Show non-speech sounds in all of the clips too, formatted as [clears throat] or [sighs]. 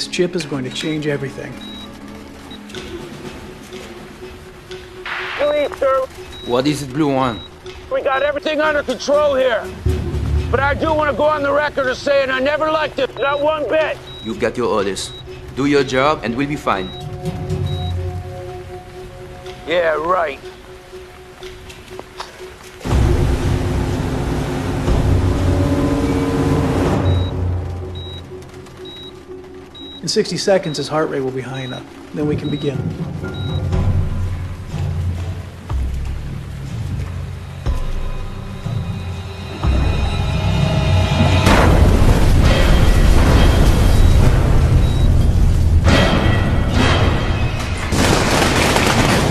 This chip is going to change everything. Please, sir. What is it, Blue One? We got everything under control here. But I do want to go on the record as saying I never liked it, not one bit. You've got your orders. Do your job and we'll be fine. Yeah, right. In 60 seconds, his heart rate will be high enough. Then we can begin.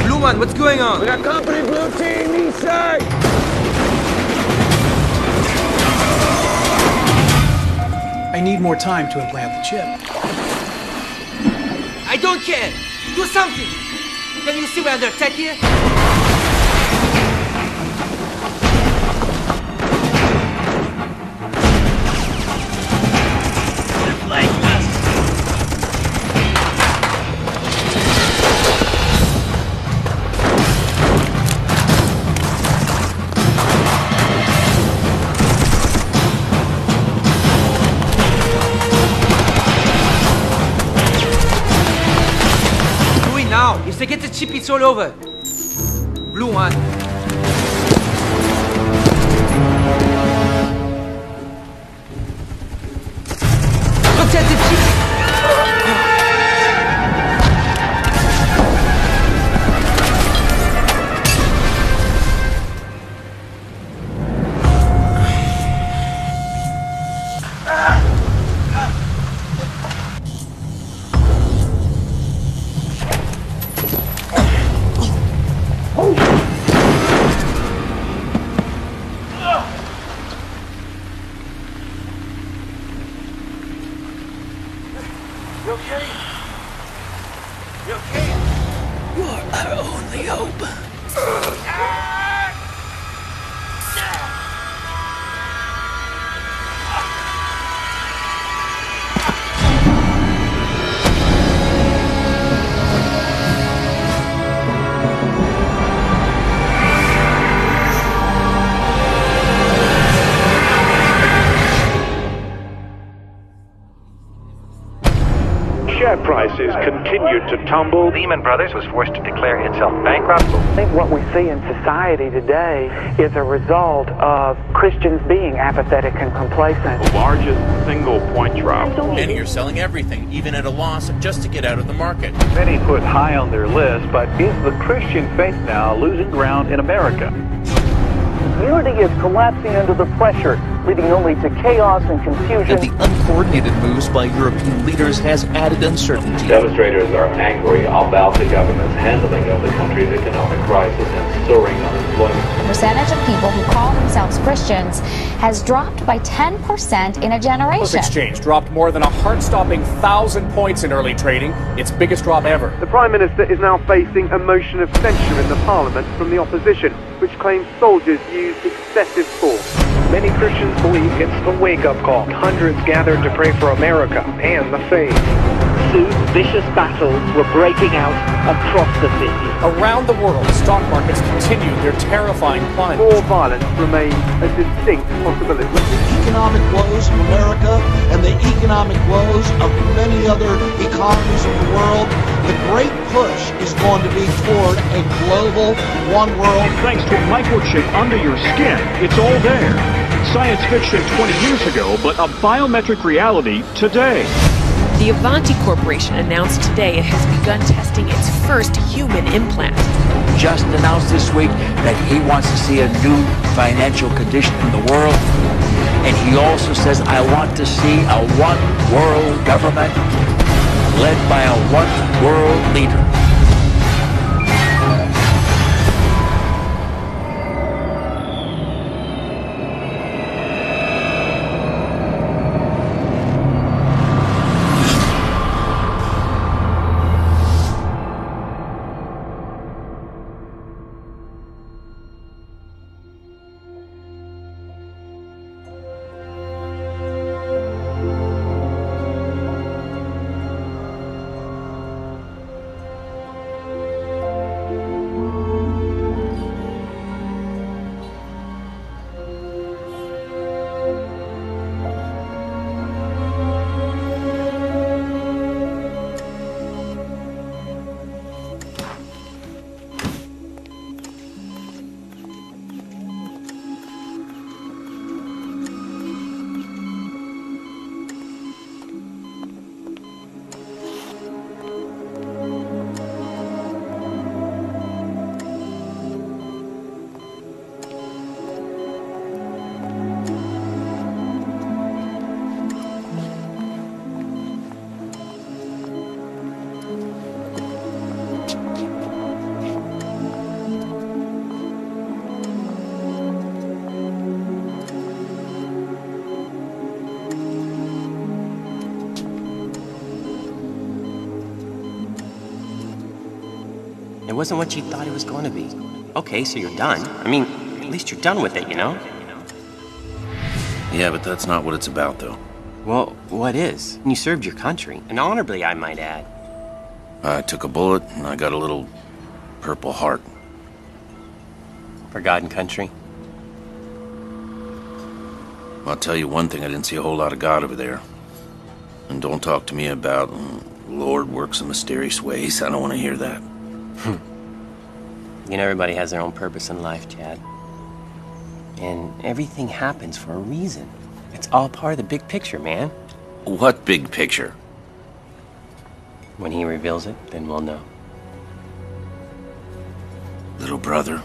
Blue One, what's going on? We got company blue team east side. I need more time to implant the chip. I don't care! Do something! Can you see we're under attack? Get the chip, Brothers was forced to declare itself bankrupt. I think what we see in society today is a result of Christians being apathetic and complacent. The largest single point drop. Many are selling everything, even at a loss, just to get out of the market. Many put high on their list, but is the Christian faith now losing ground in America? Unity is collapsing under the pressure, leading only to chaos and confusion. And the uncoordinated moves by European leaders has added uncertainty. Demonstrators are angry about the government's handling of the country's economic crisis and soaring unemployment. The percentage of people who call themselves Christians has dropped by 10% in a Plus generation. exchange dropped more than a heart-stopping thousand points in early trading, its biggest drop ever. The Prime Minister is now facing a motion of censure in the Parliament from the opposition, which claims soldiers used excessive force. Many Christians believe it's the wake-up call. Hundreds gathered to pray for America and the faith. Soon, vicious battles were breaking out across the city. Around the world, stock markets continued their terrifying climb. More violence remains a distinct possibility. With the economic woes of America and the economic woes of many other economies of the world, the great push is going to be toward a global one world. Thanks to a microchip under your skin, it's all there. Science fiction 20 years ago, but a biometric reality today. The Avanti Corporation announced today it has begun testing its first human implant. Just announced this week that he wants to see a new financial condition in the world. And he also says, I want to see a one world government led by a one world leader. Wasn't what you thought it was going to be. Okay, so you're done. I mean, at least you're done with it, you know? Yeah, but that's not what it's about, though. Well, what is? You served your country, and honorably, I might add. I took a bullet, and I got a little purple heart. For God and country? I'll tell you one thing, I didn't see a whole lot of God over there. And don't talk to me about mm, Lord works in mysterious ways. I don't want to hear that. [laughs] You know, everybody has their own purpose in life, Chad. And everything happens for a reason. It's all part of the big picture, man. What big picture? When he reveals it, then we'll know. Little brother,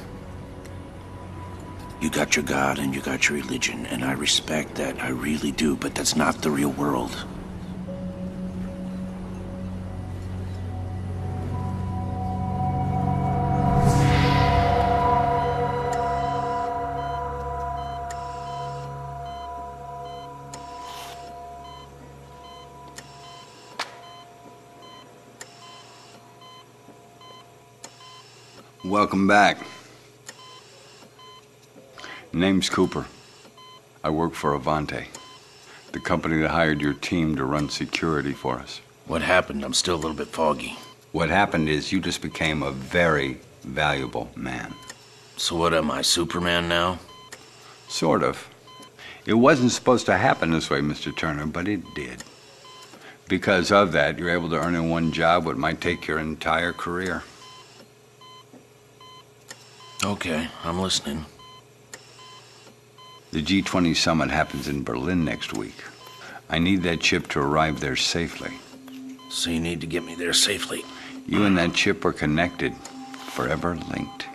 you got your God and you got your religion, and I respect that. I really do, but that's not the real world. Welcome back. Name's Cooper. I work for Avanti, the company that hired your team to run security for us. What happened? I'm still a little bit foggy. What happened is you just became a very valuable man. So what am I, Superman now? Sort of. It wasn't supposed to happen this way, Mr. Turner, but it did. Because of that, you're able to earn in one job what might take your entire career. Okay, I'm listening. The G20 summit happens in Berlin next week. I need that chip to arrive there safely. So you need to get me there safely. You and that chip are connected, forever linked.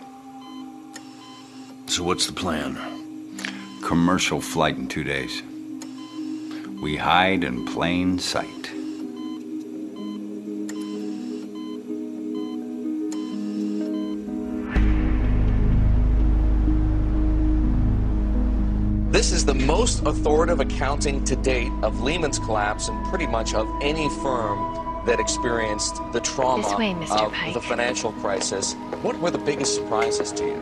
So what's the plan? Commercial flight in two days. We hide in plain sight. Most authoritative accounting to date of Lehman's collapse and pretty much of any firm that experienced the trauma way, of Pike. the financial crisis. What were the biggest surprises to you?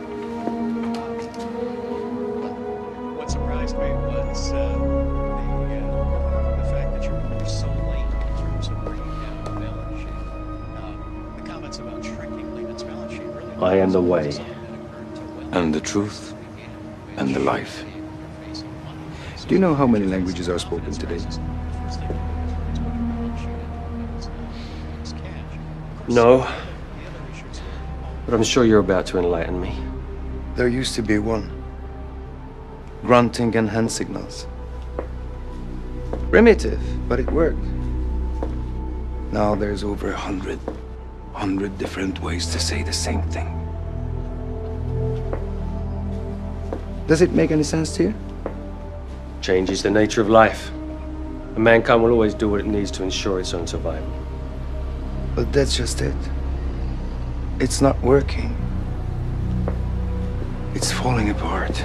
What surprised me was uh, the, uh, the fact that you were so late in terms of bringing down the balance sheet. Uh, the comments about shrinking Lehman's balance sheet really. I am the way, and the truth, and the life. Do you know how many languages are spoken today? No, but I'm sure you're about to enlighten me. There used to be one. Grunting and hand signals. Primitive, but it worked. Now there's over a hundred, hundred different ways to say the same thing. Does it make any sense to you? Change is the nature of life. And mankind will always do what it needs to ensure its own survival. But that's just it. It's not working. It's falling apart.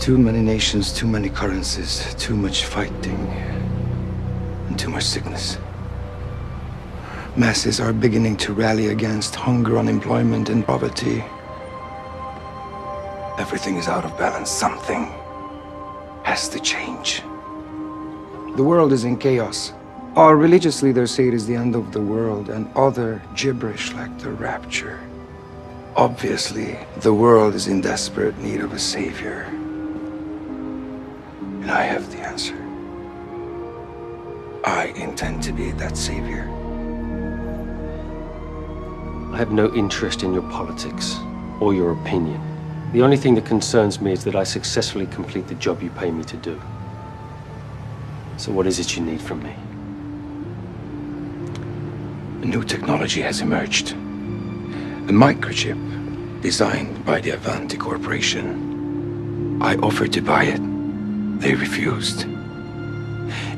Too many nations, too many currencies, too much fighting, and too much sickness. Masses are beginning to rally against hunger, unemployment, and poverty. Everything is out of balance. Something has to change. The world is in chaos. Our religious leaders say it is the end of the world, and other gibberish like the rapture. Obviously, the world is in desperate need of a savior. And I have the answer. I intend to be that savior. I have no interest in your politics or your opinion. The only thing that concerns me is that I successfully complete the job you pay me to do. So what is it you need from me? A new technology has emerged. A microchip designed by the Avanti Corporation. I offered to buy it. They refused.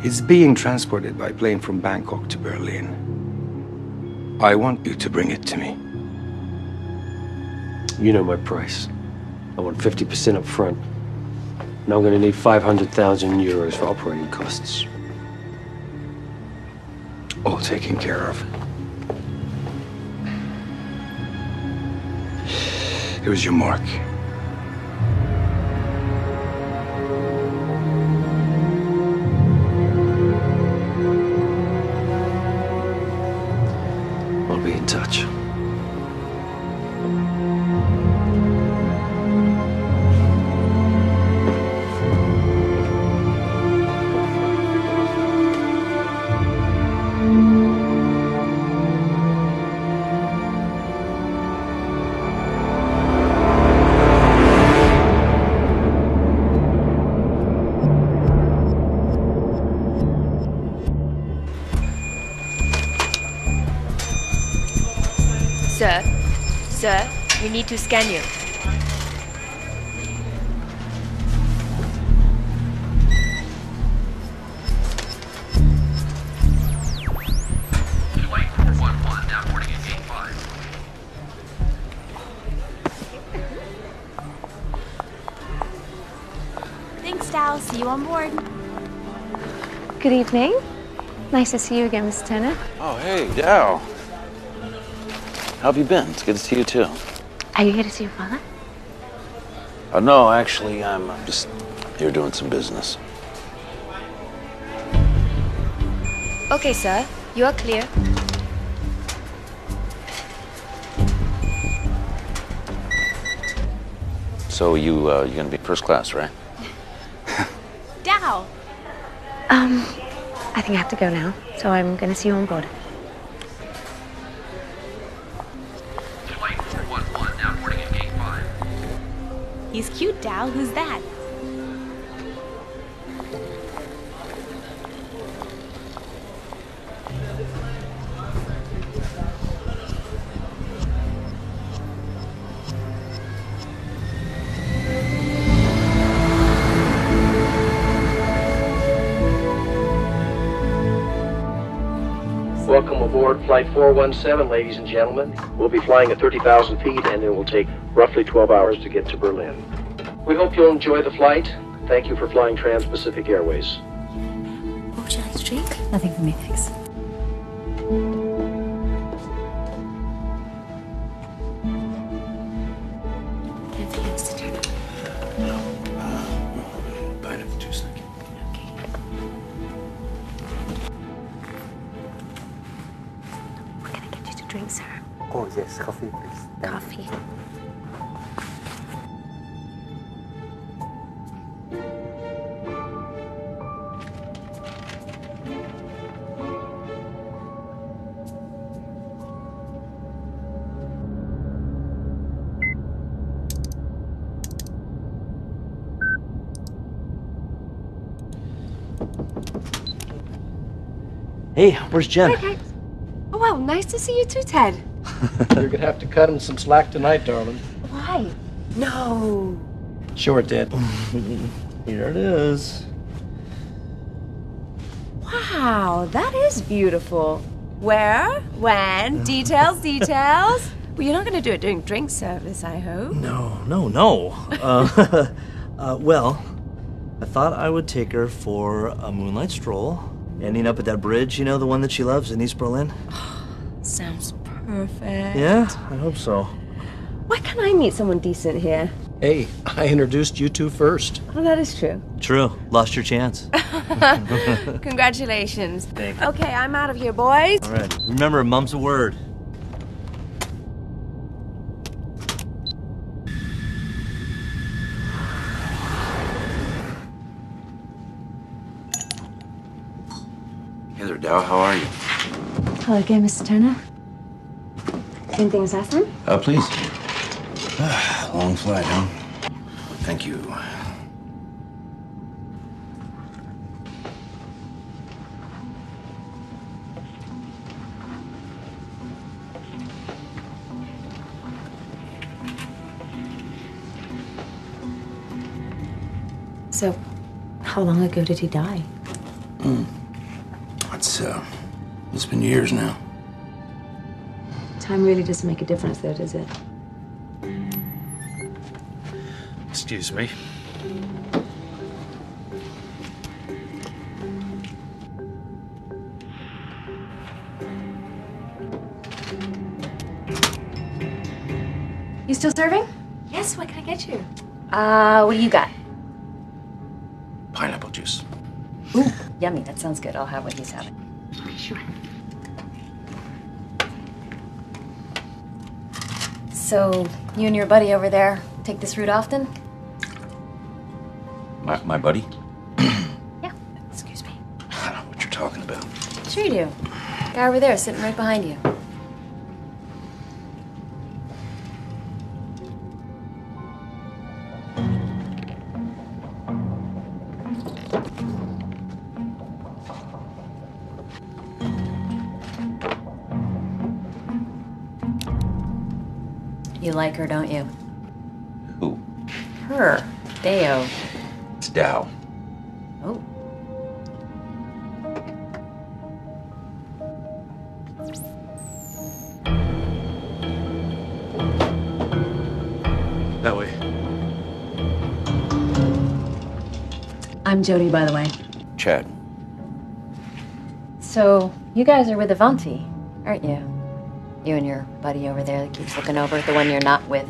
It's being transported by plane from Bangkok to Berlin. I want you to bring it to me. You know my price. I want 50% up front. And I'm going to need 500,000 euros for operating costs. All taken care of. It was your mark. To scan you. Thanks, Dal. See you on board. Good evening. Nice to see you again, Mr. Turner. Oh, hey, Dow. How have you been? It's good to see you too. Are you here to see your father? Uh, no, actually, I'm I'm just here doing some business. Okay, sir, you are clear. So you uh, you're gonna be first class, right? [laughs] Dal. Um, I think I have to go now, so I'm going to see you on board. Dal. Who's that? Welcome aboard Flight 417, ladies and gentlemen. We'll be flying at 30,000 feet and it will take roughly 12 hours to get to Berlin. We hope you'll enjoy the flight. Thank you for flying Trans-Pacific Airways. What would you like to drink? Nothing for me, thanks. Hey, where's Jen? Hi, guys. Oh, wow, nice to see you too, Ted. [laughs] You're gonna have to cut him some slack tonight, darling. Why? No. Sure did. [laughs] Here it is. Wow, that is beautiful. Where? When? [laughs] Details, details? Well, you're not going to do it during drink service, I hope. No, no, no. Uh, uh, well, I thought I would take her for a moonlight stroll, ending up at that bridge, you know, the one that she loves in East Berlin. [sighs] Sounds perfect. Yeah, I hope so. Why can't I meet someone decent here? Hey, I introduced you two first. Oh, that is true. True. Lost your chance. [laughs] Congratulations. Thank you. Okay, I'm out of here, boys. All right. Remember, mum's a word. Hey Dow. How are you? Hello again, Mr. Turner. Same thing as last time? Uh, please. [sighs] Long flight, huh? Thank you. So, how long ago did he die? Hmm. It's, uh, it's been years now. Time really doesn't make a difference, though, does it? Excuse me. You still serving? Yes, what can I get you? Uh, what do you got? Pineapple juice. Ooh, yummy. That sounds good. I'll have what he's having. Sure. So, you and your buddy over there take this route often? My, my buddy? [clears throat] Yeah, excuse me. I don't know what you're talking about. Sure you do. Guy over there sitting right behind you. Her, don't you? Who? Her. Deo. It's Dow. Oh. That way. I'm Jody, by the way. Chad. So, you guys are with Avanti, aren't you? You and your buddy over there that keeps looking over at the one you're not with.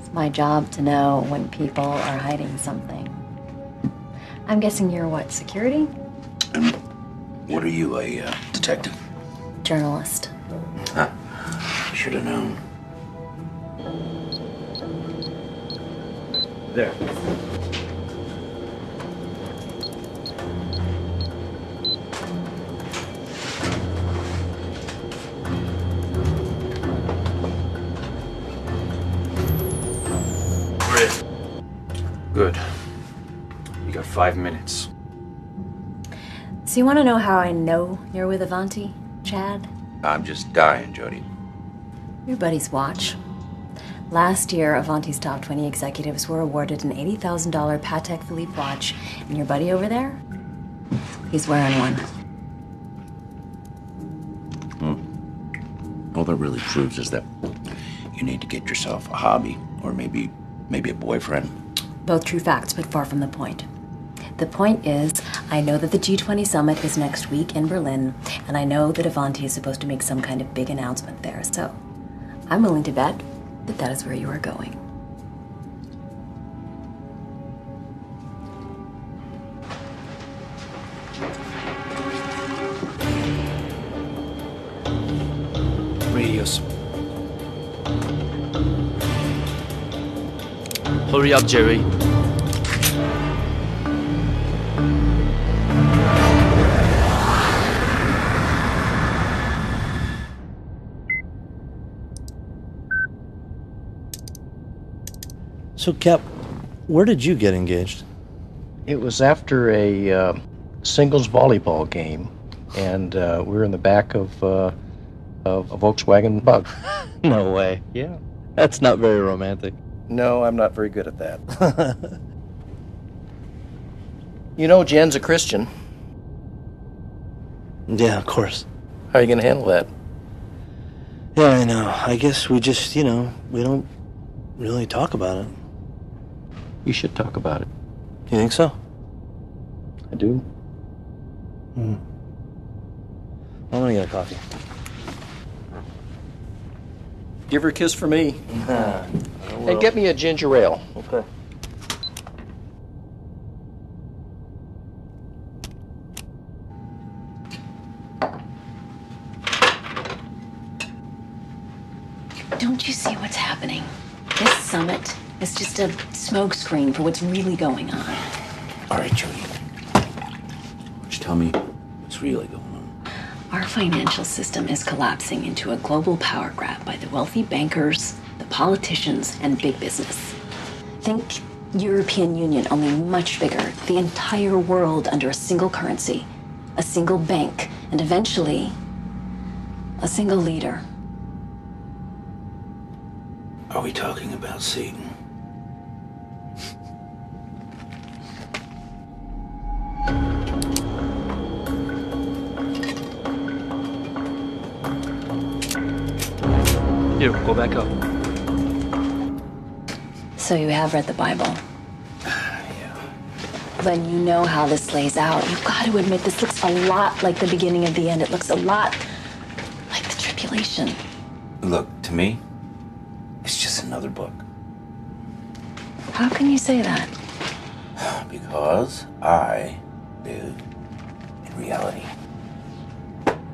It's my job to know when people are hiding something. I'm guessing you're what, security? What are you, a uh, detective? Journalist. Huh. Should have known. There. Five minutes. So, you want to know how I know you're with Avanti, Chad? I'm just dying, Jody. Your buddy's watch. Last year, Avanti's top 20 executives were awarded an $80,000 Patek Philippe watch, and your buddy over there? He's wearing one. Hmm. All that really proves is that you need to get yourself a hobby, or maybe, maybe a boyfriend. Both true facts, but far from the point. The point is, I know that the G20 summit is next week in Berlin, and I know that Avanti is supposed to make some kind of big announcement there, so I'm willing to bet that that is where you are going. Hurry up, Jerry. So, Cap, where did you get engaged? It was after a uh, singles volleyball game, and uh, we were in the back of, uh, of a Volkswagen Bug. [laughs] no way. Yeah. That's not very romantic. No, I'm not very good at that. [laughs] you know, Jen's a Christian. Yeah, of course. How are you going to handle that? Yeah, I know. I guess we just, you know, we don't really talk about it. You should talk about it. You think so? I do. Hmm. I'm gonna get a coffee. Give her a kiss for me. [laughs] Nah, and get me a ginger ale. Okay. Don't you see what's happening? This summit is just a smokescreen for what's really going on. All right, Jody. Just tell me what's really going on. Our financial system is collapsing into a global power grab by the wealthy bankers, the politicians, and big business. Think European Union, only much bigger. The entire world under a single currency, a single bank, and eventually a single leader. Are we talking about Satan? Here, go back up. So you have read the Bible. [sighs] Then you know how this lays out. You've got to admit this looks a lot like the beginning of the end. It looks a lot like the tribulation. Look, to me, It's just another book. How can you say that? [sighs] Because I live in reality.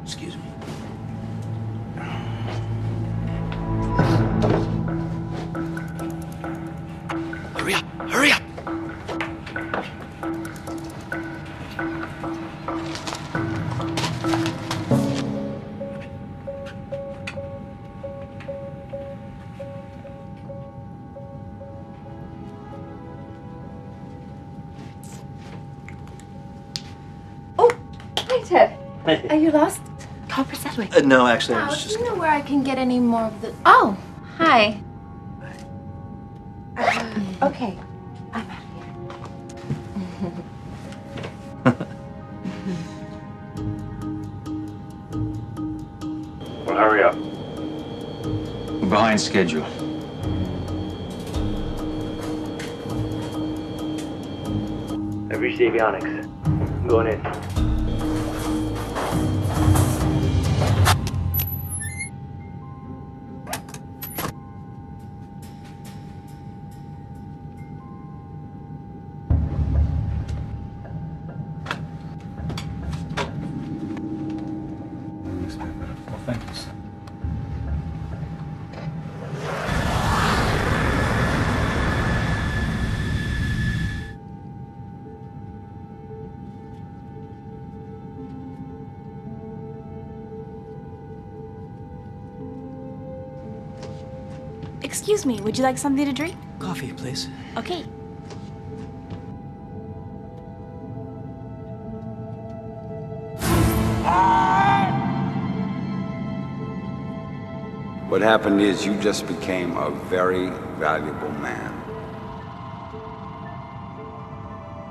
Excuse me. Hurry up! Hurry up! Hi, Ted. Hey. Are you lost? Copper Sedgwick. Uh, no, actually, I Oh, was do just. you know where I can get any more of the? Oh, hi. Uh, okay. Well, hurry up. We're behind schedule. I've reached avionics. I'm going in. Excuse me, would you like something to drink? Coffee, please. Okay. What happened is you just became a very valuable man.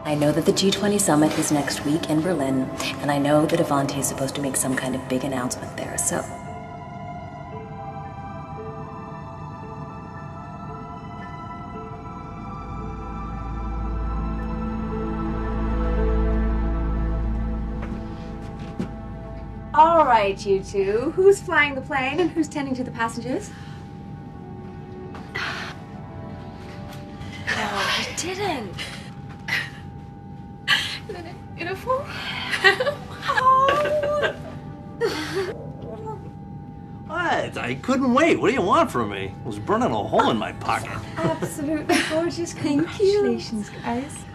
I know that the G20 summit is next week in Berlin, and I know that Avanti is supposed to make some kind of big announcement there, so. Right, you two. Who's flying the plane and who's tending to the passengers? [sighs] No, I didn't. Isn't it beautiful? [laughs] What? I couldn't wait. What do you want from me? I was burning a hole in my pocket. Absolutely [laughs] gorgeous. Congratulations, guys.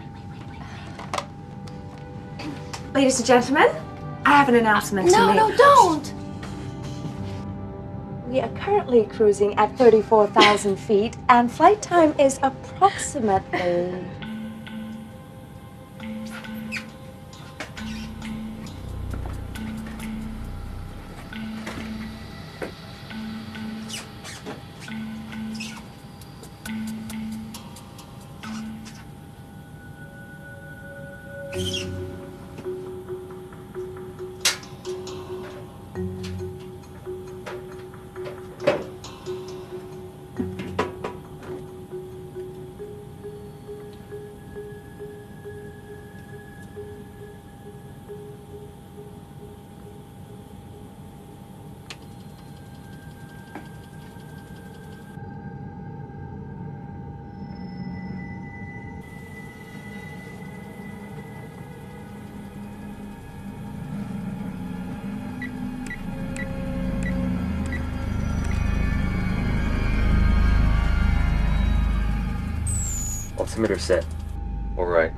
Ladies and gentlemen, I have an announcement to make. No, no, don't. We are currently cruising at 34,000 feet, and flight time is approximately. Altimeter set. All right.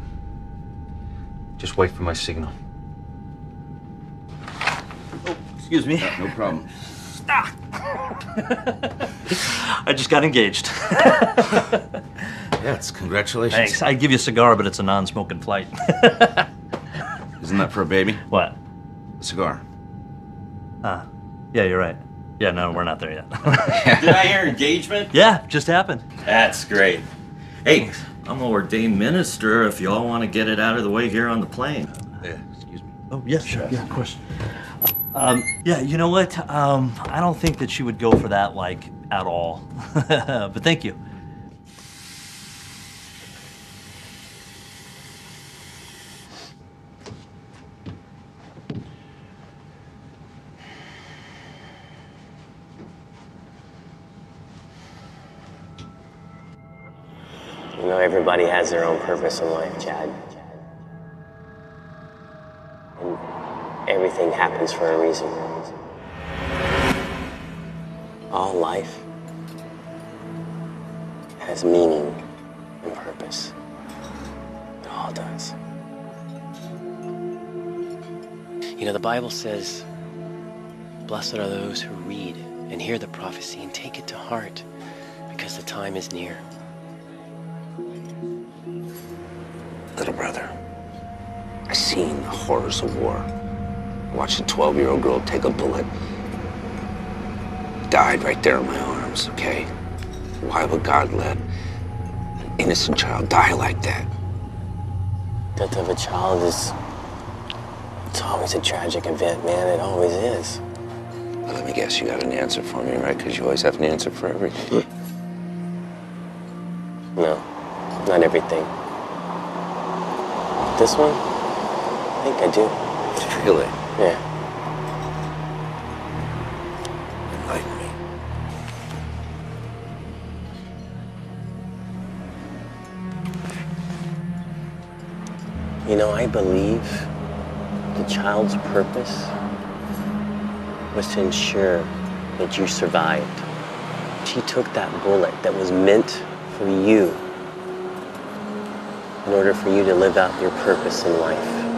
Just wait for my signal. Oh, excuse me. no problem. Stop! [laughs] I just got engaged. [laughs] Yes, congratulations. Thanks. I'd give you a cigar, but it's a non-smoking flight. [laughs] Isn't that for a baby? What? A cigar. Ah, yeah, you're right. Yeah, no, we're not there yet. Did I hear engagement? yeah, just happened. That's great. Hey, I'm an ordained minister if y'all want to get it out of the way here on the plane. Yeah, excuse me. Oh, yeah, sure. Yeah, of course. Um, yeah, you know what? Um, I don't think that she would go for that, like, at all. [laughs] but thank you. You know, everybody has their own purpose in life, Chad. And everything happens for a reason. All life has meaning and purpose. It all does. You know, the Bible says, Blessed are those who read and hear the prophecy and take it to heart because the time is near. Little brother, I seen the horrors of war. Watched a 12 year old girl take a bullet. Died right there in my arms, okay? Why would God let an innocent child die like that? Death of a child is. It's always a tragic event, man. It always is. Well, let me guess, you got an answer for me, right? Because you always have an answer for everything. No, not everything. This one? I think I do. Really? Yeah. Enlighten me. You know, I believe the child's purpose was to ensure that you survived. She took that bullet that was meant for you in order for you to live out your purpose in life.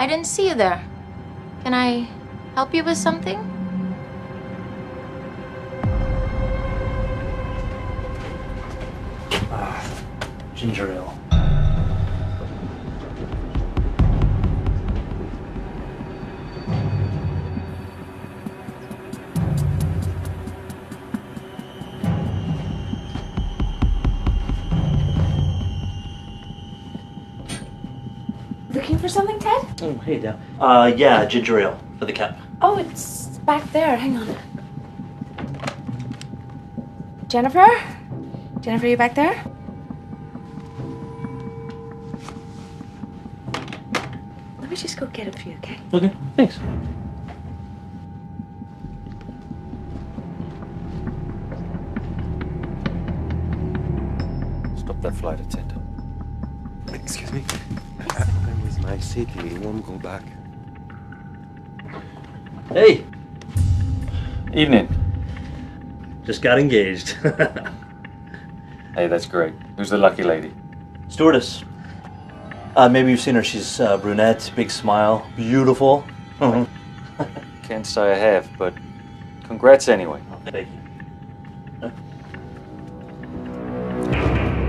I didn't see you there. Can I help you with something? Ah, ginger ale. Hey, Dad. Uh, yeah, ginger ale for the cap. Oh, it's back there. Hang on. Jennifer? Jennifer, you back there? Let me just go get it for you, okay? Okay, just got engaged. [laughs] Hey, that's great. Who's the lucky lady? Stewardess. Uh, maybe you've seen her. She's uh, brunette, big smile, beautiful. [laughs] Can't say I have, but congrats anyway. Thank you.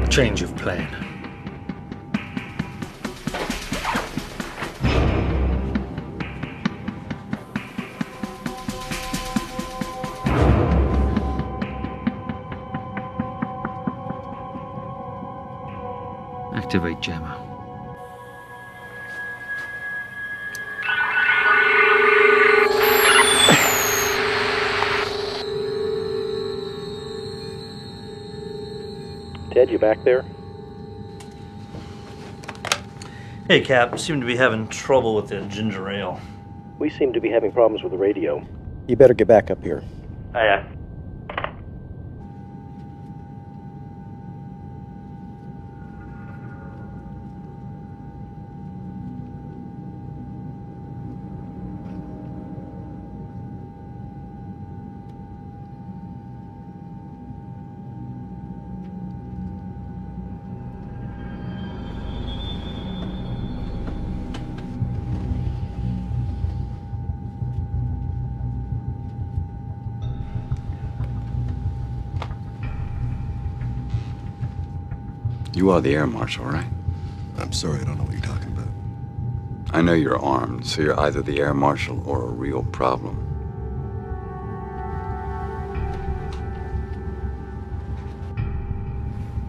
Change of plan. Activate jammer. Ted, you back there? Hey, Cap. Seem to be having trouble with the ginger ale. We seem to be having problems with the radio. You better get back up here. Aye, aye. You are the air marshal, right? I'm sorry, I don't know what you're talking about. I know you're armed, so you're either the air marshal or a real problem.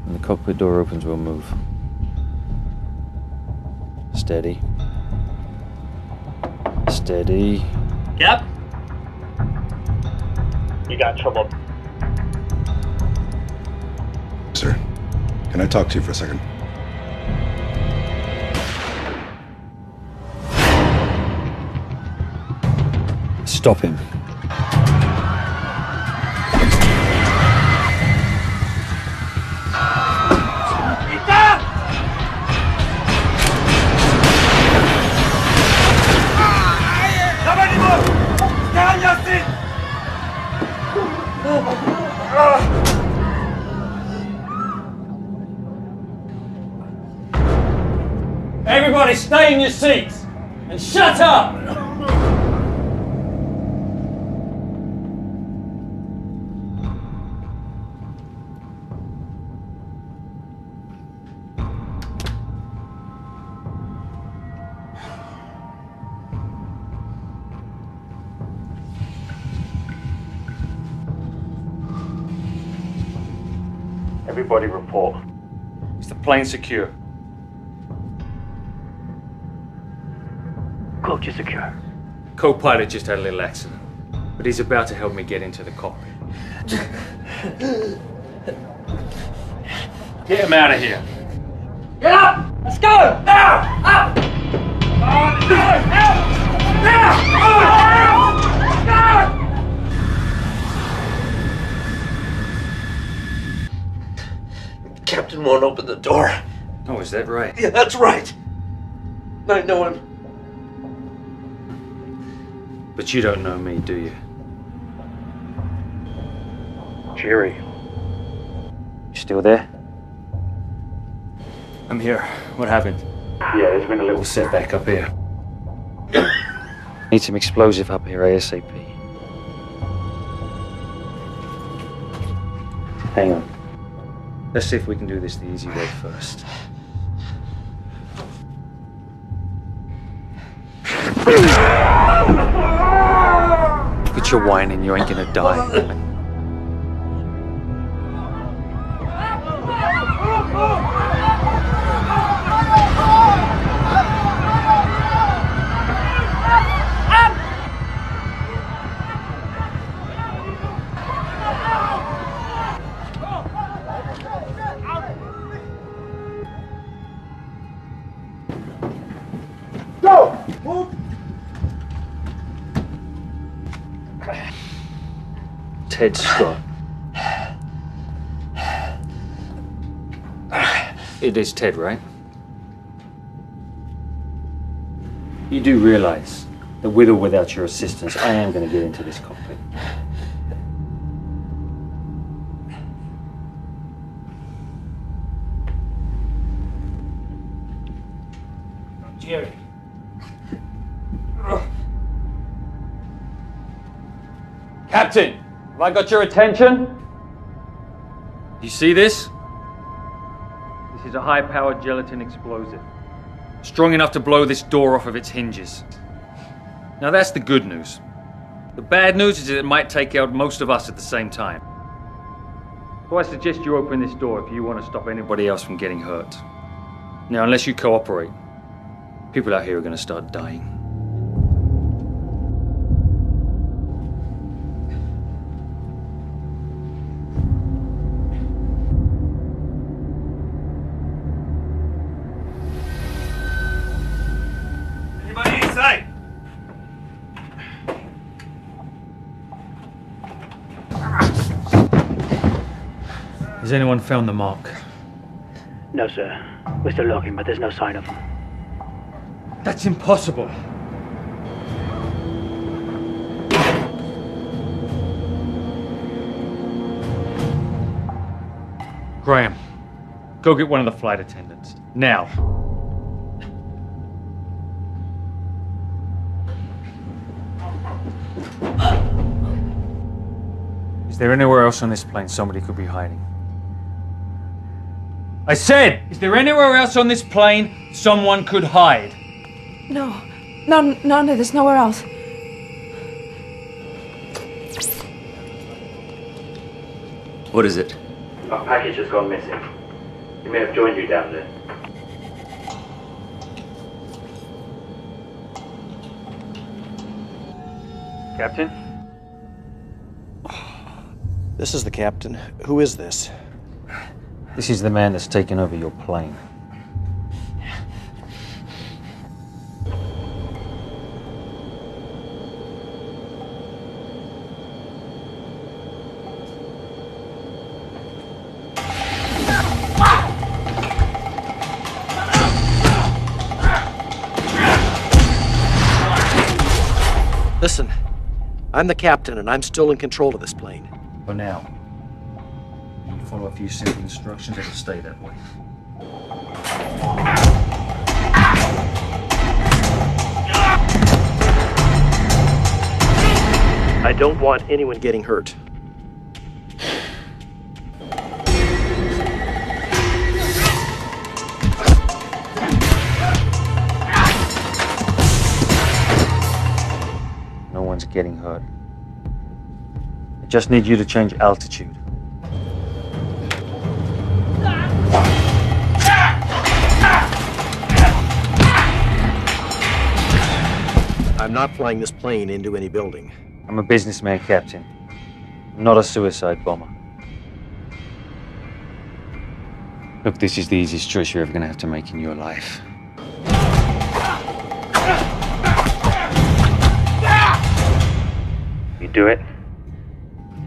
When the cockpit door opens, we'll move. Steady. Steady. Yep. You got trouble. Can I talk to you for a second? Stop him. And shut up! Everybody report. Is the plane secure? Coach is secure. Co-pilot just had a little accident, but he's about to help me get into the cockpit. Get him out of here. Get up! Let's go! Now! Up! On, now! Now! Now! Captain won't open the door. Oh, is that right? Yeah, that's right. I know him. But you don't know me, do you? Jerry. You still there? I'm here. What happened? Yeah, there's been a little setback up here. Need some explosive up here ASAP. Hang on. Let's see if we can do this the easy way first. [laughs] Get your whining, you ain't gonna die. Ted Scott. It is Ted, right? You do realize that with or without your assistance, I am going to get into this cockpit. Jerry. Captain, have I got your attention? You see this? This is a high-powered gelatin explosive. Strong enough to blow this door off of its hinges. Now that's the good news. The bad news is that it might take out most of us at the same time. So I suggest you open this door if you want to stop anybody else from getting hurt. Now, unless you cooperate, people out here are going to start dying. Found the mark? No, sir. We're still looking, but there's no sign of him. That's impossible. Graham, go get one of the flight attendants. Now. Is there anywhere else on this plane somebody could be hiding? I said, is there anywhere else on this plane someone could hide? No. no no There's nowhere else. What is it? Our package has gone missing. He may have joined you down there. Captain? This is the captain. Who is this? This is the man that's taken over your plane. Listen, I'm the captain and I'm still in control of this plane. For now. You follow a few simple instructions, it'll stay that way. I don't want anyone getting hurt. No one's getting hurt. I just need you to change altitude. I'm not flying this plane into any building. I'm a businessman, Captain. I'm not a suicide bomber. Look, this is the easiest choice you're ever going to have to make in your life. You do it,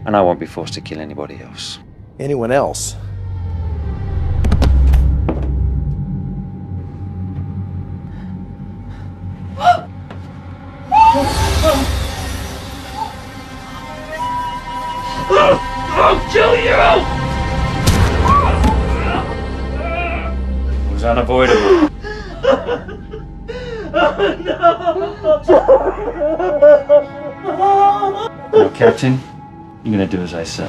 and I won't be forced to kill anybody else. Anyone else? [gasps] [gasps] I'll kill you! It was unavoidable. [laughs] Now, Captain, you're to do as I say.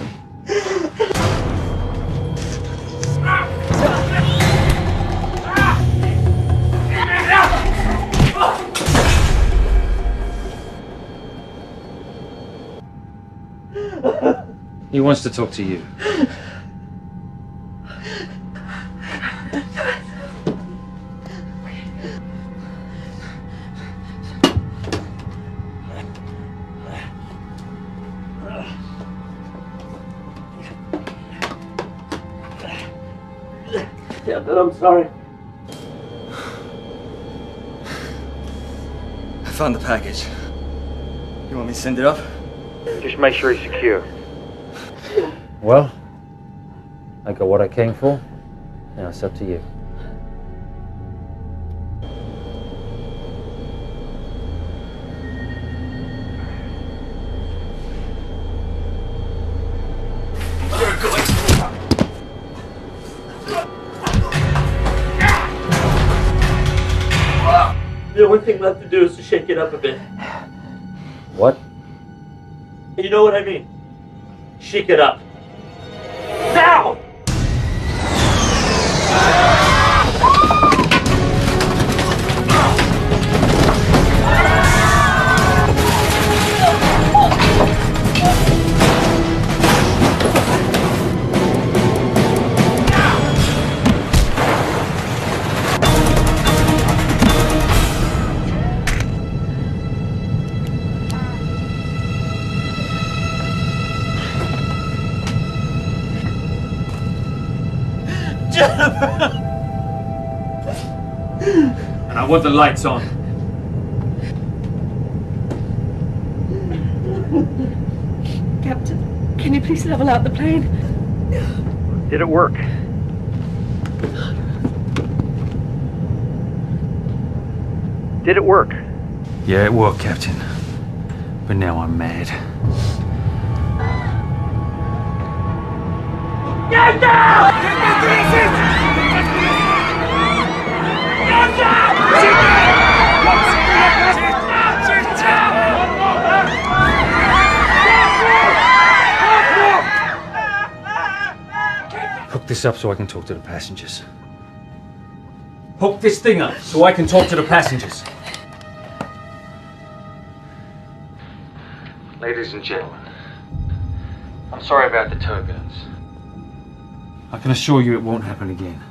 He wants to talk to you. Yeah, Captain, I'm sorry. I found the package. You want me to send it up? Just make sure he's secure. Well, I got what I came for. Now it's up to you. The only thing left to do is to shake it up a bit. What? You know what I mean? Shake it up. I want the lights on. Captain, can you please level out the plane? Did it work? Did it work? Yeah, it worked, Captain. But now I'm mad. Get down! Hook this up so I can talk to the passengers. Hook this thing up so I can talk to the passengers. Ladies and gentlemen, I'm sorry about the turbulence. I can assure you it won't happen again.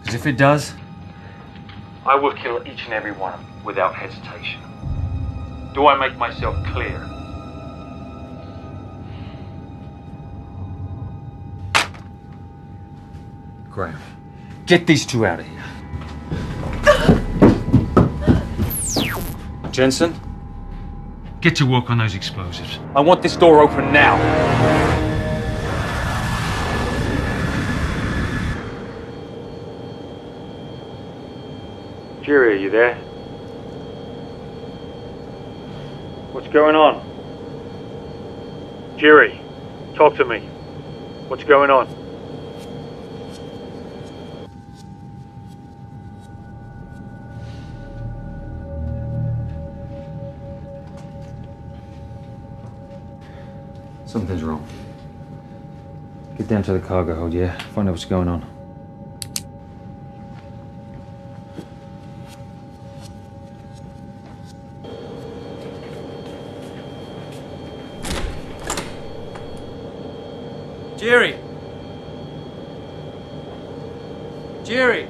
Because if it does, I will kill each and every one of them without hesitation. Do I make myself clear? Graham, get these two out of here. Jensen, get to work on those explosives. I want this door open now. Jerry, are you there? What's going on? Jerry, talk to me. What's going on? Something's wrong. Get down to the cargo hold, yeah? Find out what's going on. Jerry! Jerry!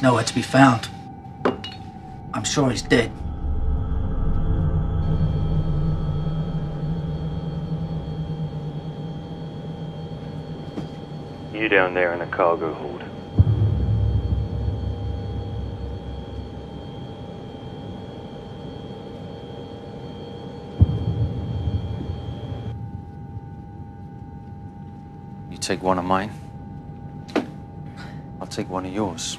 Jerry's nowhere to be found. I'm sure he's dead. You down there in the cargo hold. You take one of mine, I'll take one of yours.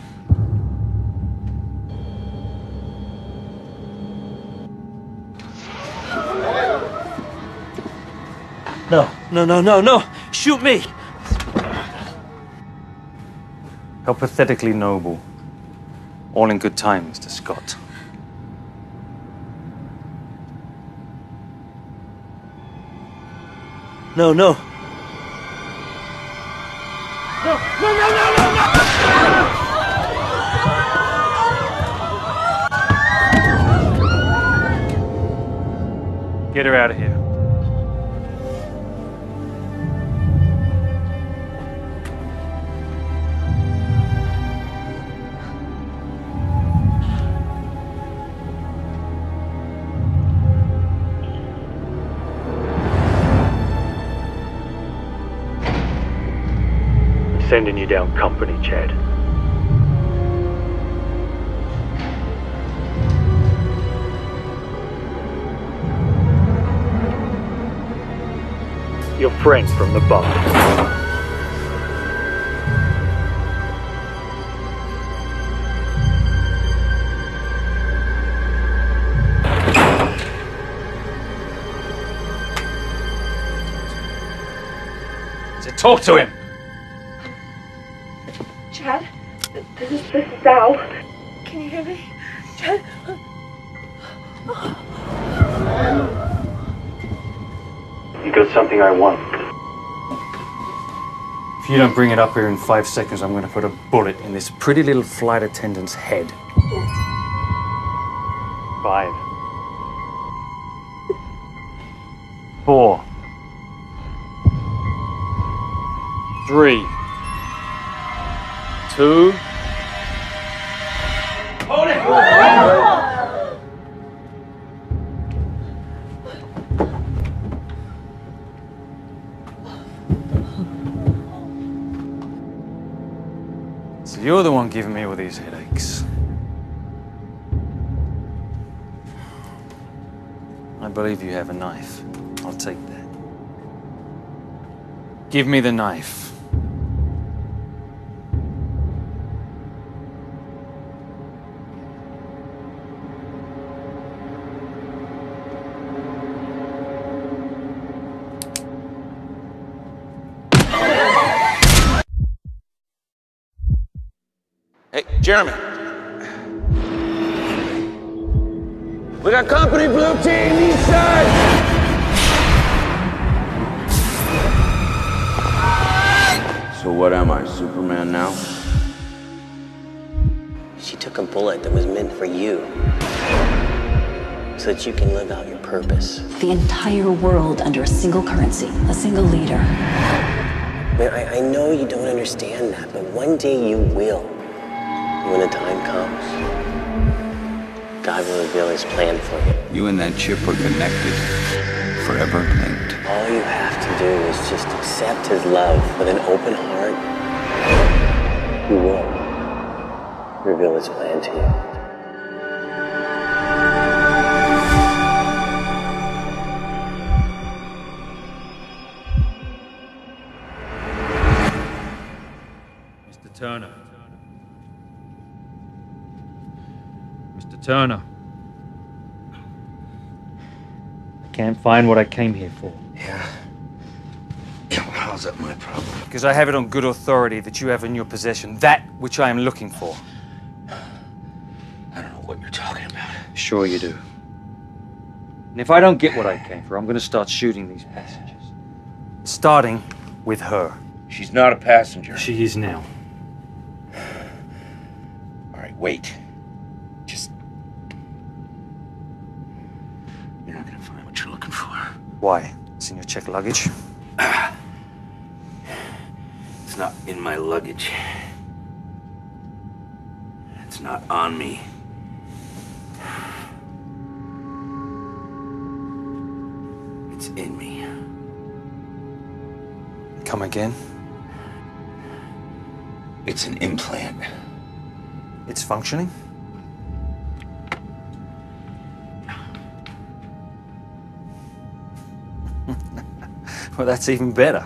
No, no, no, no, no! Shoot me! How pathetically noble. All in good time, Mr. Scott. No, no. No, no, no, no, no, no! Get her out of here. Sending you down company, Chad. Your friend from the bar. So talk to him. Something I want. If you don't bring it up here in five seconds, I'm going to put a bullet in this pretty little flight attendant's head. Five. Four. Three. Two. You're the one giving me all these headaches. I believe you have a knife. I'll take that. Give me the knife. Jeremy. We got company, blue team, east side! So what am I, Superman now? She took a bullet that was meant for you. So that you can live out your purpose. The entire world under a single currency, a single leader. Man, I, I know you don't understand that, but one day you will. When the time comes, God will reveal his plan for you. You and that chip are connected, forever linked. All you have to do is just accept his love with an open heart. He will reveal his plan to you. Turner. I can't find what I came here for. Yeah. How's that my problem? Because I have it on good authority that you have in your possession that which I am looking for. I don't know what you're talking about. Sure you do. And if I don't get what I came for, I'm going to start shooting these passengers. Starting with her. She's not a passenger. She is now. All right, wait. Just. You're not gonna find what you're looking for. Why? It's in your check luggage. [sighs] It's not in my luggage. It's not on me. [sighs] It's in me. Come again? It's an implant. It's functioning? Well, that's even better.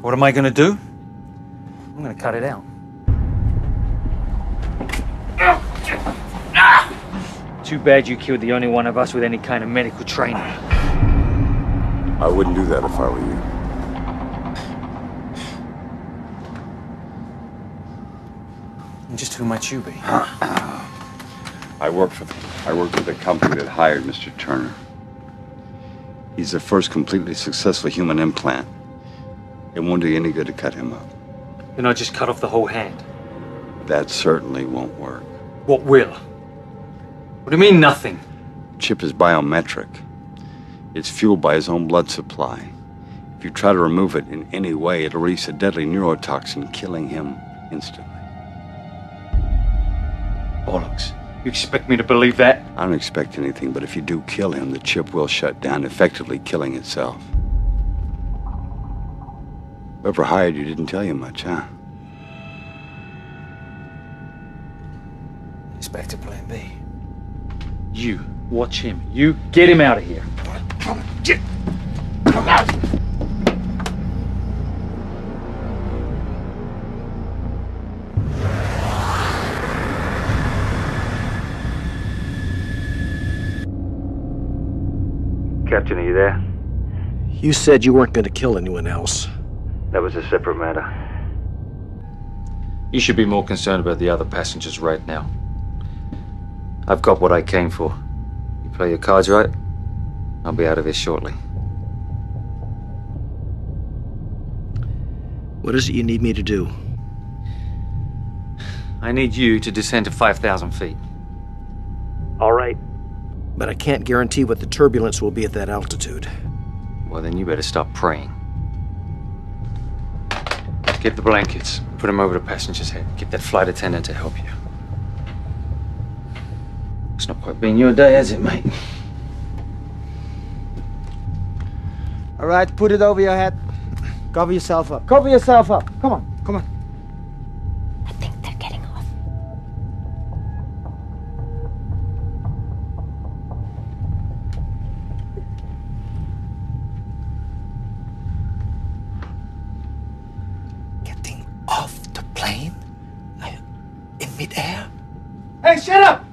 What am I going to do? I'm going to cut it out. Too bad you killed the only one of us with any kind of medical training. I wouldn't do that if I were you. And just who might you be? [clears throat] I work for the, I work for the company that hired Mr. Turner. He's the first completely successful human implant. It won't do you any good to cut him up. Then I just cut off the whole hand. That certainly won't work. What will? What do you mean, nothing? Chip is biometric. It's fueled by his own blood supply. If you try to remove it in any way, it'll release a deadly neurotoxin, killing him instantly. Bollocks. You expect me to believe that? I don't expect anything, but if you do kill him, the chip will shut down, effectively killing itself. Whoever hired you didn't tell you much, huh? It's back to plan B. You watch him. You get him out of here. Get. Come out! Captain, are you there? You said you weren't going to kill anyone else. That was a separate matter. You should be more concerned about the other passengers right now. I've got what I came for. You play your cards right, I'll be out of here shortly. What is it you need me to do? I need you to descend to 5,000 feet. All right. But I can't guarantee what the turbulence will be at that altitude. Well, then you better stop praying. Get the blankets. Put them over the passenger's head. Get that flight attendant to help you. It's not quite been your day, has it, mate? All right, put it over your head. Cover yourself up. Cover yourself up. Come on, Hey, shut up!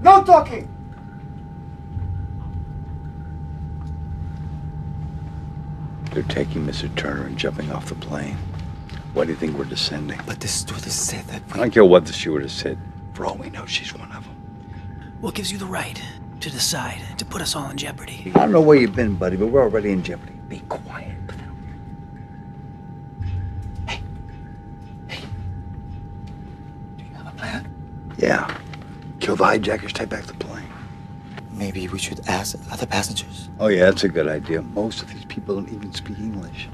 No talking! They're taking Mr. Turner and jumping off the plane. Why do you think we're descending? But the stewardess said that we... I don't care what the stewardess said. For all we know, she's one of them. What gives you the right to decide to put us all in jeopardy? I don't know where you've been, buddy, but we're already in jeopardy. Be quiet. Hey. Hey. Do you have a plan? Yeah. Kill the hijackers, take back the plane. Maybe we should ask other passengers. Oh, yeah, that's a good idea. Most of these people don't even speak English.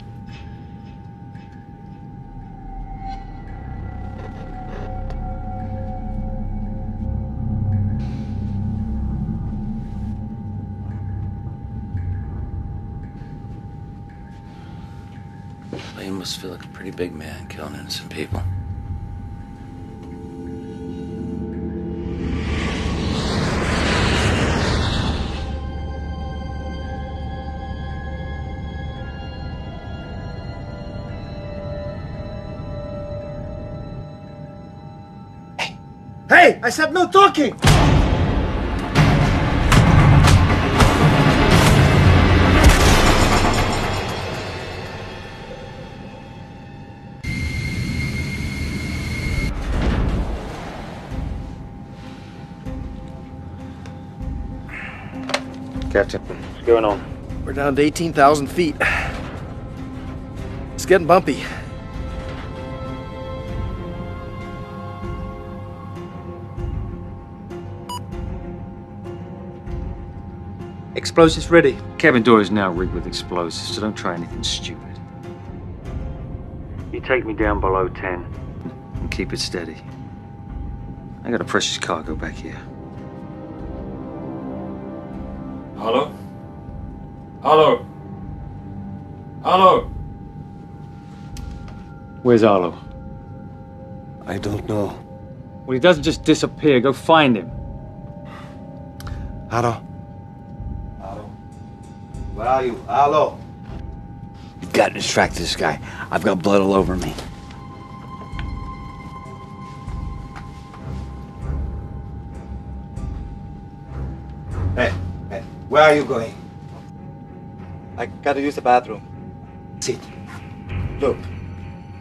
Well, you must feel like a pretty big man killing innocent people. Talking! Captain, what's going on? We're down to 18,000 feet. It's getting bumpy. Explosives ready. Cabin door is now rigged with explosives, so don't try anything stupid. You take me down below 10 and keep it steady. I got a precious cargo back here. Hello? Hello? Hello? Where's Arlo? I don't know. Well, he doesn't just disappear. Go find him. Hello? Where are you? Hello? You've got to distract this guy. I've got blood all over me. Hey, hey, where are you going? I gotta use the bathroom. Sit. Look,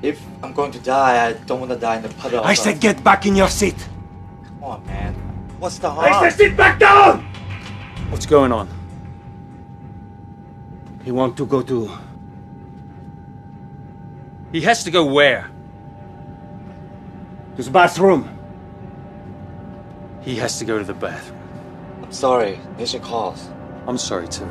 if I'm going to die, I don't want to die in the puddle. I said get back in your seat. Come on, man. What's the harm? I said sit back down! What's going on? He want to go to... He has to go where? His bathroom. He has to go to the bathroom. I'm sorry. Mission calls. I'm sorry, too.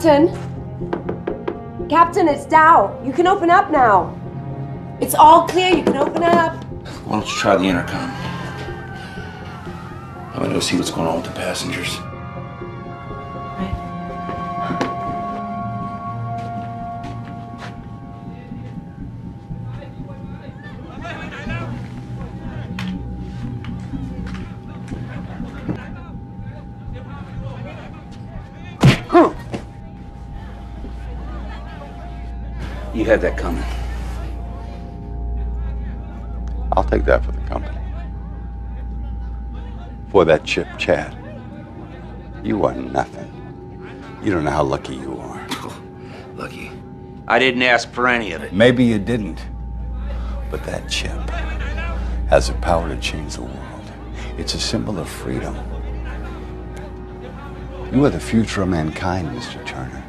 Captain? Captain, it's Dow. You can open up now. It's all clear. You can open up. Why don't you try the intercom? I'm gonna go see what's going on with the passengers. Had that coming. I'll take that for the company. For that chip, Chad. You are nothing. You don't know how lucky you are. [laughs] Lucky. I didn't ask for any of it. Maybe you didn't. But that chip has the power to change the world. It's a symbol of freedom. You are the future of mankind, Mr. Turner.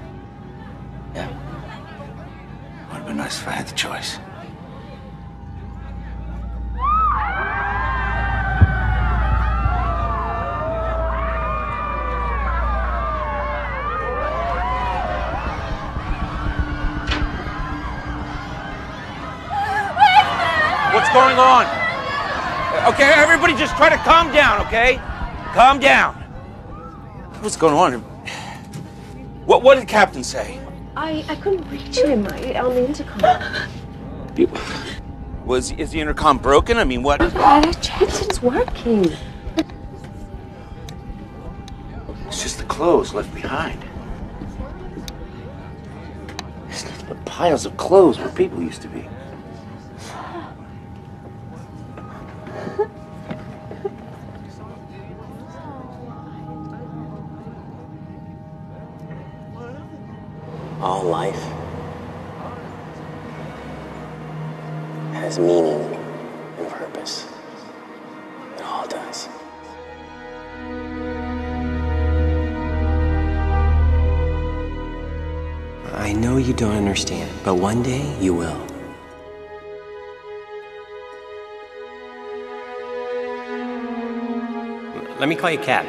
If I had the choice. What's going on? Okay, everybody just try to calm down, okay? Calm down. What's going on? What, what did the captain say? I, I couldn't reach him I, on the intercom. [gasps] You, was is the intercom broken? I mean, what? I checked. It's working. It's just the clothes left behind. There's nothing but piles of clothes where people used to be. One day you will. Let me call you Cap.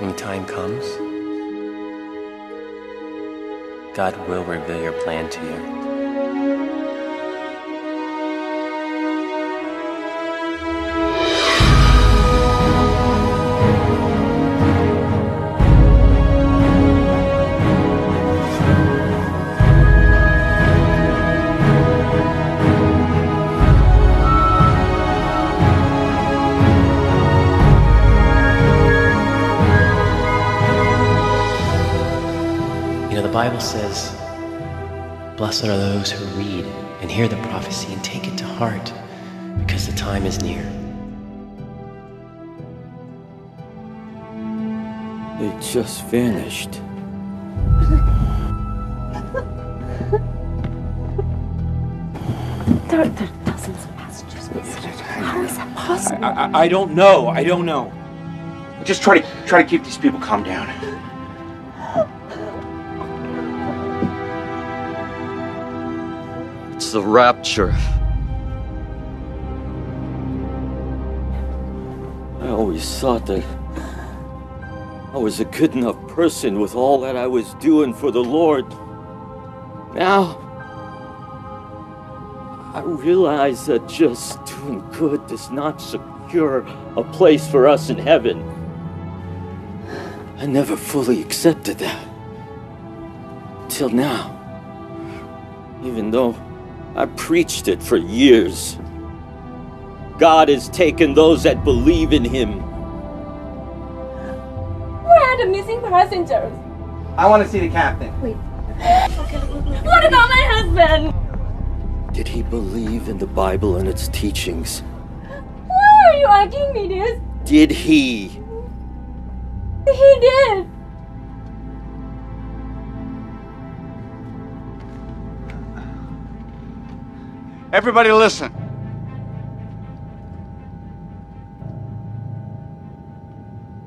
When the time comes, God will reveal your plan to you. You Bible says, Blessed are those who read and hear the prophecy and take it to heart because the time is near. It just vanished. [laughs] There, there are dozens of passengers missing. How is that possible? I, I, I don't know. I don't know. Just try to try to keep these people calm down. The rapture. I always thought that I was a good enough person with all that I was doing for the Lord. Now, I realize that just doing good does not secure a place for us in heaven. I never fully accepted that. Till now. Even though I preached it for years. God has taken those that believe in Him. Where are the missing passengers? I want to see the captain. Wait. What about my husband? Did he believe in the Bible and its teachings? Why are you asking me this? Did he? He did. Everybody listen.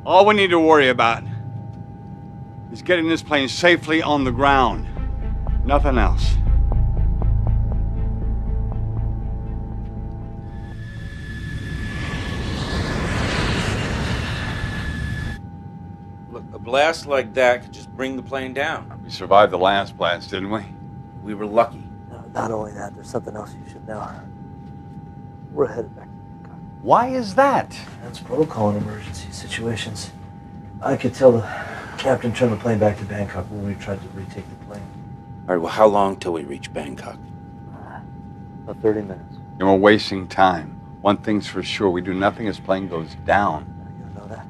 All we need to worry about is getting this plane safely on the ground. Nothing else. Look, a blast like that could just bring the plane down. We survived the last blast, didn't we? We were lucky. Not only that, there's something else you should know. We're headed back. To Bangkok. Why is that? That's protocol in emergency situations. I could tell the captain turned the plane back to Bangkok when we tried to retake the plane. All right, well, how long till we reach Bangkok? Uh, about 30 minutes. And we're wasting time. One thing's for sure, we do nothing as plane goes down. You don't know that.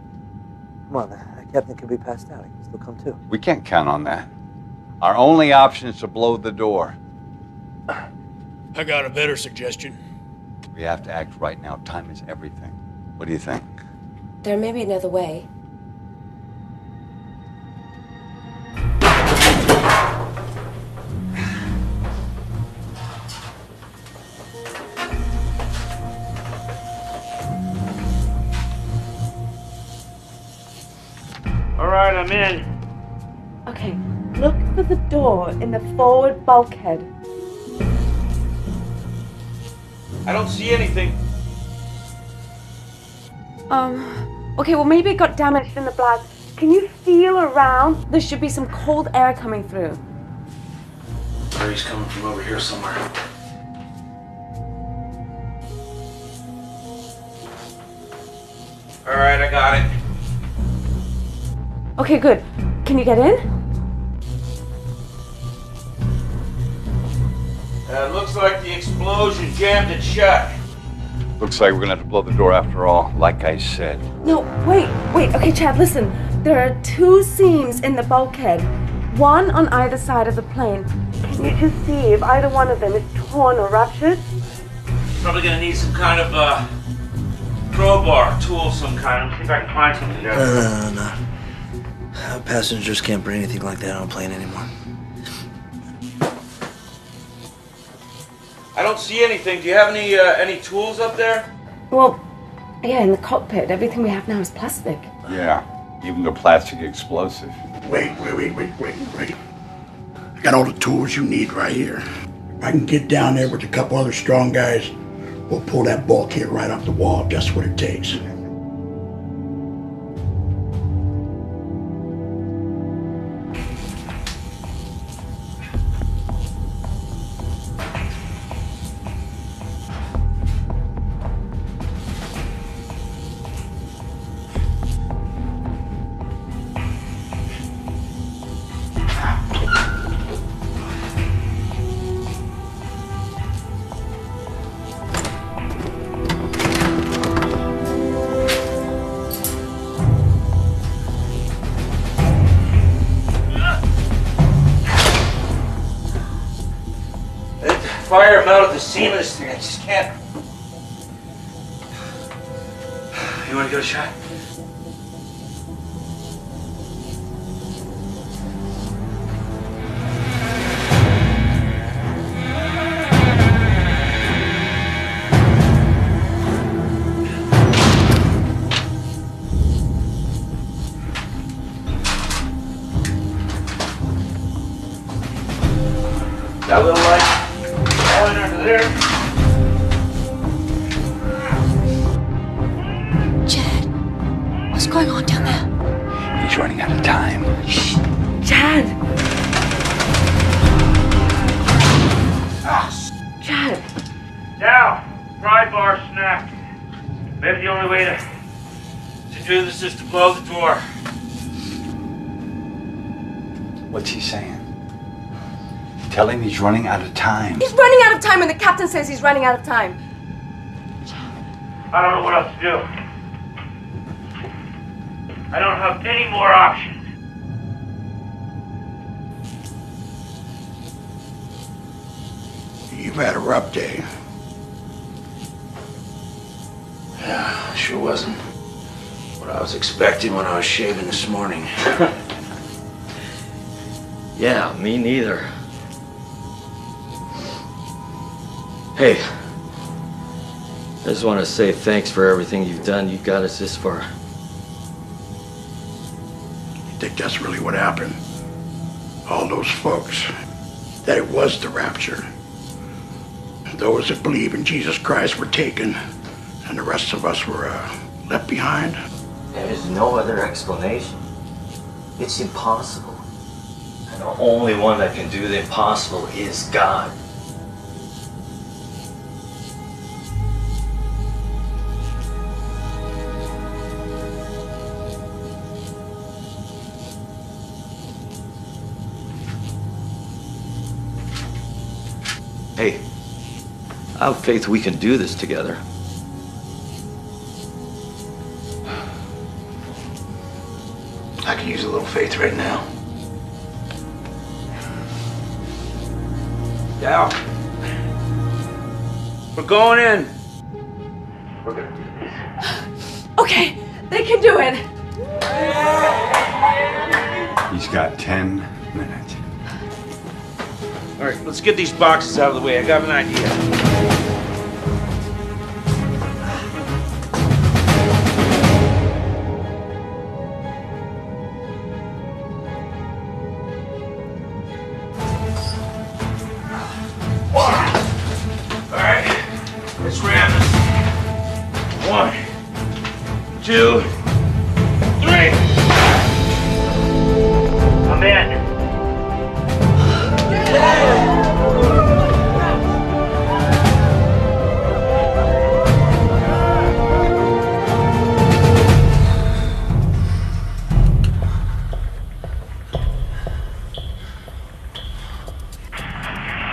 Come on, the captain could be passed out. He can still come to. We can't count on that. Our only option is to blow the door. I got a better suggestion. We have to act right now. Time is everything. What do you think? There may be another way. All right, I'm in. Okay, look for the door in the forward bulkhead. I don't see anything. Um, okay, well, maybe it got damaged in the blast. Can you feel around? There should be some cold air coming through. Air's coming from over here somewhere. All right, I got it. Okay, good. Can you get in? Uh, looks like the explosion jammed it shut. Looks like we're gonna have to blow the door after all, like I said. No, wait, wait. Okay, Chad, listen. There are two seams in the bulkhead, one on either side of the plane. Can you just see if either one of them is torn or ruptured? Probably gonna need some kind of uh, crowbar, tool, some kind. Let's see if I can find something. No, no, no, no. Uh, Passengers can't bring anything like that on a plane anymore. I don't see anything. Do you have any uh, any tools up there? Well, yeah, in the cockpit, everything we have now is plastic. Yeah, even the plastic explosive. Wait, wait, wait, wait, wait, wait. I got all the tools you need right here. If I can get down there with a couple other strong guys, we'll pull that bulkhead right off the wall, just what it takes. He's running out of time. He's running out of time, and the captain says he's running out of time. I don't know what else to do. I don't have any more options. You've had a rough day. Yeah, sure wasn't what I was expecting when I was shaving this morning. [laughs] Yeah, me neither. Hey, I just want to say thanks for everything you've done. You got us this far. You think that's really what happened? All those folks, that it was the rapture. Those that believe in Jesus Christ were taken, and the rest of us were uh, left behind. There's no other explanation. It's impossible. And the only one that can do the impossible is God. I have faith we can do this together. I could use a little faith right now. Dow. We're going in. We're gonna do this. Okay, they can do it. He's got 10 minutes. All right, let's get these boxes out of the way. I got an idea. One, two, three. I'm in.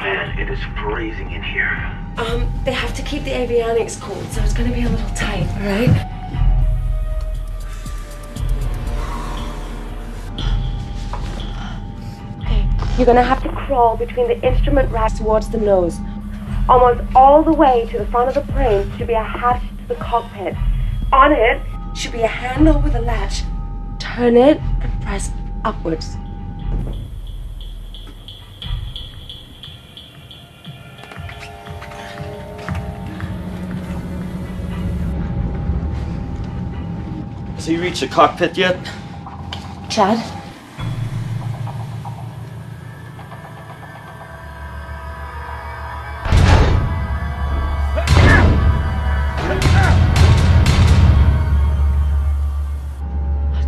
Man, it is freezing in here. Um, they have to keep the avionics cool, so it's gonna be a little tight, alright? Okay, you're gonna have to crawl between the instrument racks towards the nose. Almost all the way to the front of the plane should be a hatch to the cockpit. On it should be a handle with a latch. Turn it and press upwards. Has he reached the cockpit yet? Chad?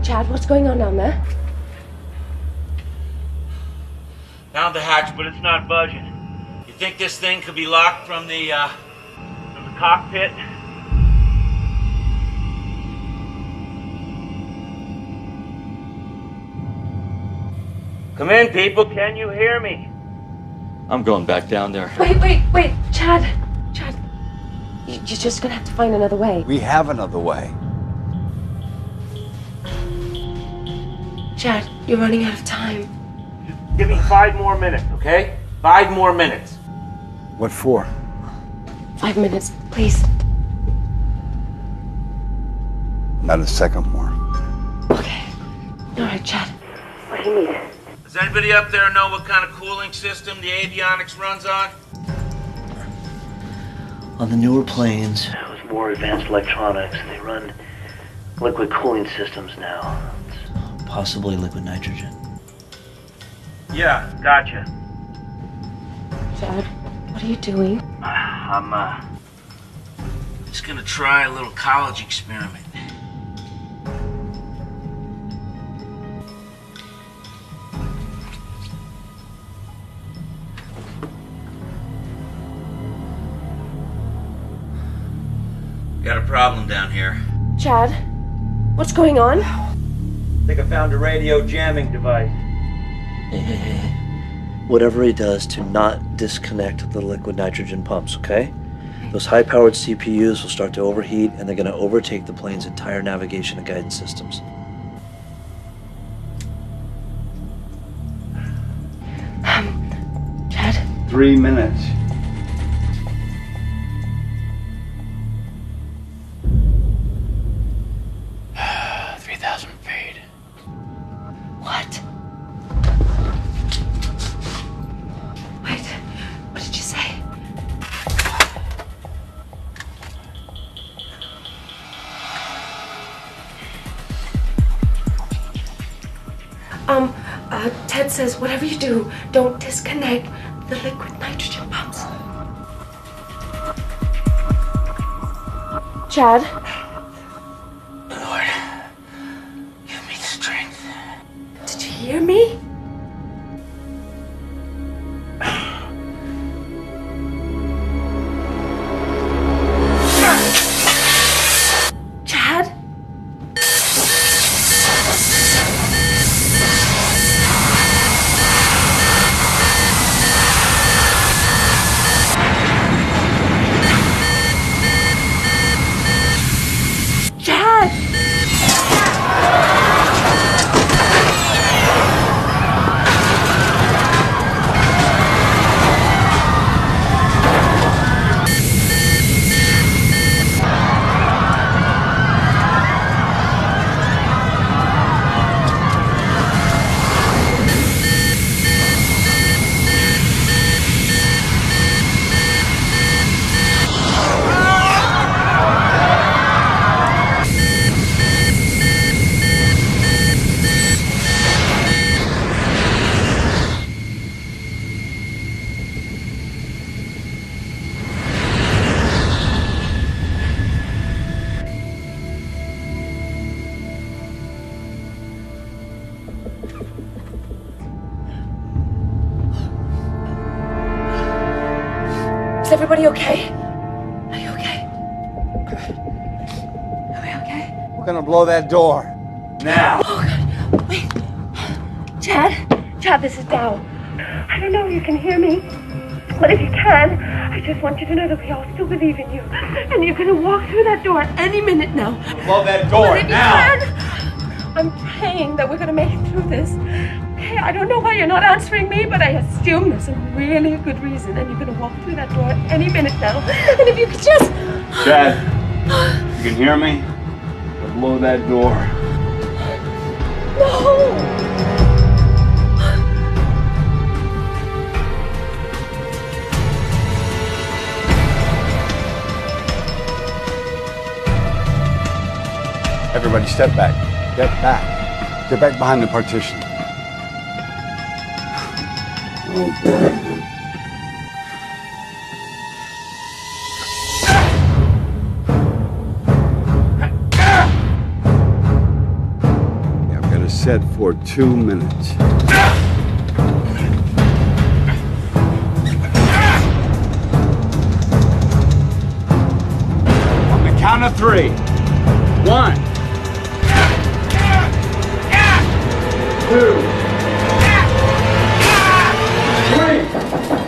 Chad, what's going on down there? Found the hatch, but it's not budging. You think this thing could be locked from the, uh, from the cockpit? Come in, people. Can you hear me? I'm going back down there. Wait, wait, wait, Chad. Chad, you- you're just gonna have to find another way. We have another way. Chad, you're running out of time. Give me five more minutes, okay? Five more minutes. What for? Five minutes, please. Not a second more. Okay. All right, Chad. What do you need? Does anybody up there know what kind of cooling system the avionics runs on? On the newer planes, with more advanced electronics, they run liquid cooling systems now. It's possibly liquid nitrogen. Yeah, gotcha. Chad, what are you doing? I'm, uh, just gonna try a little college experiment. Got a problem down here. Chad, what's going on? Think I found a radio jamming device. [laughs] Whatever he does to not disconnect the liquid nitrogen pumps, okay? Those high powered CPUs will start to overheat and they're going to overtake the plane's entire navigation and guidance systems. Um, Chad? Three minutes. Says whatever you do, don't disconnect the liquid nitrogen pumps. Chad? Blow that door. Now. Oh, God. Wait. Chad? Chad, this is Dow. I don't know if you can hear me, but if you can, I just want you to know that we all still believe in you. And you're gonna walk through that door any minute now. Blow that door But if now. You can, I'm praying that we're gonna make it through this. Okay, I don't know why you're not answering me, but I assume there's a really good reason, and you're gonna walk through that door any minute now. And if you could just. Chad, you can hear me? Blow that door. No! Everybody step back. Step back. Get back behind the partition. Yeah, [laughs] for two minutes. On the count of three. One. Two.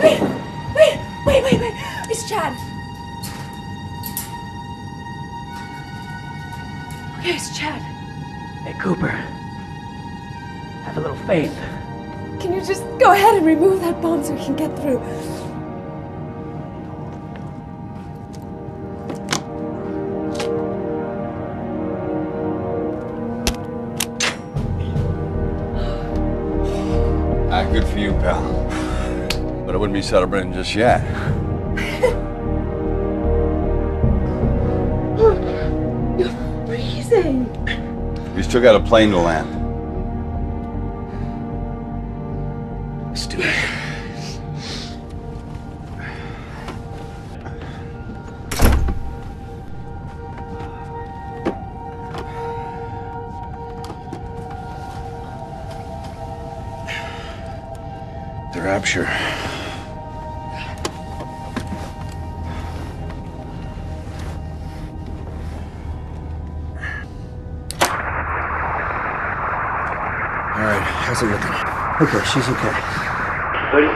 Wait, wait, wait, wait, wait. It's Chad. Okay, it's Chad. Hey, Cooper. Have a little faith. Can you just go ahead and remove that bomb so we can get through? Ah, good for you, pal. But I wouldn't be celebrating just yet. [laughs] You're freezing. We still got a plane to land.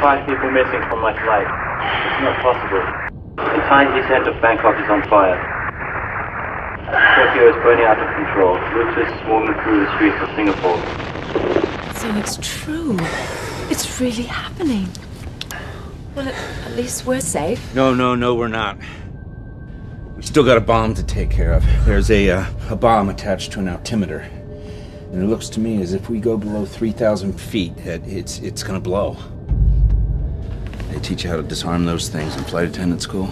35 people missing from my flight. It's not possible. The entire east end of Bangkok is on fire. Tokyo is burning out of control. Looters swarming through the streets of Singapore. So it's true. It's really happening. Well, at, at least we're safe. No, no, no, we're not. We still got a bomb to take care of. There's a, uh, a bomb attached to an altimeter. And it looks to me as if we go below 3,000 feet, it, it's, it's gonna blow. They teach you how to disarm those things in flight attendant school.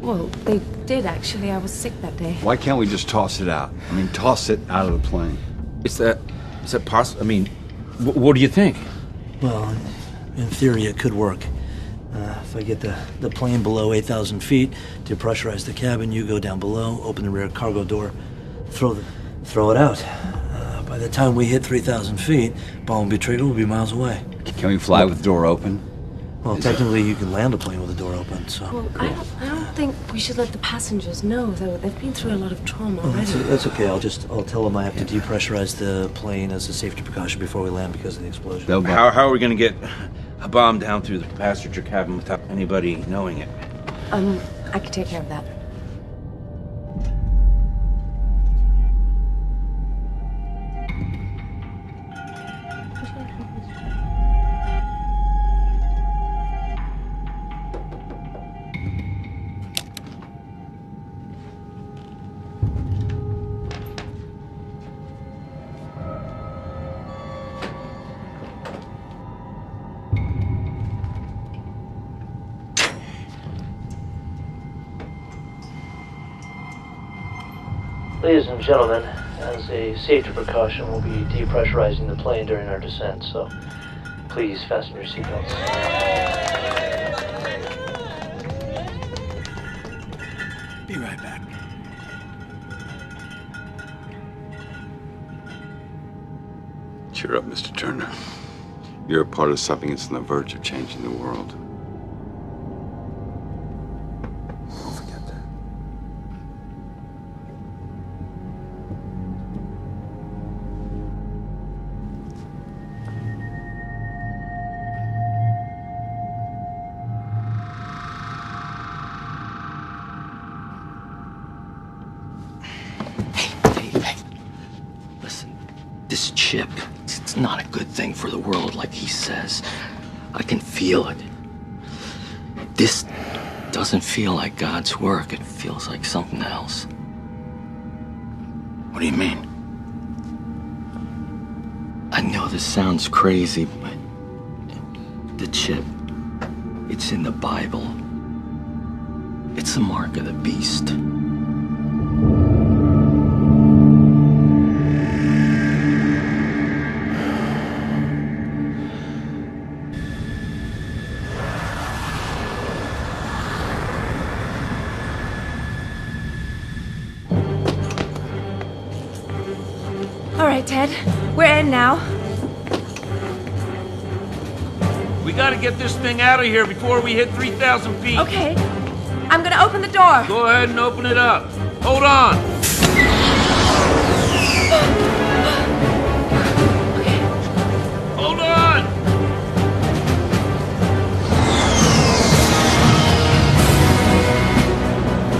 Well, they did actually. I was sick that day. Why can't we just toss it out? I mean, toss it out of the plane. Is that, is that possible? I mean, wh- what do you think? Well, in theory, it could work. Uh, if I get the, the plane below 8,000 feet, depressurize the cabin, you go down below, open the rear cargo door, throw the, throw it out. Uh, by the time we hit 3,000 feet, bomb will be triggered, we'll be miles away. Can we fly with the door open? Well, technically, you can land a plane with the door open, so. Well, I don't, I don't think we should let the passengers know, though. They've been through a lot of trauma Oh, that's, already. that's okay. I'll just I'll tell them I have to depressurize the plane as a safety precaution before we land because of the explosion. How, how are we gonna get a bomb down through the passenger cabin without anybody knowing it? Um, I can take care of that. And gentlemen, as a safety precaution, we'll be depressurizing the plane during our descent, so please fasten your seatbelts. Be right back. Cheer up, Mr. Turner. You're a part of something that's on the verge of changing the world. Feel it. This doesn't feel like God's work. It feels like something else. What do you mean? I know this sounds crazy, but the chip, it's in the Bible. It's the mark of the beast. Get this thing out of here before we hit 3,000 feet. Okay. I'm gonna open the door. Go ahead and open it up. Hold on. Hold on.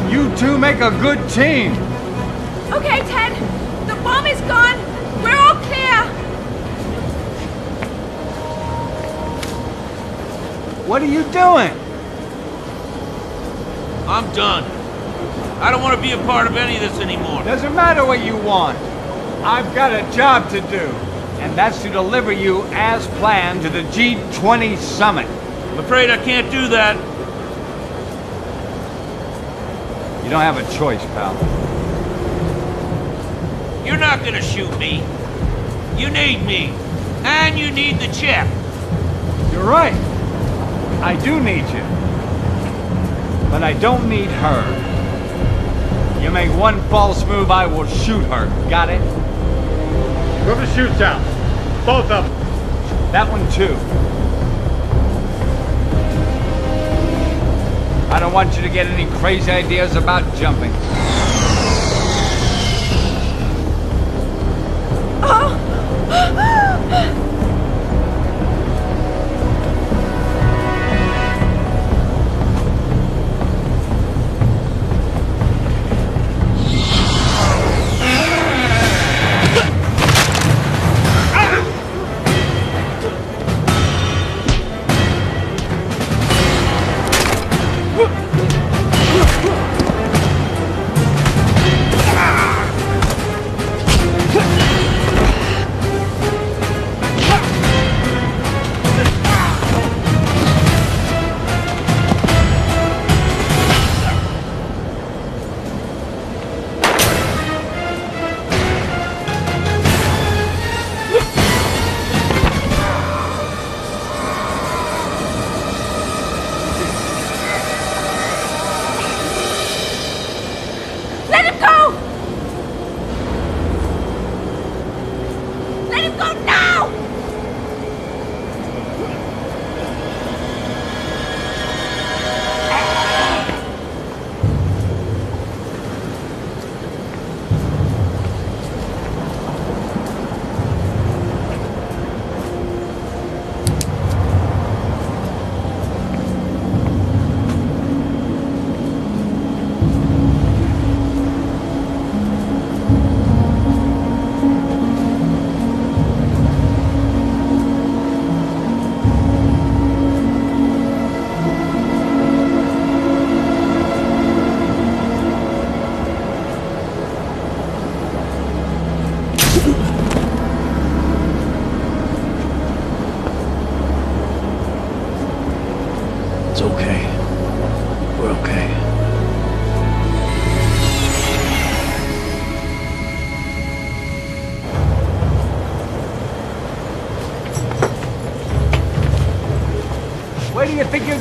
You two make a good team. Okay, Ted. What are you doing? I'm done. I don't want to be a part of any of this anymore. Doesn't matter what you want. I've got a job to do, and that's to deliver you as planned to the G20 summit. I'm afraid I can't do that. You don't have a choice, pal. You're not gonna shoot me. You need me. And you need the chip. You're right. I do need you. But I don't need her. You make one false move, I will shoot her. Got it? Whoever shoots out. Both of them. That one too. I don't want you to get any crazy ideas about jumping.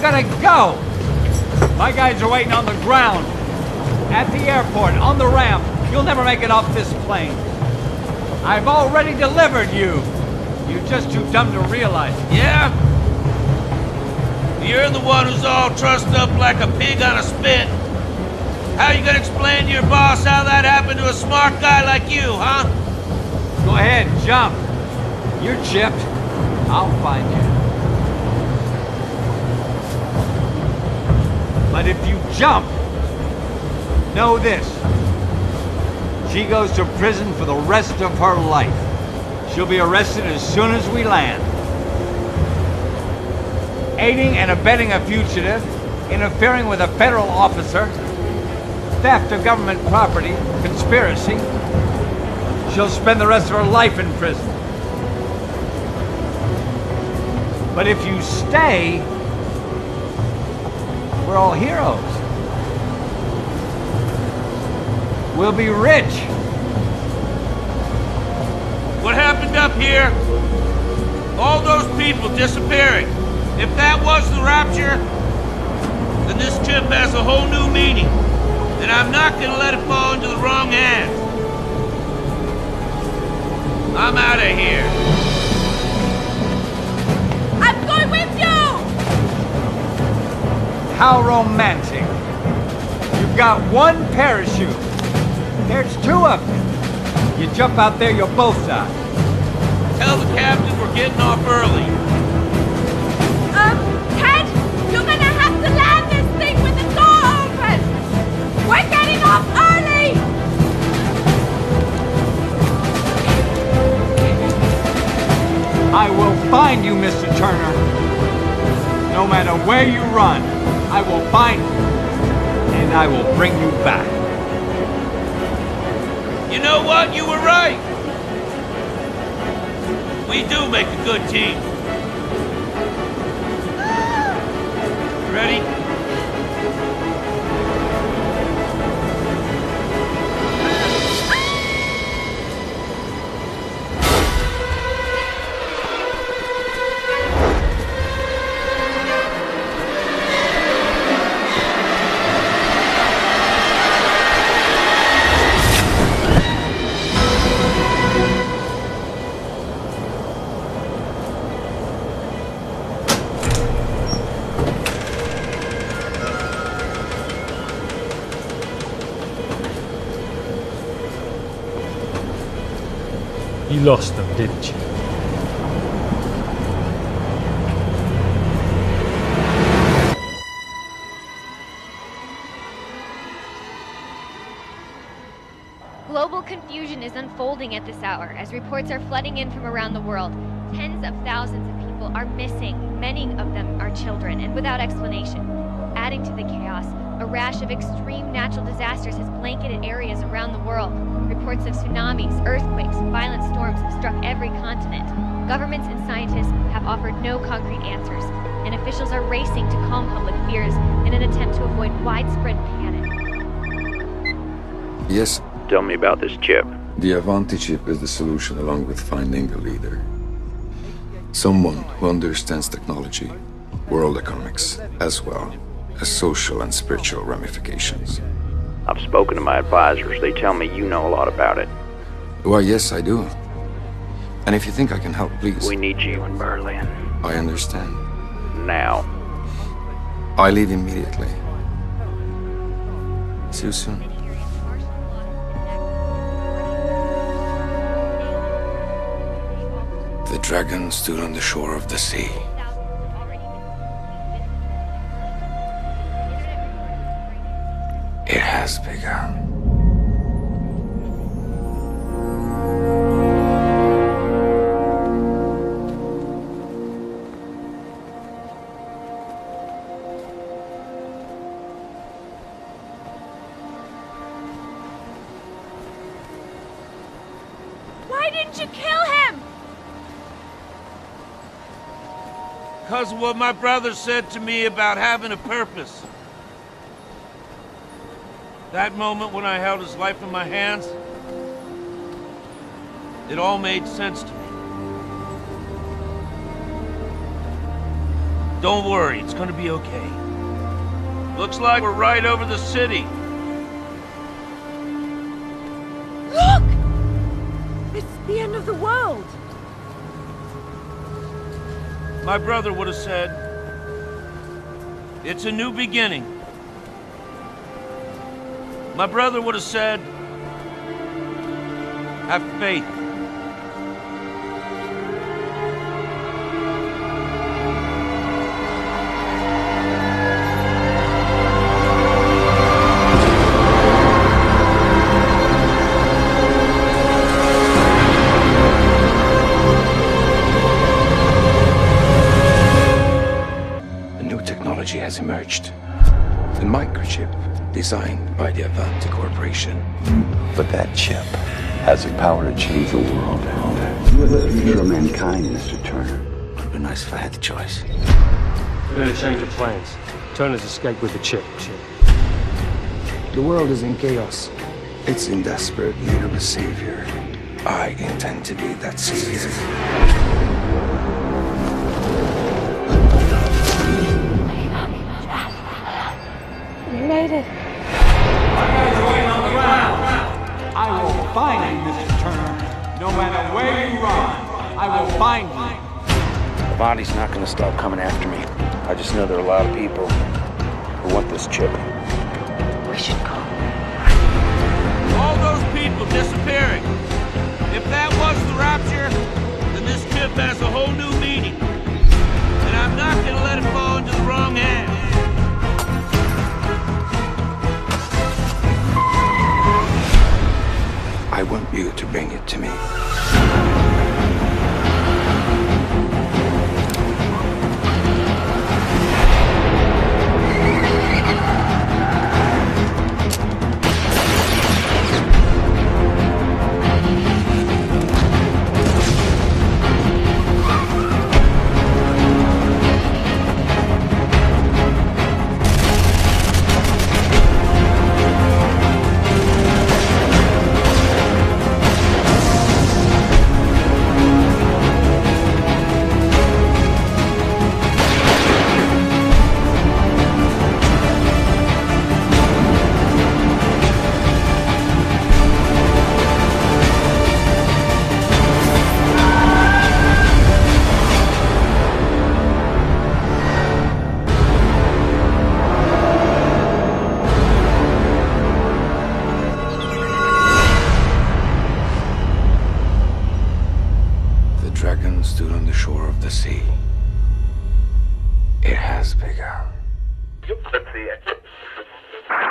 Gonna go? My guys are waiting on the ground. At the airport, on the ramp. You'll never make it off this plane. I've already delivered you. You're just too dumb to realize. Yeah? You're the one who's all trussed up like a pig on a spit. How you gonna explain to your boss how that happened to a smart guy like you, huh? Go ahead, jump. You're chipped. I'll find you. But if you jump, know this. She goes to prison for the rest of her life. She'll be arrested as soon as we land. Aiding and abetting a fugitive, interfering with a federal officer, theft of government property, conspiracy. She'll spend the rest of her life in prison. But if you stay, we're all heroes. We'll be rich. What happened up here? All those people disappearing. If that was the rapture, then this trip has a whole new meaning. And I'm not gonna let it fall into the wrong hands. I'm out of here. How romantic. You've got one parachute. There's two of them. You jump out there, you'll both die. Tell the captain we're getting off early. Um, Ted, you're gonna have to land this thing with the door open! We're getting off early! I will find you, Mr. Turner. No matter where you run, I will find you. And I will bring you back. You know what? You were right. We do make a good team. Ready? Lost them, didn't you? Global confusion is unfolding at this hour as reports are flooding in from around the world. Tens of thousands of people are missing. Many of them are children and without explanation. Adding to the chaos, a rash of extreme natural disasters has blanketed areas around the world. Reports of tsunamis, earthquakes, violent storms have struck every continent. Governments and scientists have offered no concrete answers, and officials are racing to calm public fears in an attempt to avoid widespread panic. Yes, Tell me about this chip. the Avanti chip is the solution along with finding a leader. Someone who understands technology, world economics, as well as social and spiritual ramifications. I've spoken to my advisors. They tell me you know a lot about it. Well, yes, I do. And if you think I can help, please. We need you in Berlin. I understand. Now. I leave immediately. See you soon. The dragon stood on the shore of the sea. What my brother said to me about having a purpose. That moment when I held his life in my hands, it all made sense to me. Don't worry, it's gonna be okay. Looks like we're right over the city. My brother would have said, It's a new beginning. My brother would have said, Have faith. But that chip has the power to change the world. You are the future of mankind, Mr. Turner. It'd be nice if I had the choice. We're gonna change the plans. Turner's escaped with the chip. chip. The world is in chaos. It's in desperate need of a savior. I intend to be that savior. We made it. You. Avanti's not gonna stop coming after me. I just know there are a lot of people who want this chip. We should go. All those people disappearing. If that was the rapture, then this chip has a whole new meaning. And I'm not gonna let it fall into the wrong hands. I want you to bring it to me.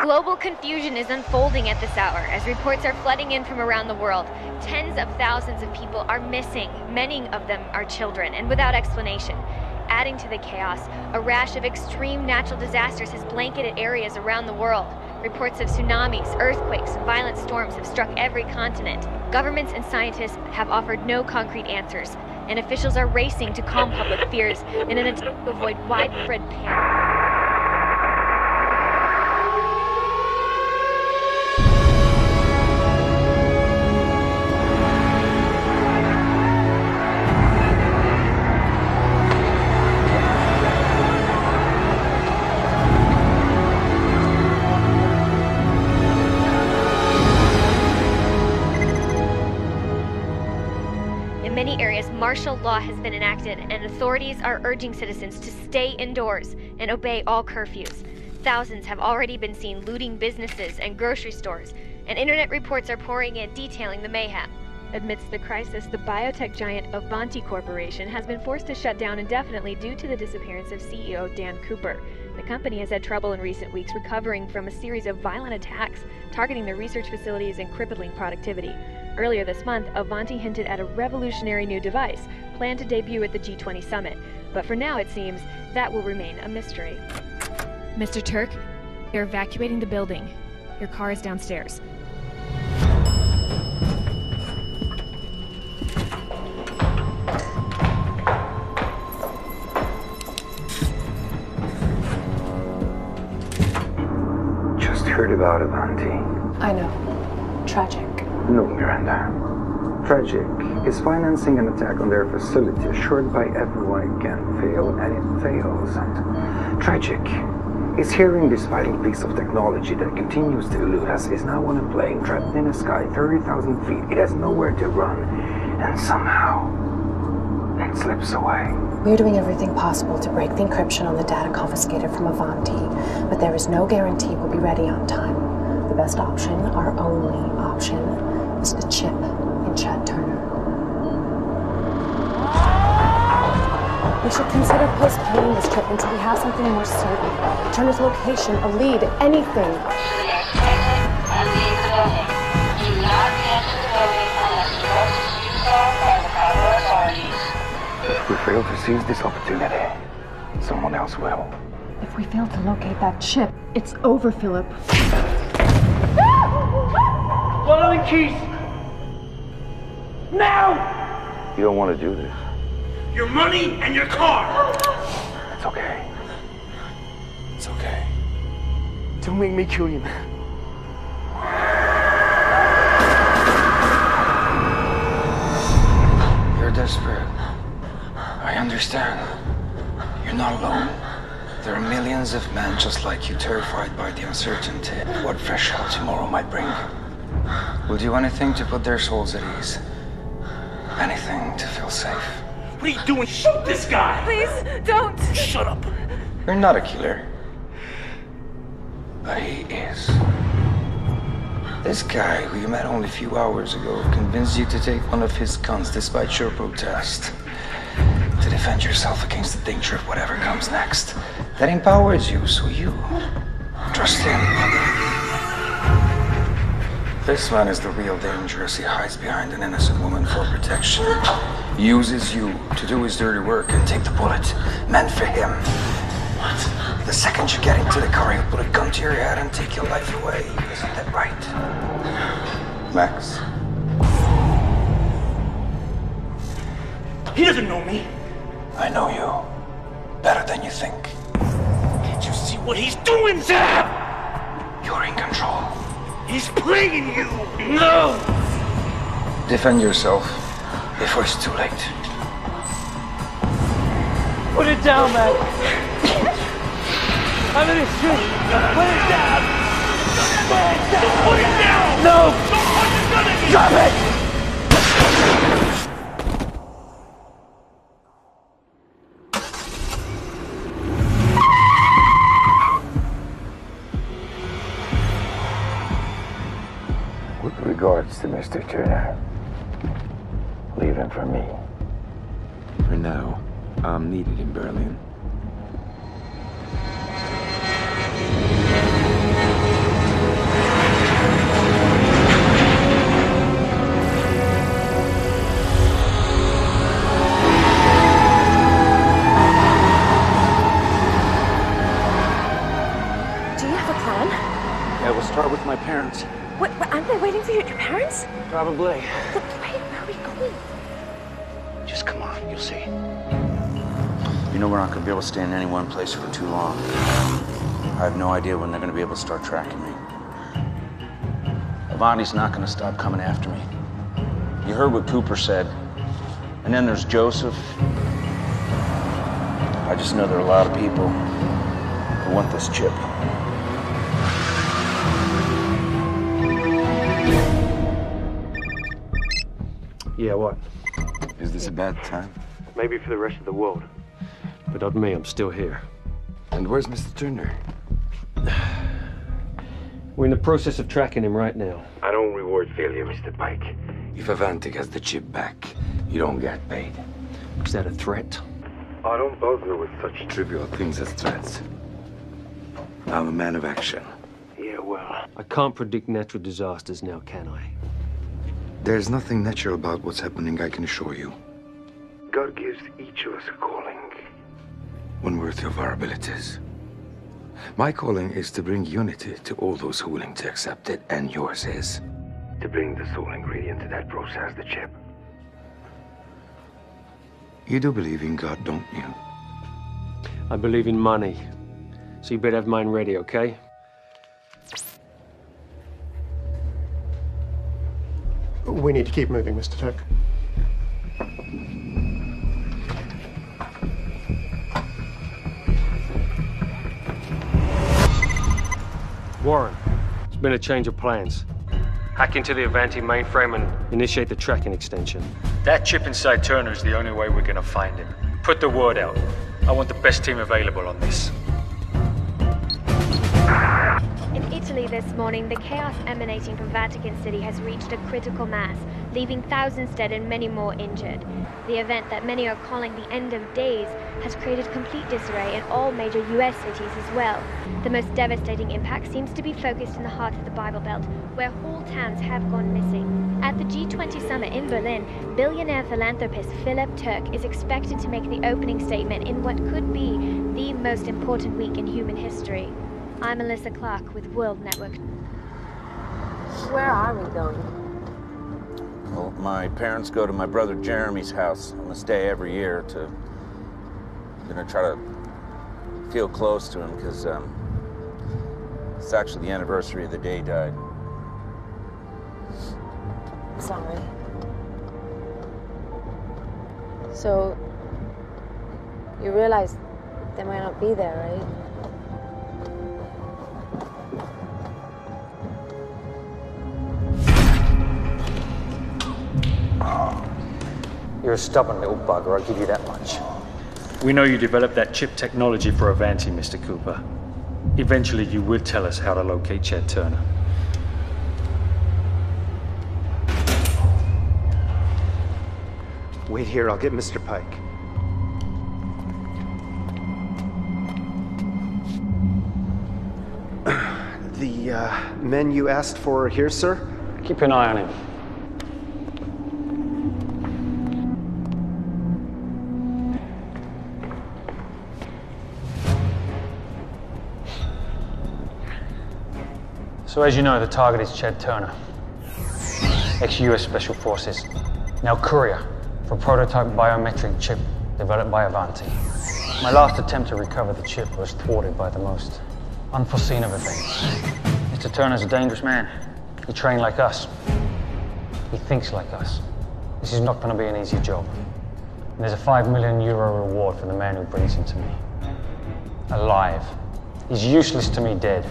Global confusion is unfolding at this hour as reports are flooding in from around the world. Tens of thousands of people are missing. Many of them are children and without explanation. Adding to the chaos, a rash of extreme natural disasters has blanketed areas around the world. Reports of tsunamis, earthquakes, and violent storms have struck every continent. Governments and scientists have offered no concrete answers, and officials are racing to calm public fears in an attempt to avoid widespread panic. Law has been enacted, and authorities are urging citizens to stay indoors and obey all curfews. Thousands have already been seen looting businesses and grocery stores, and internet reports are pouring in detailing the mayhem. Amidst the crisis, the biotech giant Avanti Corporation has been forced to shut down indefinitely due to the disappearance of CEO Dan Cooper. The company has had trouble in recent weeks recovering from a series of violent attacks targeting their research facilities and crippling productivity. Earlier this month, Avanti hinted at a revolutionary new device planned to debut at the G20 summit, but for now it seems that will remain a mystery. Mr. Turk, you're evacuating the building. Your car is downstairs. Just heard about Avanti. I know. Tragic. No, Miranda. Tragic is financing an attack on their facility assured by everyone it can fail, and it fails. Tragic is hearing this vital piece of technology that continues to elude us is now on a plane trapped in the sky 30,000 feet. It has nowhere to run, and somehow it slips away. We're doing everything possible to break the encryption on the data confiscated from Avanti, but there is no guarantee we'll be ready on time. The best option, our only option, is the chip in Chad Turner. We should consider postponing this trip until we have something more certain. Turner's location, a lead, anything. If we fail to seize this opportunity, someone else will. If If we fail to locate that chip, it's over, Philip. What are the keys? Now! You don't want to do this. Your money and your car! It's okay. It's okay. Don't make me kill you, man. You're desperate. I understand. You're not alone. There are millions of men just like you, terrified by the uncertainty of what fresh hell tomorrow might bring. Will do anything to put their souls at ease. Anything to feel safe. What are you doing? Shoot this guy! Please, don't! Shut up! You're not a killer. But he is. This guy, who you met only a few hours ago, convinced you to take one of his guns despite your protest. To defend yourself against the danger of whatever comes next. That empowers you, so you trust him. This man is the real danger as he hides behind an innocent woman for protection. He uses you to do his dirty work and take the bullet meant for him. What? The second you get into the car, he'll put a gun to your head and take your life away. Isn't that right? Max? He doesn't know me. I know you. Better than you think. Can't you see what he's doing, Sam? You're in control. He's playing you! No! Defend yourself before it's too late. Put it down, man! I'm in a shit! Put it down! Put it down! Put it down! No! Don't put the gun in Drop it! Leave him for me. For now, I'm needed in Berlin. Do you have a plan? Yeah, we'll start with my parents. What, what, aren't they waiting for you, at your parents? Probably. Look, be able to stay in any one place for too long. I have no idea when they're gonna be able to start tracking me. Avanti's not gonna stop coming after me. You heard what Cooper said. And then there's Joseph. I just know there are a lot of people who want this chip. Yeah, what? Is this a bad time? Maybe for the rest of the world. But not me, I'm still here. And where's Mr. Turner? [sighs] We're in the process of tracking him right now. I don't reward failure, Mr. Pike. If Avanti has the chip back, you don't get paid. Is that a threat? I don't bother with such trivial things as threats. I'm a man of action. Yeah, well. I can't predict natural disasters now, can I? There's nothing natural about what's happening, I can assure you. God gives each of us a calling. One worthy of our abilities. My calling is to bring unity to all those who are willing to accept it, and yours is. To bring the sole ingredient to that process, the chip. You do believe in God, don't you? I believe in money. So you better have mine ready, okay? We need to keep moving, Mr. Tuck. Warren, it's been a change of plans. Hack into the Avanti mainframe and initiate the tracking extension. That chip inside Turner is the only way we're gonna find him. Put the word out. I want the best team available on this. In Italy this morning, the chaos emanating from Vatican City has reached a critical mass, leaving thousands dead and many more injured. The event that many are calling the end of days has created complete disarray in all major US cities as well. The most devastating impact seems to be focused in the heart of the Bible Belt, where whole towns have gone missing. At the G20 summit in Berlin, billionaire philanthropist Philip Turk is expected to make the opening statement in what could be the most important week in human history. I'm Melissa Clark with World Network. Where are we going? Well, my parents go to my brother Jeremy's house. I'm gonna stay every year to. I'm gonna try to feel close to him because um, it's actually the anniversary of the day he died. Sorry. So, you realize they might not be there, right? You're a stubborn little bugger, I'll give you that much. We know you developed that chip technology for Avanti, Mr. Cooper. Eventually, you will tell us how to locate Chad Turner. Wait here, I'll get Mr. Pike. [clears throat] The uh, men you asked for are here, sir? Keep an eye on him. So as you know, the target is Chad Turner, ex-US Special Forces, now courier for prototype biometric chip developed by Avanti. My last attempt to recover the chip was thwarted by the most unforeseen of events. Mr. Turner's a dangerous man. He trained like us. He thinks like us. This is not going to be an easy job. And there's a five million euro reward for the man who brings him to me. Alive. He's useless to me dead.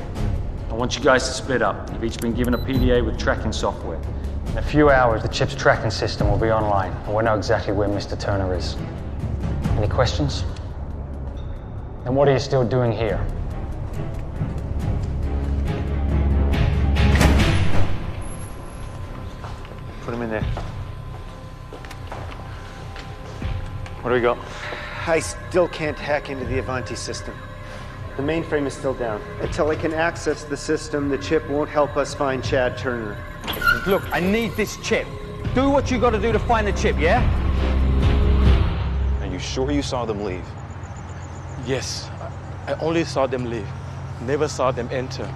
I want you guys to split up. You've each been given a PDA with tracking software. In a few hours, the chip's tracking system will be online, and we'll know exactly where Mr. Turner is. Any questions? And what are you still doing here? Put him in there. What do we got? I still can't hack into the Avanti system. The mainframe is still down. Until I can access the system, the chip won't help us find Chad Turner. Look, I need this chip. Do what you gotta do to find the chip, yeah? Are you sure you saw them leave? Yes, I only saw them leave, never saw them enter.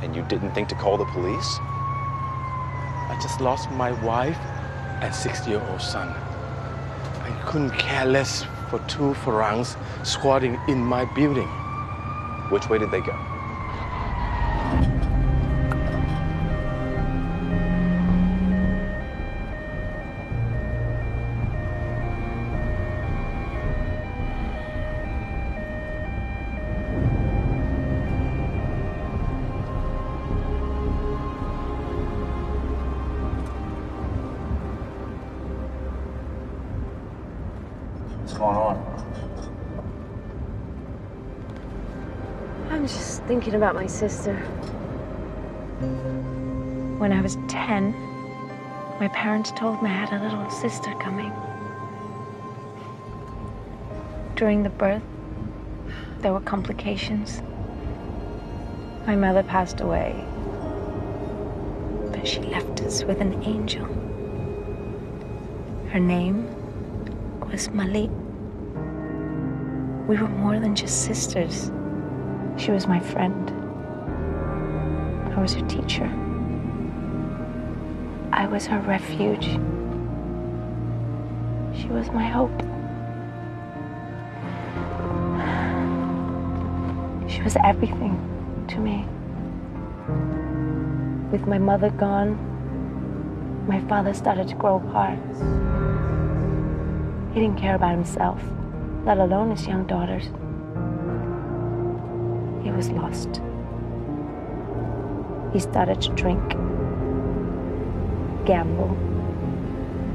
And you didn't think to call the police? I just lost my wife and six-year-old son. I couldn't care less for two Farangs squatting in my building. Which way did they go? Thinking about my sister. When I was 10, my parents told me I had a little sister coming. During the birth, there were complications. My mother passed away, but she left us with an angel. Her name was Malik. We were more than just sisters. She was my friend. I was her teacher. I was her refuge. She was my hope. She was everything to me. With my mother gone, my father started to grow apart. He didn't care about himself, let alone his young daughters he was lost. He started to drink, gamble,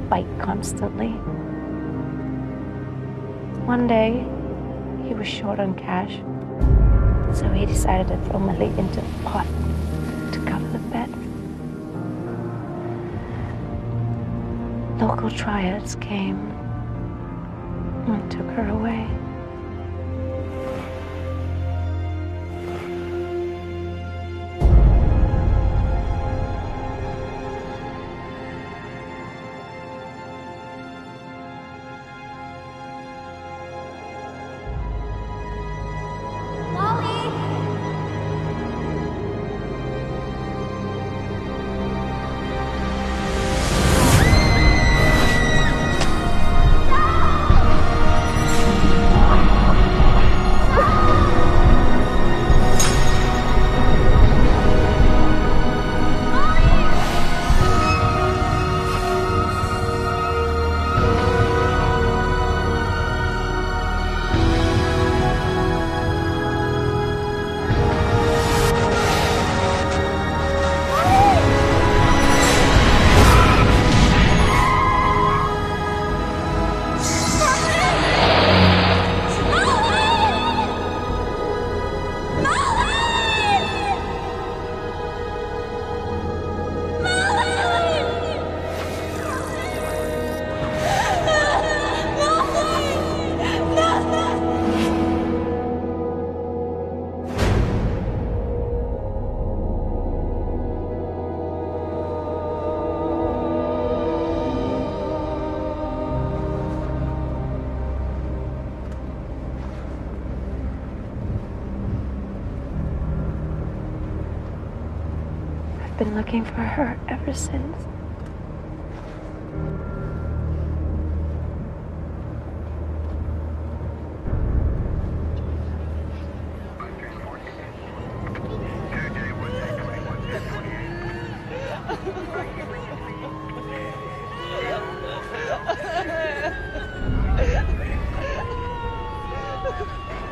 fight constantly. One day, he was short on cash, so he decided to throw Mali into the pot to cover the bet. Local triads came and took her away. Looking for her ever since.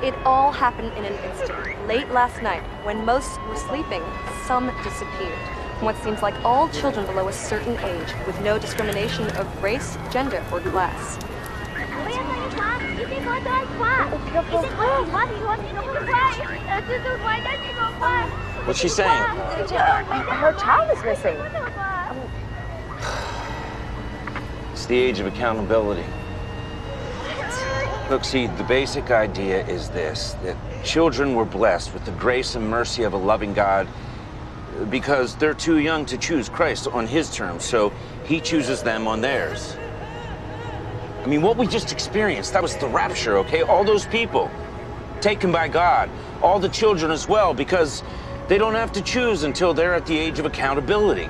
It all happened in an instant. Late last night, when most were sleeping, some disappeared. From what seems like all children below a certain age, with no discrimination of race, gender, or class. What's she saying? Her child is missing. It's the age of accountability. Look, see, the basic idea is this that children were blessed with the grace and mercy of a loving God because they're too young to choose Christ on His terms, so He chooses them on theirs. I mean, what we just experienced, that was the rapture, okay? All those people taken by God, all the children as well, because they don't have to choose until they're at the age of accountability.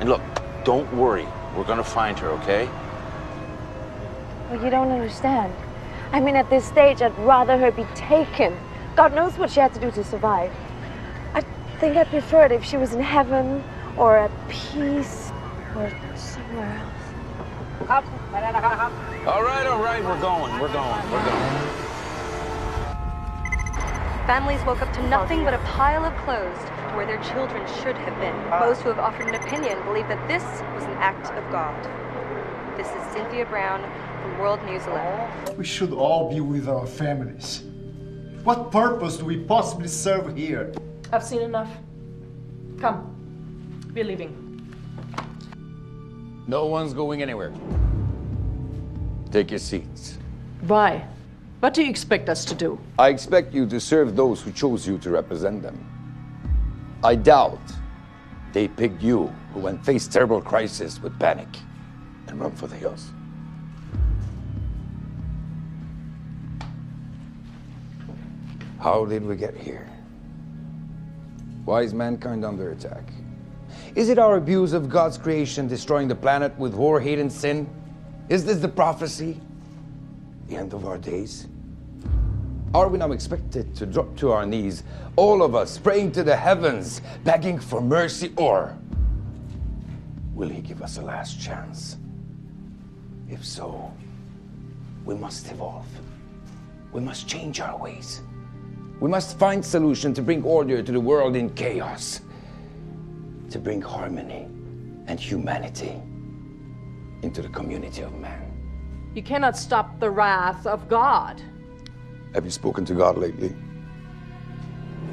And look, don't worry, we're gonna find her, okay? Well, you don't understand. I mean, at this stage, I'd rather her be taken. God knows what she had to do to survive. I think I'd prefer it if she was in heaven or at peace or somewhere else. All right, all right, we're going, we're going, we're going. Families woke up to nothing but a pile of clothes where their children should have been. Most who have offered an opinion believe that this was an act of God. This is Cynthia Brown from World News 11. We should all be with our families. What purpose do we possibly serve here? I've seen enough. Come. We're leaving. No one's going anywhere. Take your seats. Why? What do you expect us to do? I expect you to serve those who chose you to represent them. I doubt they picked you who, when faced terrible crisis, would panic and run for the hills. How did we get here? Why is mankind under attack? Is it our abuse of God's creation destroying the planet with war, hate, and sin? Is this the prophecy? The end of our days? Are we now expected to drop to our knees, all of us praying to the heavens, begging for mercy, or will He give us a last chance? If so, we must evolve. We must change our ways. We must find solution to bring order to the world in chaos, to bring harmony and humanity into the community of man. You cannot stop the wrath of God. Have you spoken to God lately?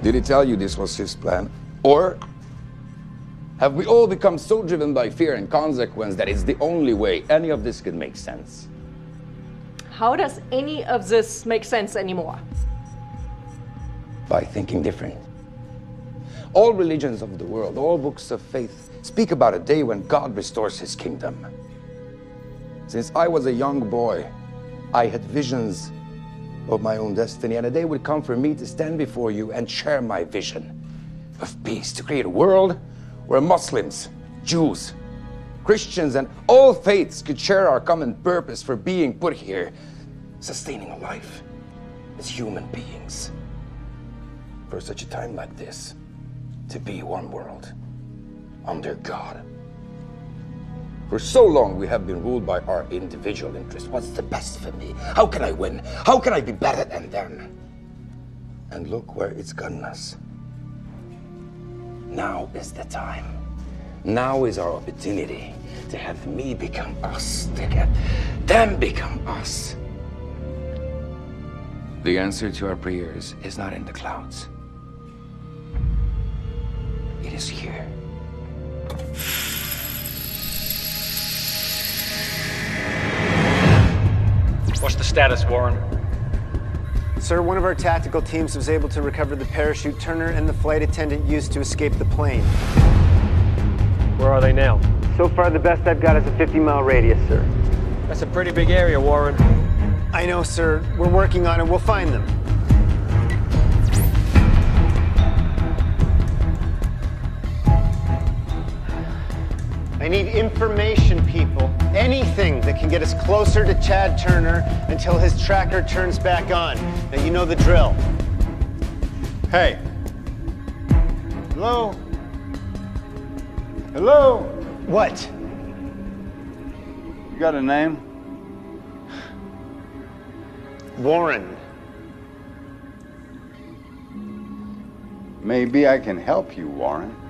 Did he tell you this was his plan? Or Have we all become so driven by fear and consequence that it's the only way any of this could make sense? How does any of this make sense anymore? By thinking different. All religions of the world, all books of faith speak about a day when God restores his kingdom. Since I was a young boy, I had visions of my own destiny, and a day would come for me to stand before you and share my vision of peace, to create a world where Muslims, Jews, Christians, and all faiths could share our common purpose for being put here, sustaining a life as human beings. For such a time like this, to be one world under God. For so long we have been ruled by our individual interests. What's the best for me? How can I win? How can I be better than them? And look where it's gotten us. Now is the time. Now is our opportunity to have me become us, to get them become us. The answer to our prayers is not in the clouds. It is here. What's the status, Warren? Sir, one of our tactical teams was able to recover the parachute Turner and the flight attendant used to escape the plane. Where are they now? So far, the best I've got is a 50 mile radius, sir. That's a pretty big area, Warren. I know, sir. We're working on it. We'll find them. I need information, people. Anything that can get us closer to Chad Turner until his tracker turns back on. Now, you know the drill. Hey. Hello? Hello? What? You got a name? Warren. Maybe I can help you, Warren.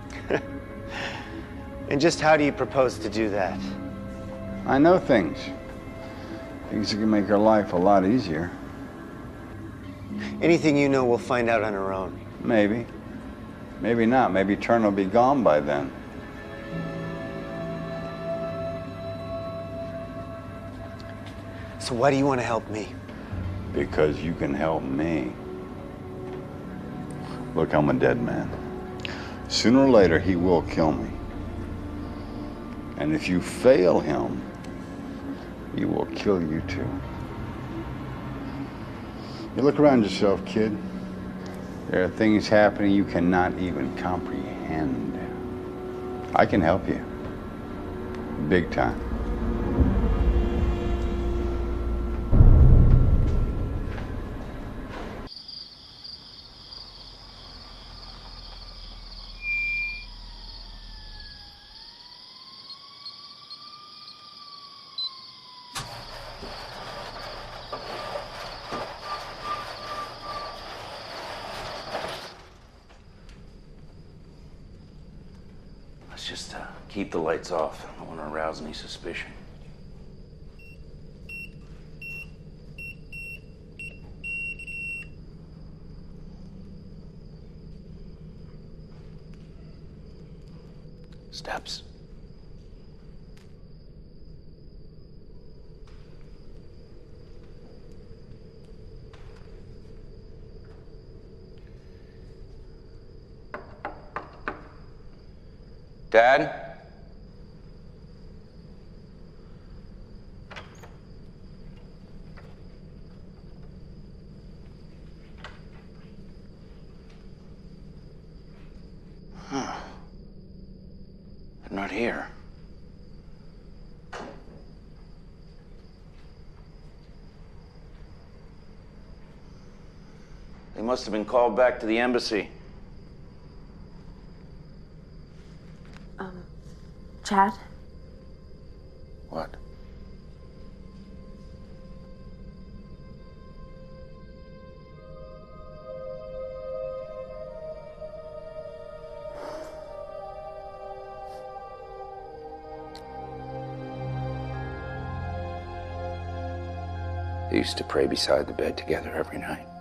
And just how do you propose to do that? I know things. Things that can make her life a lot easier. Anything you know, we'll find out on our own. Maybe. Maybe not. Maybe Turner will be gone by then. So why do you want to help me? Because you can help me. Look, I'm a dead man. Sooner or later, he will kill me. And if you fail him, he will kill you too. You look around yourself, kid. There are things happening you cannot even comprehend. I can help you. Big time. Let's just uh, keep the lights off. I don't want to arouse any suspicion. Steps. Dad? Huh. They're not here. They must have been called back to the embassy. Um, Chad? What? They used to pray beside the bed together every night.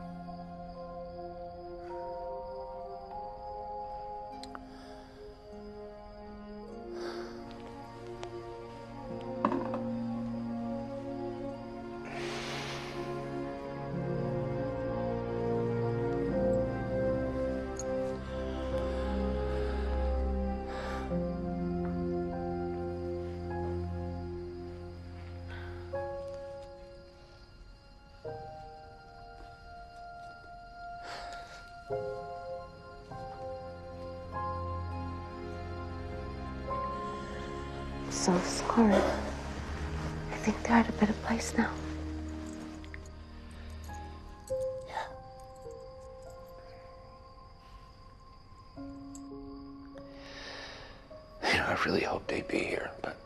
You know, I really hope they'd be here, but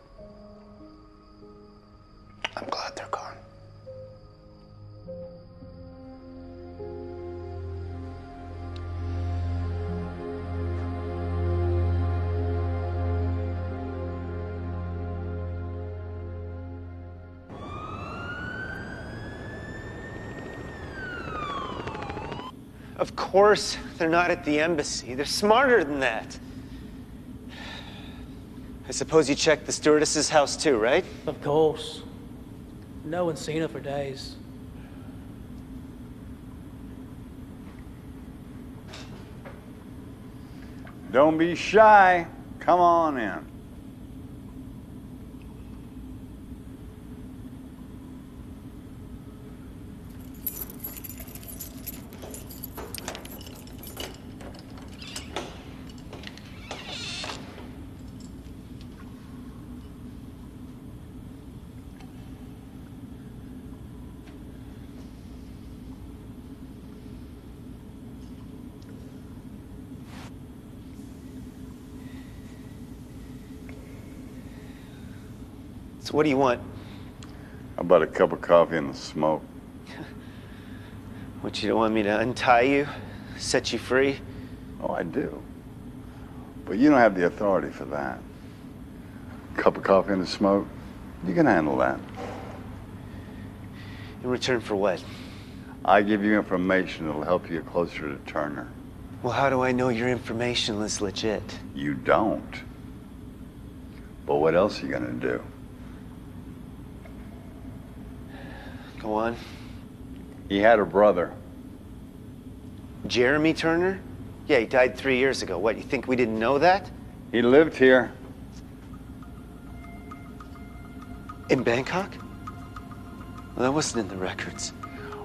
Of course, they're not at the embassy. They're smarter than that. I suppose you checked the stewardess's house too, right? Of course. No one's seen her for days. Don't be shy. Come on in. What do you want? How about a cup of coffee and the smoke? [laughs] What, you don't want me to untie you? Set you free? Oh, I do. But you don't have the authority for that. Cup of coffee and a smoke? You can handle that. In return for what? I give you information that'll help you get closer to Turner. Well, how do I know your information is legit? You don't. But what else are you gonna do? He had a brother. Jeremy Turner? Yeah, he died three years ago. What, you think we didn't know that? He lived here. In Bangkok? Well, that wasn't in the records.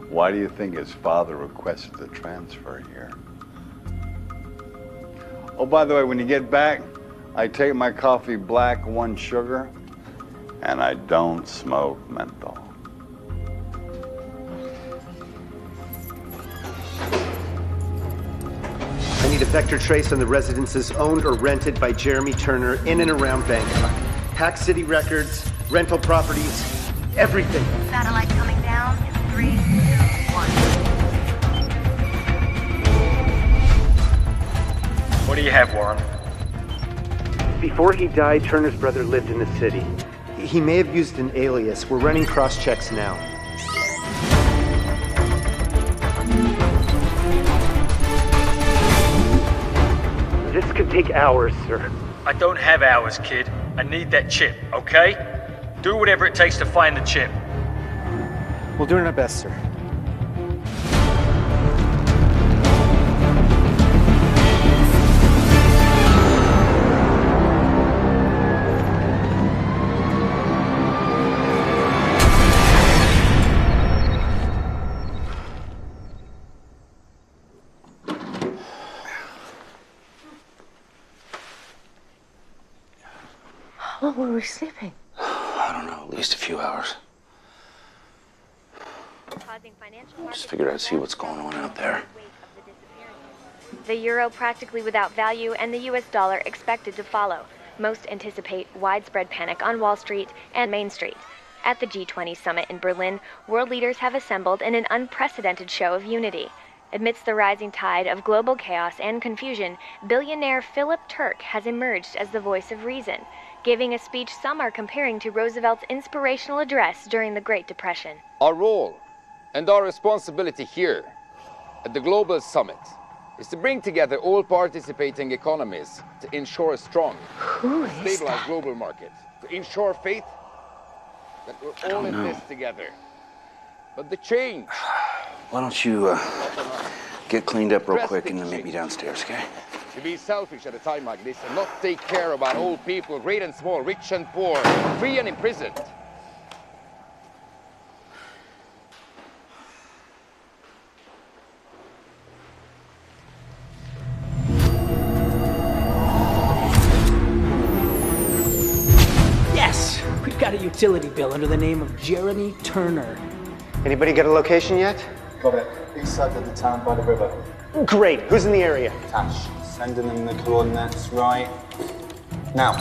Why do you think his father requested the transfer here? Oh, by the way, when you get back, I take my coffee black, one sugar, and I don't smoke menthol. Vector trace on the residences owned or rented by Jeremy Turner in and around Bangkok. Hack City records, rental properties, everything. Satellite coming down in three, two, one. What do you have, Warren? Before he died, Turner's brother lived in the city. He may have used an alias. We're running cross checks now. This could take hours, sir. I don't have hours, kid. I need that chip, okay? Do whatever it takes to find the chip. We're doing our best, sir. Were we sleeping? I don't know, at least a few hours. Causing Just figured I'd see what's going on out there. The euro practically without value and the US dollar expected to follow. Most anticipate widespread panic on Wall Street and Main Street. At the G20 summit in Berlin, world leaders have assembled in an unprecedented show of unity. Amidst the rising tide of global chaos and confusion, billionaire Philip Turk has emerged as the voice of reason, giving a speech some are comparing to Roosevelt's inspirational address during the Great Depression. Our role and our responsibility here at the Global Summit is to bring together all participating economies to ensure a strong, Who is stabilized that? global market, to ensure faith that we're all in know. this together. But the change Why don't you uh, get cleaned up real quick and then meet me downstairs, okay? To be selfish at a time like this and not take care about all people, great and small, rich and poor, free and imprisoned. Yes! We've got a utility bill under the name of Jeremy Turner. Anybody get a location yet? Got it. East side of the town by the river. Great. Who's in the area? Tash. Sending them the coordinates right now.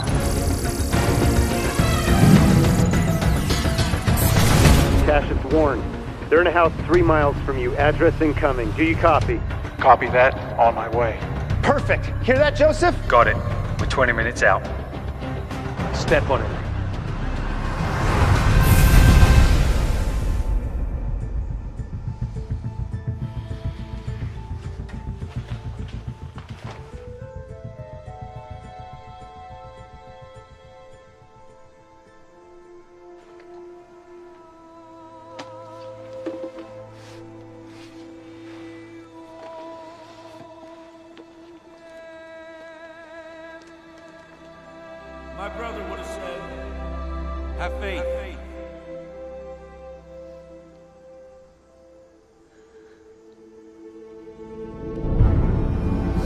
Tash, it's Warren. They're in a house three miles from you. Address incoming. Do you copy? Copy that. On my way. Perfect. Hear that, Joseph? Got it. We're 20 minutes out. Step on it. My brother would have said, have faith.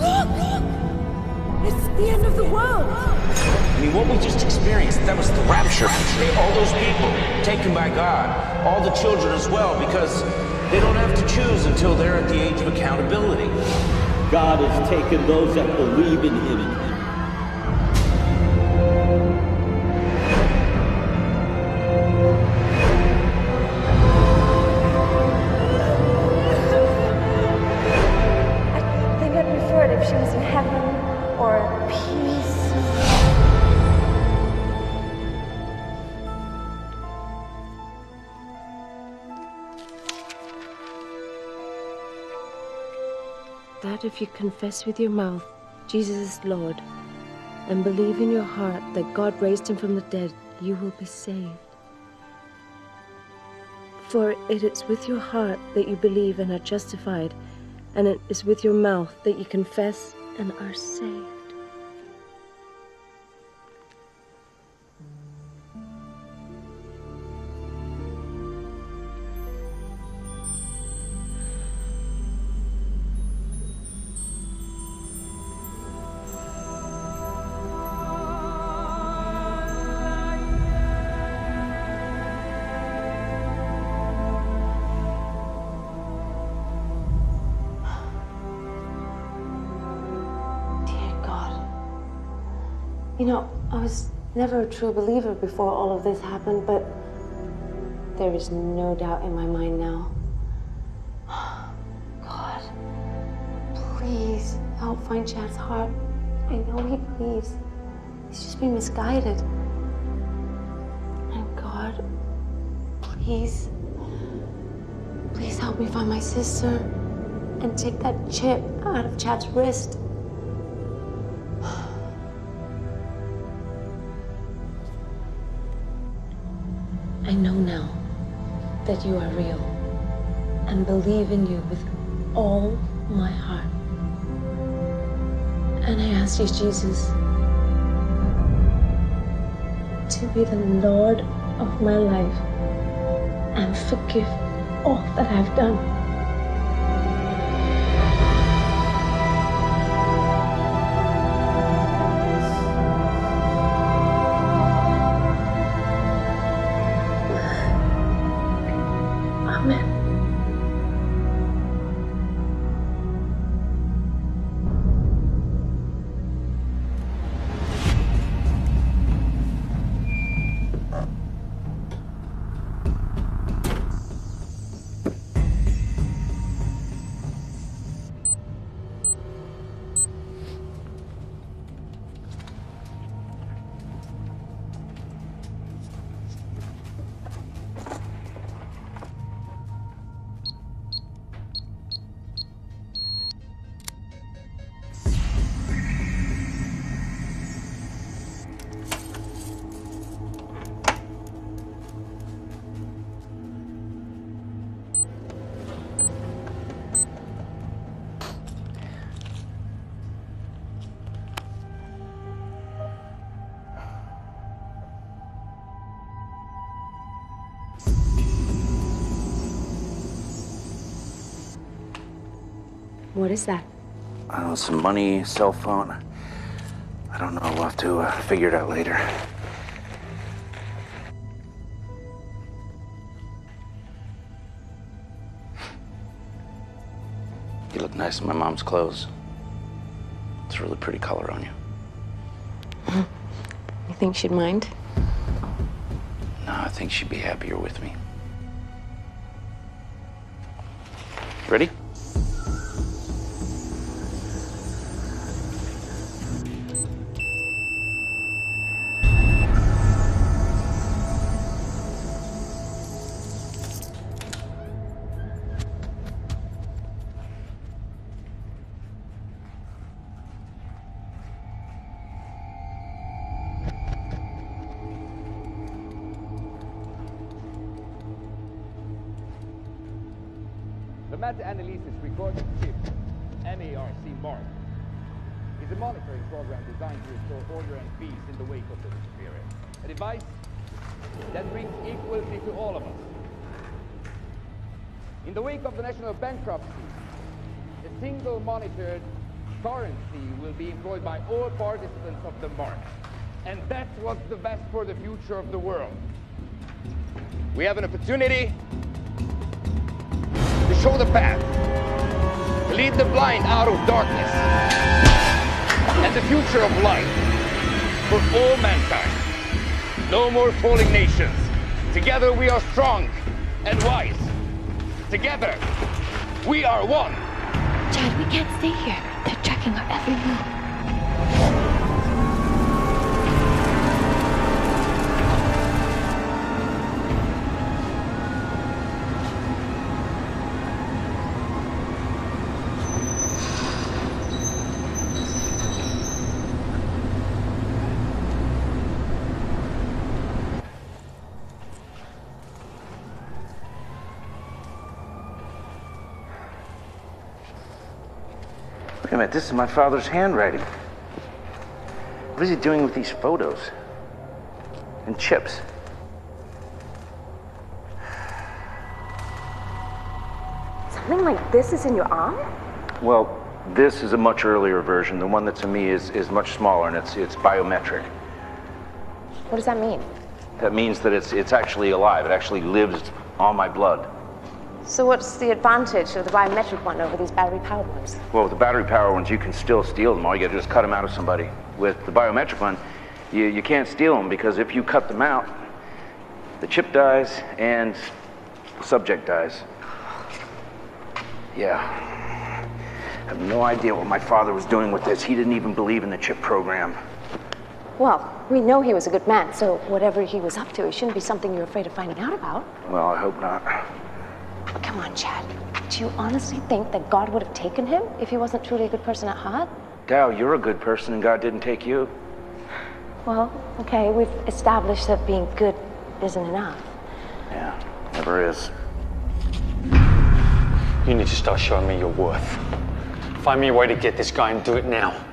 Look! It's the end of the world! I mean, what we just experienced, that was the rapture. All those people taken by God, all the children as well, because they don't have to choose until they're at the age of accountability. God has taken those that believe in Him if you confess with your mouth Jesus is Lord and believe in your heart that God raised him from the dead, you will be saved. For it is with your heart that you believe and are justified, and it is with your mouth that you confess and are saved. Never a true believer before all of this happened, but there is no doubt in my mind now. [sighs] God, please help find Chad's heart. I know he believes. He's just been misguided. And God, please, please help me find my sister and take that chip out of Chad's wrist. That you are real and believe in you with all my heart. And I ask you, Jesus, to be the Lord of my life and forgive all that I've done. What is that? I don't know. some money, cell phone. I don't know. We'll have to uh, figure it out later. You look nice in my mom's clothes. It's a really pretty color on you. You think she'd mind? No, I think she'd be happier with me. In the wake of the national bankruptcy, a single monitored currency will be employed by all participants of the market. And that's what's the best for the future of the world. We have an opportunity to show the path, to lead the blind out of darkness, and the future of light for all mankind. No more falling nations. Together we are strong and wise. Together, we are one. Chad, we can't stay here. They're tracking our every move. This is my father's handwriting. What is he doing with these photos? And chips? Something like this is in your arm? Well, this is a much earlier version. The one that's in me is, is much smaller and it's, it's biometric. What does that mean? That means that it's, it's actually alive. It actually lives on my blood. So what's the advantage of the biometric one over these battery-powered ones? Well, with the battery power ones, you can still steal them. All you gotta do is cut them out of somebody. With the biometric one, you, you can't steal them because if you cut them out, the chip dies and the subject dies. Yeah. I have no idea what my father was doing with this. He didn't even believe in the chip program. Well, we know he was a good man, so whatever he was up to, it shouldn't be something you're afraid of finding out about. Well, I hope not. Come on, Chad. Do you honestly think that God would have taken him if he wasn't truly a good person at heart? Dow, you're a good person and God didn't take you. Well, okay, we've established that being good isn't enough. Yeah, never is. You need to start showing me your worth. Find me a way to get this guy and do it now.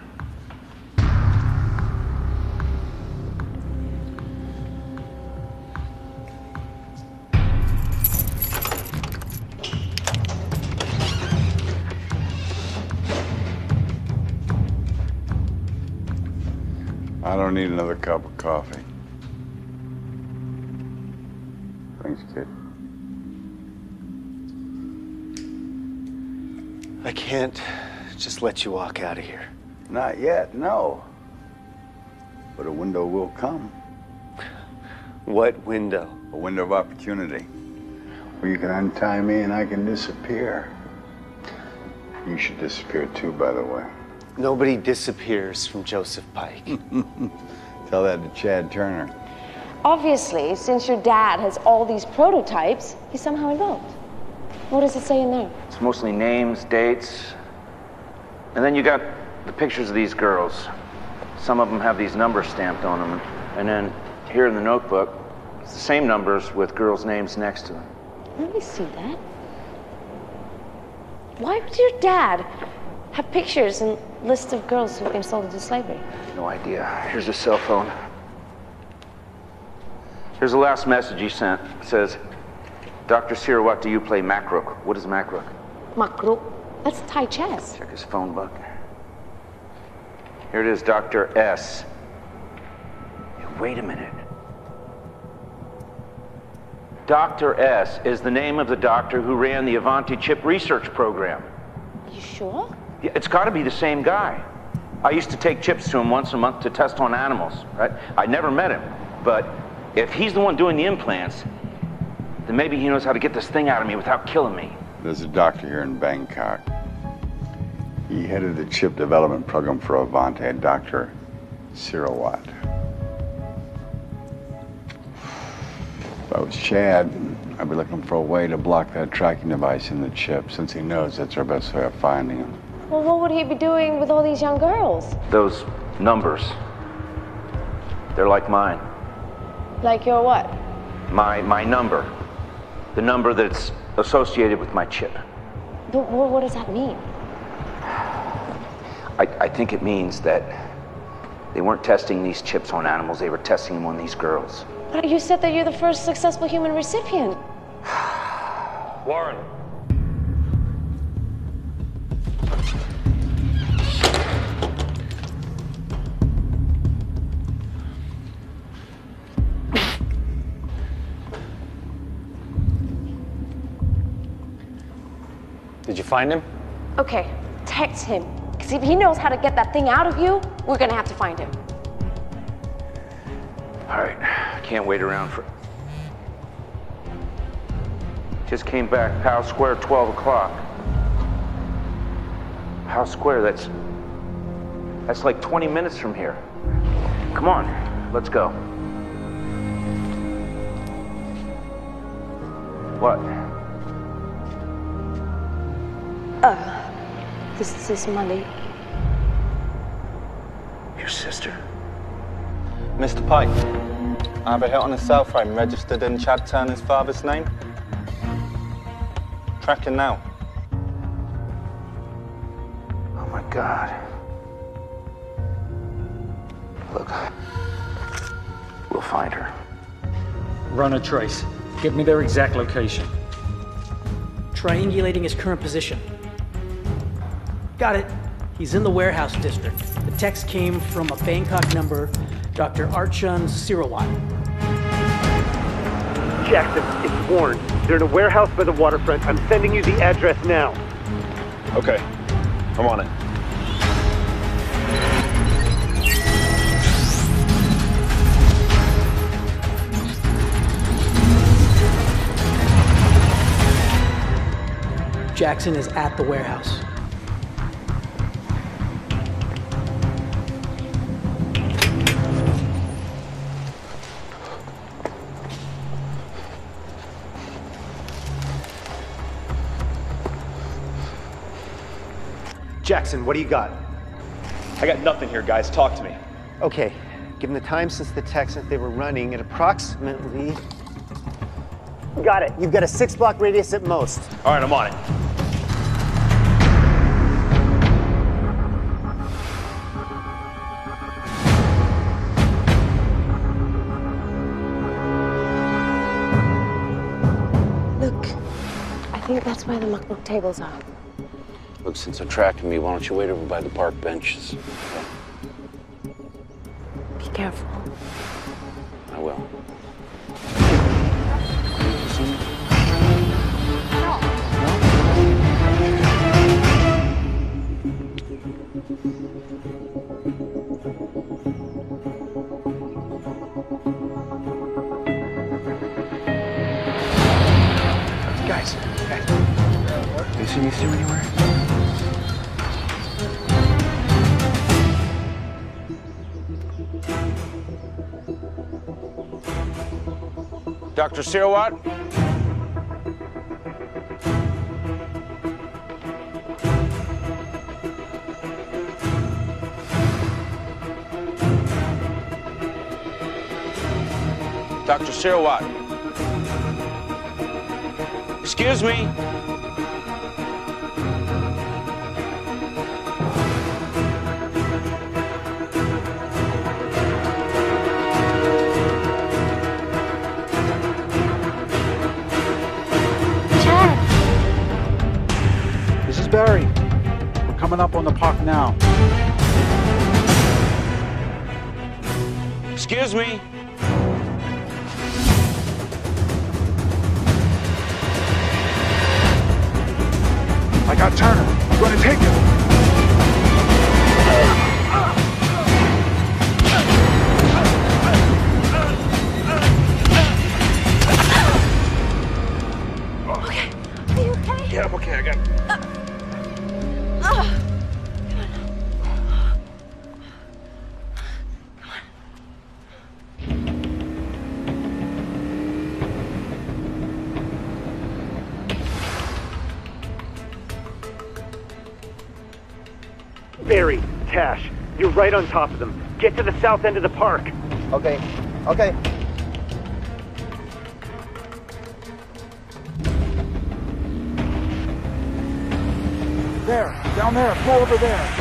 I don't need another cup of coffee. Thanks, kid. I can't just let you walk out of here. Not yet, no. But a window will come. What window? A window of opportunity. Where you can untie me and I can disappear. You should disappear too, by the way. Nobody disappears from Joseph Pike. [laughs] Tell that to Chad Turner. Obviously, since your dad has all these prototypes, he's somehow involved. What does it say in there? It's mostly names, dates. And then you got the pictures of these girls. Some of them have these numbers stamped on them. And then here in the notebook, it's the same numbers with girls' names next to them. Let me see that. Why would your dad have pictures and lists of girls who've been sold into slavery? No idea. Here's his cell phone. Here's the last message he sent. It says, Dr. Sirawat, do you play Makruk? What is Makruk? Makruk. That's Thai chess. Check his phone book. Here it is, Dr. S. Hey, Wait a minute. Dr. S is the name of the doctor who ran the Avanti chip research program. Are you sure? It's got to be the same guy. I used to take chips to him once a month to test on animals, right? I never met him, but if he's the one doing the implants, then maybe he knows how to get this thing out of me without killing me. There's a doctor here in Bangkok. He headed the chip development program for Avanti, Dr. Sirawat. If I was Chad, I'd be looking for a way to block that tracking device in the chip, since he knows that's our best way of finding him. Well, what would he be doing with all these young girls? Those numbers, they're like mine. Like your what? My, my number. The number that's associated with my chip. But what, what does that mean? I, I think it means that they weren't testing these chips on animals, they were testing them on these girls. But you said that you're the first successful human recipient. Warren. Did you find him? Okay, text him. Because if he knows how to get that thing out of you, we're gonna have to find him. All right, I can't wait around for. Just came back, Powell Square, 12 o'clock. Powell Square, that's. That's like 20 minutes from here. Come on, let's go. What? Uh, this is Molly. Your sister? Mr. Pike, I have a hit on a cell phone registered in Chad Turner's father's name. Tracking now. Oh my god. Look. We'll find her. Run a trace. Give me their exact location. Triangulating his current position. Got it. He's in the warehouse district. The text came from a Bangkok number, Dr. Archon Sirawat. Jackson, it's Warren. They're in a warehouse by the waterfront. I'm sending you the address now. Okay, I'm on it. Jackson is at the warehouse. Jackson, what do you got? I got nothing here, guys. Talk to me. Okay, given the time since the text that they were running at approximately. Got it. You've got a six block radius at most. All right, I'm on it. Look, I think that's where the makruk tables are. Look, since they're tracking me, why don't you wait over by the park benches? Be careful. I will. Guys, guys. You see me Stu anywhere? Dr. Sirawat? Dr. Sirawat? Excuse me? Coming up on the park now. Excuse me? Right on top of them. Get to the south end of the park. Okay, okay. There, down there, pull over there.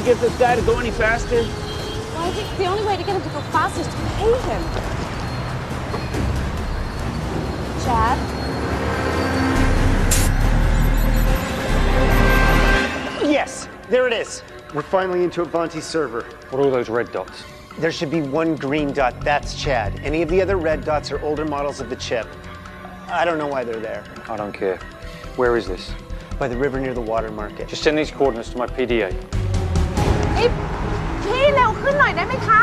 Can't get this guy to go any faster? Well, I think the only way to get him to go faster is to pay him. Chad? Yes, there it is. We're finally into Avanti's server. What are all those red dots? There should be one green dot. That's Chad. Any of the other red dots are older models of the chip. I don't know why they're there. I don't care. Where is this? By the river near the water market. Just send these coordinates to my PDA. ขึ้นหน่อยได้ไหมคะ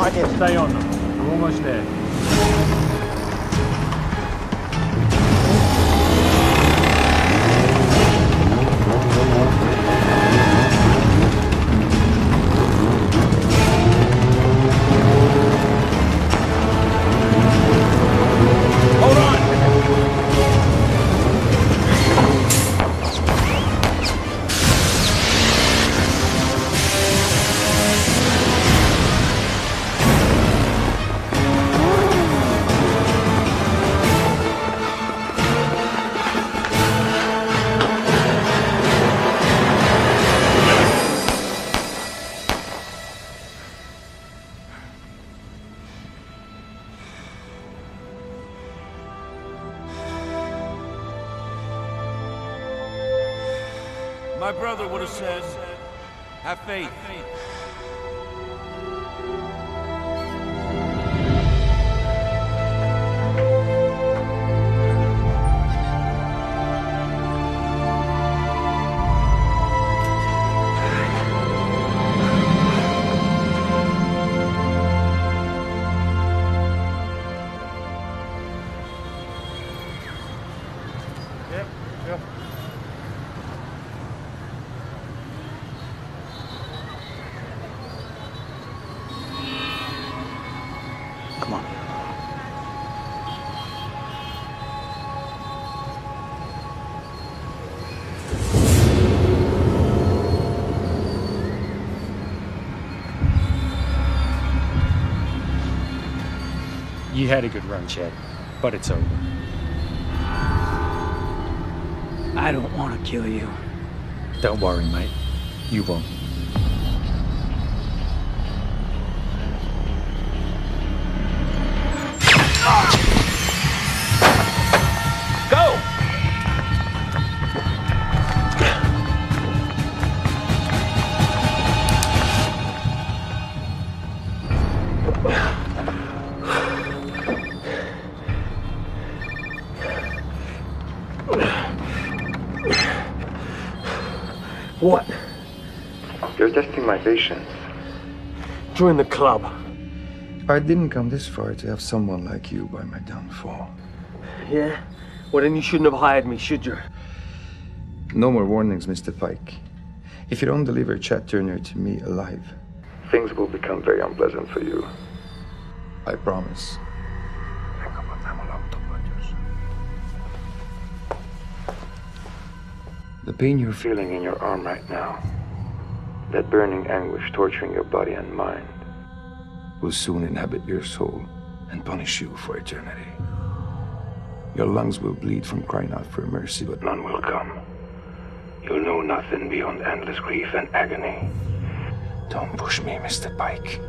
market. Stay on them. Had a good run, Chad, but it's over. I don't want to kill you. Don't worry, mate. You won't. You're testing my patience. Join the club. I didn't come this far to have someone like you by my downfall. Yeah? Well, then you shouldn't have hired me, should you? No more warnings, Mr. Pike. If you don't deliver Chad Turner to me alive, Things will become very unpleasant for you. I promise. The pain you're Feeling in your arm right now. That burning anguish torturing your body and mind. will soon inhabit your soul and punish you for eternity. Your lungs will bleed from crying out for mercy, but None will come. You'll know nothing beyond endless grief and agony. don't push me, Mr. Pike.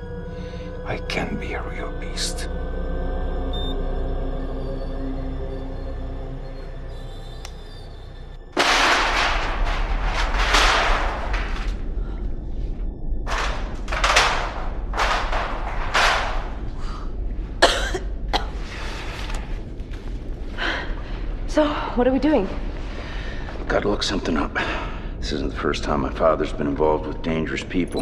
I can be a real beast. What are we doing? Gotta look something up. This isn't the first time my father's been involved with dangerous people.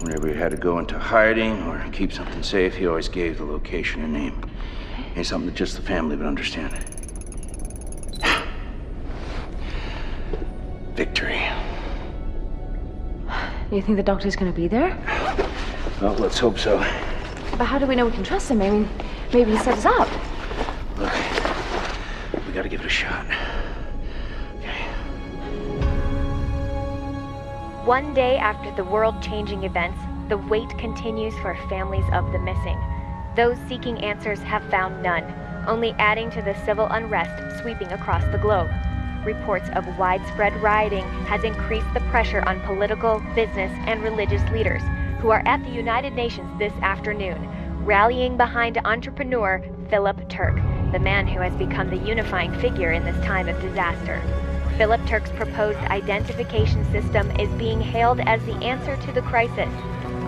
Whenever he had to go into hiding or keep something safe, he always gave the location and name. Ain't something that just the family would understand. [sighs] Victory. You think the doctor's gonna be there? Well, let's hope so. But how do we know we can trust him? I mean, maybe he set us up. Gotta give it a shot. One day after the world changing events, the wait continues for families of the missing. Those seeking answers have found none, only adding to the civil unrest sweeping across the globe. Reports of widespread rioting has increased the pressure on political, business, and religious leaders who are at the United Nations this afternoon, rallying behind entrepreneur Philip Turk, the man who has become the unifying figure in this time of disaster. Philip Turk's proposed identification system is being hailed as the answer to the crisis,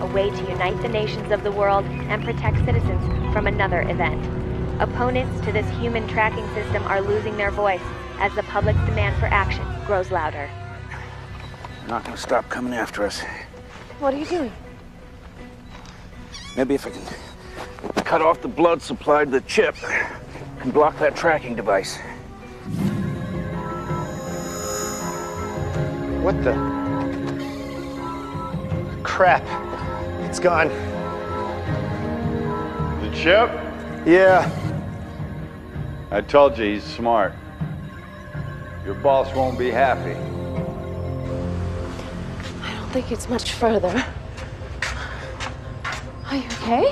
a way to unite the nations of the world and protect citizens from another event. Opponents to this human tracking system are losing their voice as the public's demand for action grows louder. They're not gonna stop coming after us. What are you doing? Maybe if I can cut off the blood supply to the chip, I can block that tracking device. What the? Crap. It's gone. The chip? Yeah. I told you he's smart. Your boss won't be happy. I don't think it's much further. Are you okay?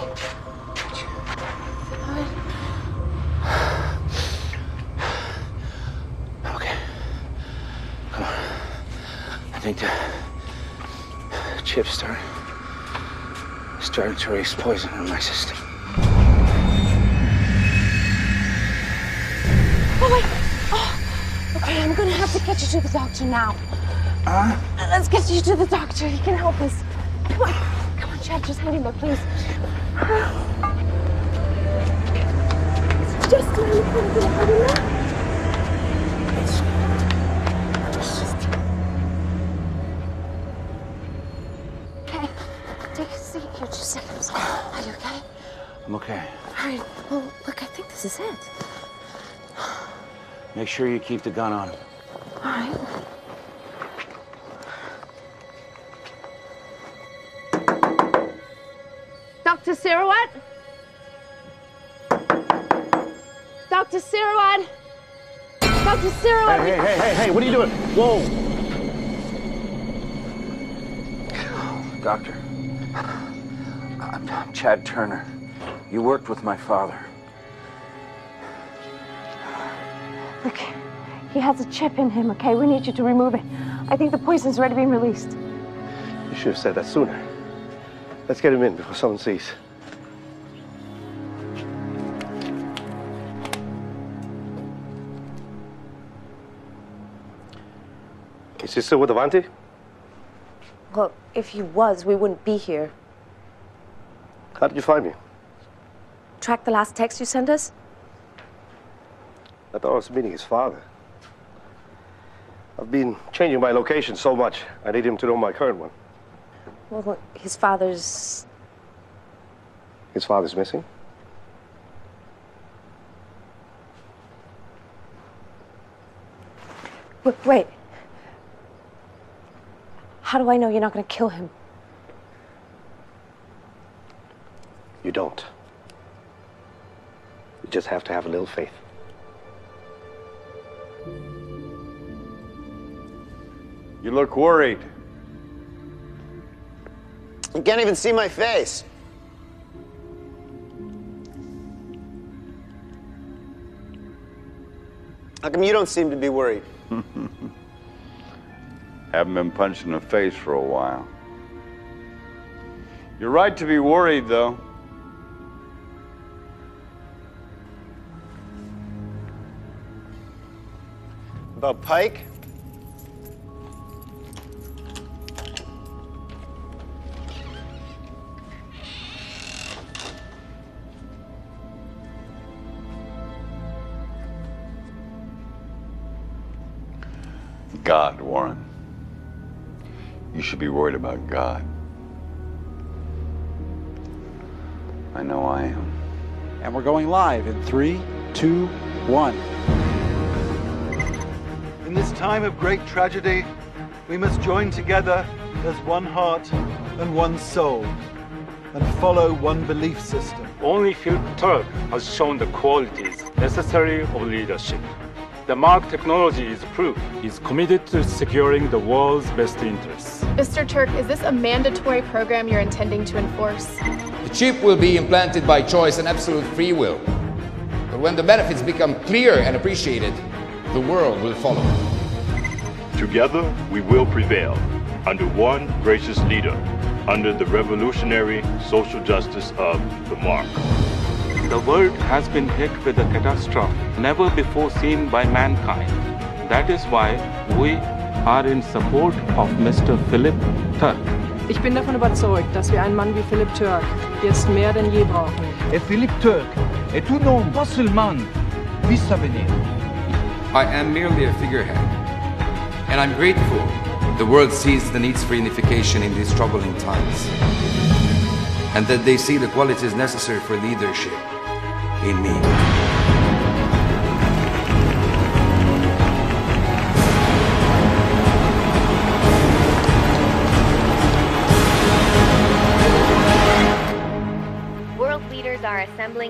Think the chip's start, starting to release poison in my system. Oh, wait. Oh, okay, I'm gonna have to get you to the doctor now. Huh? Let's get you to the doctor. He can help us. Come on. Come on, Chad. Just hand him up, please. Just a minute. I'm gonna okay. All right. Well, look, I think this is it. Make sure you keep the gun on. Him. All right. Dr. Sirawat? Dr. Sirawat? Dr. Sirawat? Hey, hey, hey, hey, hey, what are you doing? Whoa. Doctor, I'm, I'm Chad Turner. You worked with my father. Look, he has a chip in him, okay? We need you to remove it. I think the poison's already been released. You should have said that sooner. Let's get him in before someone sees. Is he still with Avanti? Well, if he was, we wouldn't be here. How did you find me? Track the last text you sent us? I thought I was meeting his father. I've been changing my location so much, I need him to know my current one. Well, look, his father's. His father's missing? Wait, wait. How do I know you're not going to kill him? You don't. You just have to have a little faith. You look worried. You can't even see my face. How come you don't seem to be worried? [laughs] Haven't been punched in the face for a while. You're right to be worried, though. About Pike? God, Warren. You should be worried about God. I know I am. And we're going live in three, two, one. In this time of great tragedy, we must join together as one heart and one soul and follow one belief system. Only Philip Turk has shown the qualities necessary of leadership. The Mark technology is proof. He's committed to securing the world's best interests. Mr. Turk, is this a mandatory program you're intending to enforce? The chip will be implanted by choice and absolute free will. But when the benefits become clear and appreciated, the world will follow. Together we will prevail under one gracious leader, under the revolutionary social justice of the Mark. The world has been hit with a catastrophe never before seen by mankind. That is why we are in support of Mr. Philip Turk. Ich bin davon überzeugt, dass wir einen Mann wie Philipp Turk jetzt mehr denn je brauchen. Et Philippe Turc est un homme pas seulement vice avenir. I am merely a figurehead. And I'm grateful the world sees the needs for unification in these troubling times. And that they see the qualities necessary for leadership in me.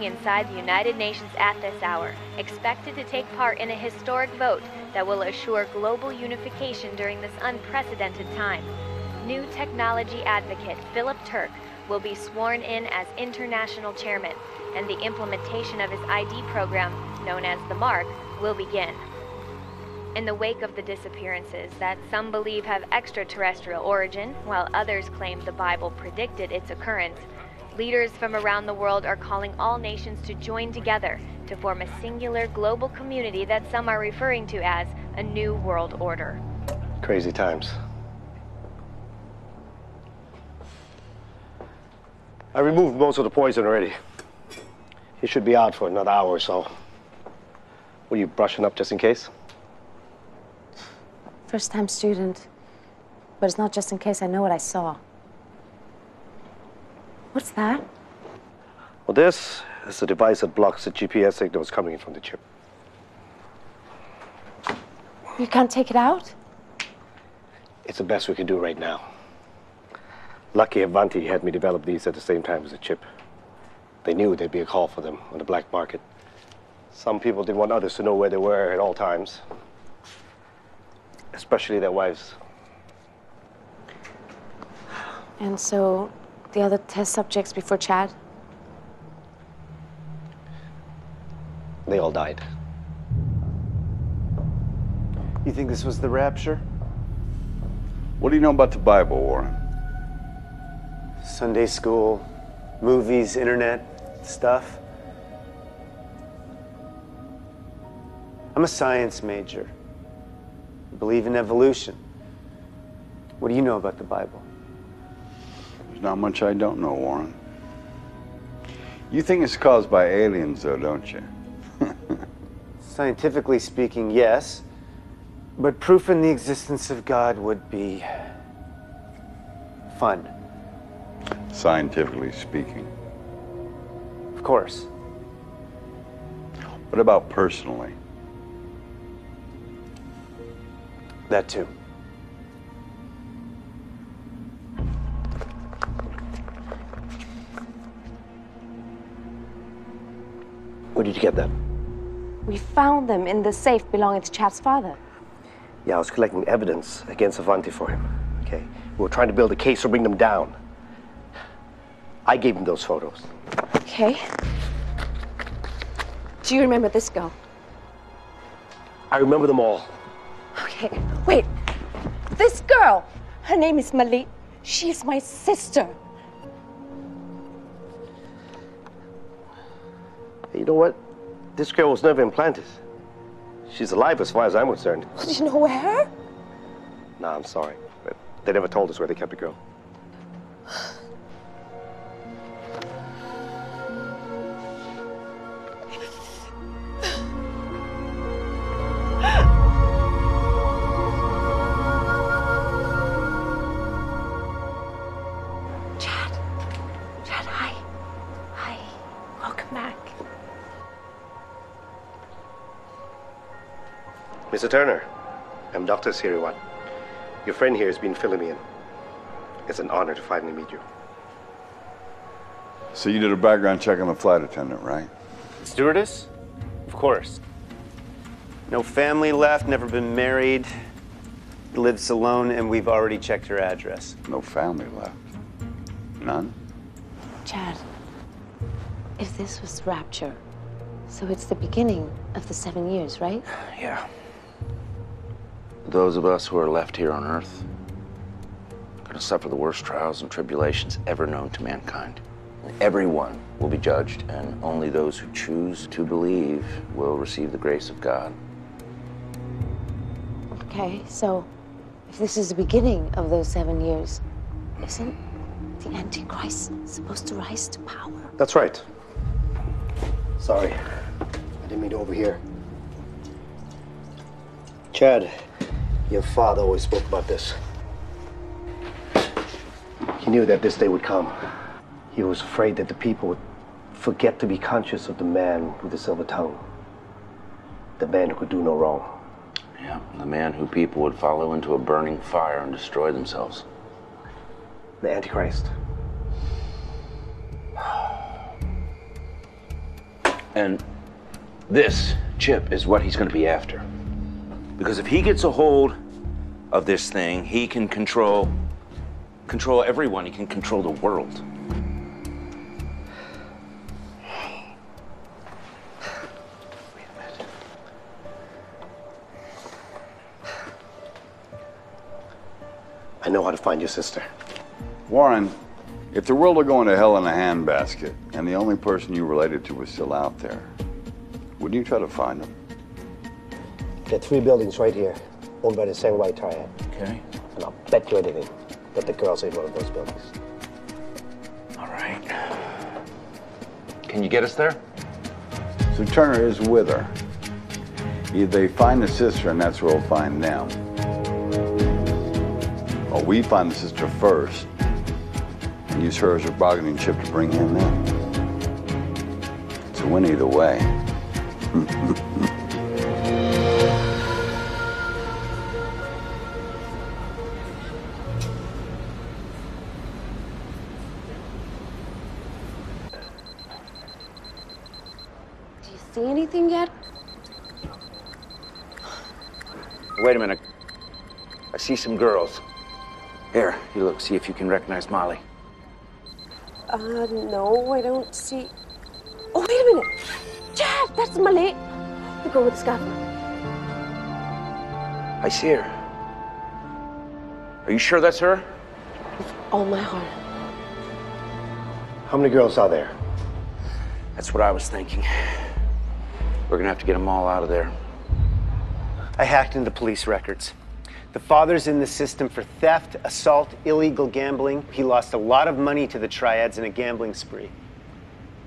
Inside the United Nations at this hour, expected to take part in a historic vote that will assure global unification during this unprecedented time. New technology advocate Philip Turk will be sworn in as international chairman, and the implementation of his ID program, known as the Mark, will begin. In the wake of the disappearances that some believe have extraterrestrial origin, while others claim the Bible predicted its occurrence, leaders from around the world are calling all nations to join together to form a singular global community that some are referring to as a new world order. Crazy times. I removed most of the poison already. He should be out for another hour or so. Were you brushing up just in case? First time student. But it's not just in case I know what I saw. What's that? Well, this is the device that blocks the GPS signals coming in from the chip. You can't take it out? It's the best we can do right now. Lucky Avanti had me develop these at the same time as the chip. They knew there'd be a call for them on the black market. Some people didn't want others to know where they were at all times, especially their wives. And so, the other test subjects before Chad? They all died. You think this was the rapture? What do you know about the Bible, Warren? Sunday school, movies, internet, stuff. I'm a science major. I believe in evolution. What do you know about the Bible? There's not much I don't know, Warren. You think it's caused by aliens, though, don't you? [laughs] Scientifically speaking, yes. But proof in the existence of God would be fun. Scientifically speaking. Of course. What about personally? That too. Where did you get that? We found them in the safe belonging to Chad's father. Yeah, I was collecting evidence against Avanti for him. Okay? We were trying to build a case to bring them down. I gave him those photos. Okay. Do you remember this girl? I remember them all. Okay, wait. This girl, her name is Malik. She is my sister. You know what? This girl was never implanted. She's alive as far as I'm concerned. Do you know where? No, I'm sorry. But they never told us where they kept the girl. [sighs] Mr. Turner, I'm Dr. Siriwan. Your friend here has been filling me in. It's an honor to finally meet you. So you did a background check on the flight attendant, right? Stewardess? Of course. No family left, never been married, lives alone, and we've already checked her address. No family left. None? Chad, if this was rapture, so it's the beginning of the seven years, right? Yeah. Those of us who are left here on Earth are going to suffer the worst trials and tribulations ever known to mankind. Everyone will be judged, and only those who choose to believe will receive the grace of God. Okay, so if this is the beginning of those seven years, isn't the Antichrist supposed to rise to power? That's right. Sorry. I didn't mean to overhear. Chad, your father always spoke about this. He knew that this day would come. He was afraid that the people would forget to be conscious of the man with the silver tongue. The man who could do no wrong. Yeah, the man who people would follow into a burning fire and destroy themselves. The Antichrist. And this chip is what he's going to be after. Because if he gets a hold of this thing, he can control control everyone. He can control the world. I know how to find your sister. Warren, if the world were going to hell in a handbasket and the only person you related to was still out there, wouldn't you try to find him? There are three buildings right here, owned by the same white triad. Okay. And I'll bet you anything that the girl's in one of those buildings. All right. Can you get us there? So Turner is with her. Either they find the sister and that's where we'll find them. Or we find the sister first and use her as a bargaining chip to bring him in. It's a win either way. [laughs] anything yet? Wait a minute. I see some girls. Here, you look, see if you can recognize Molly. Uh, no, I don't see. Oh, wait a minute. Chad, that's Molly. The girl with the scarf. I see her. Are you sure that's her? With all my heart. How many girls are there? That's what I was thinking. We're gonna have to get them all out of there. I hacked into police records. The father's in the system for theft, assault, illegal gambling. He lost a lot of money to the triads in a gambling spree.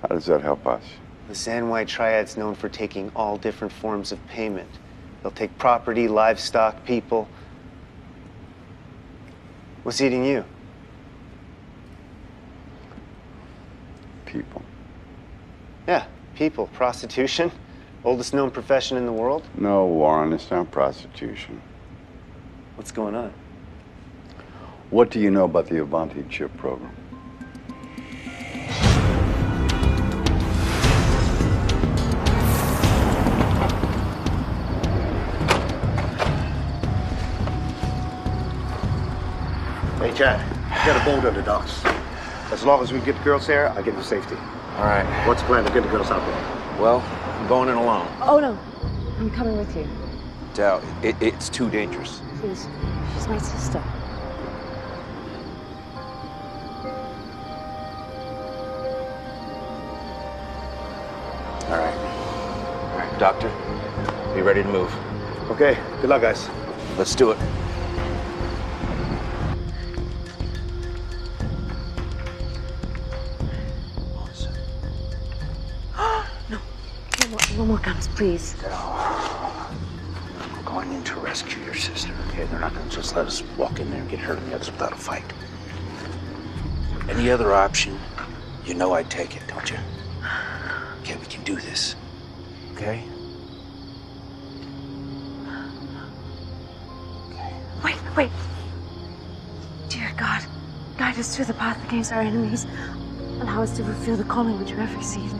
How does that help us? The Zanwai triad's known for taking all different forms of payment They'll take property, livestock, people. What's eating you? People. Yeah, people. Prostitution. Oldest known profession in the world. No, Warren, it's not prostitution. What's going on? What do you know about the Avanti chip program? Hey, Chad, get a boat on the docks. As long as we get the girls there, I get you safety. All right. What's the plan to get the girls out there? Well, I'm going in alone. Oh no, I'm coming with you. Dal, it, it's too dangerous. Please, she's my sister. All right. All right, Doctor, be ready to move. Okay, good luck, guys. Let's do it. More, guns, please. We're going in to rescue your sister, okay? They're not going to just let us walk in there and get hurt on the others without a fight. Any other option, you know I'd take it, don't you? Okay, we can do this. Okay? Wait, wait. Dear God, guide us through the path against our enemies. Allow us to fulfill the calling which we have received.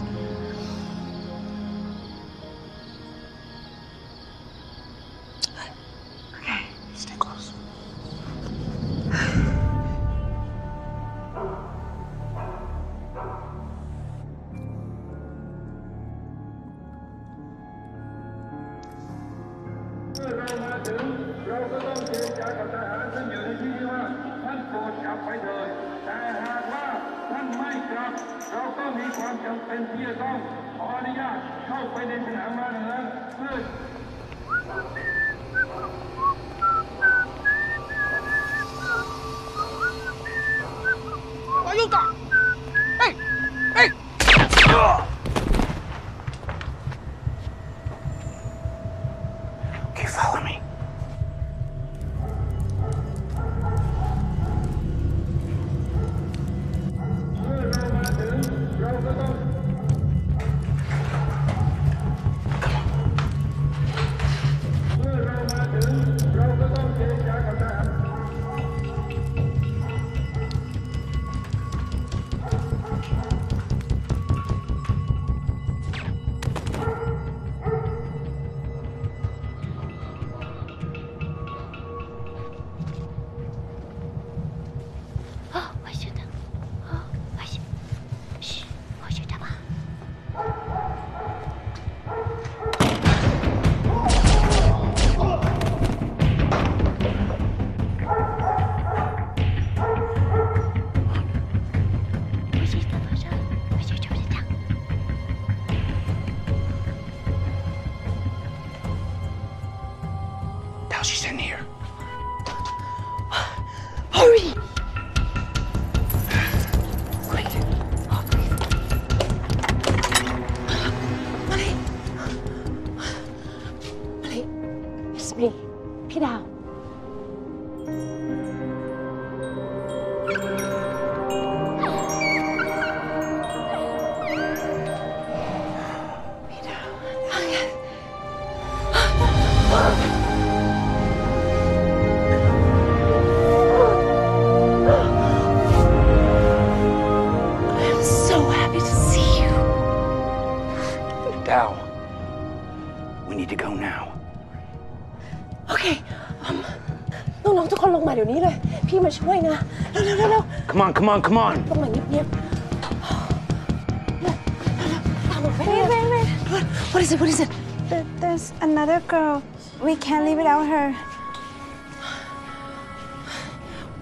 on, come on, come on. ๆลงมาเงียบๆเร็วๆตามลงไป Wait, wait, wait. What, what is it? What is it? There- There's another girl. We can't leave without her.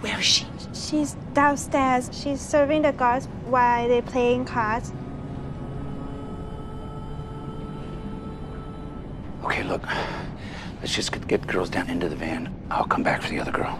Where is she? She's downstairs. She's serving the guards while they're playing cards. Okay, look. Let's just get, get girls down into the van. I'll come back for the other girl.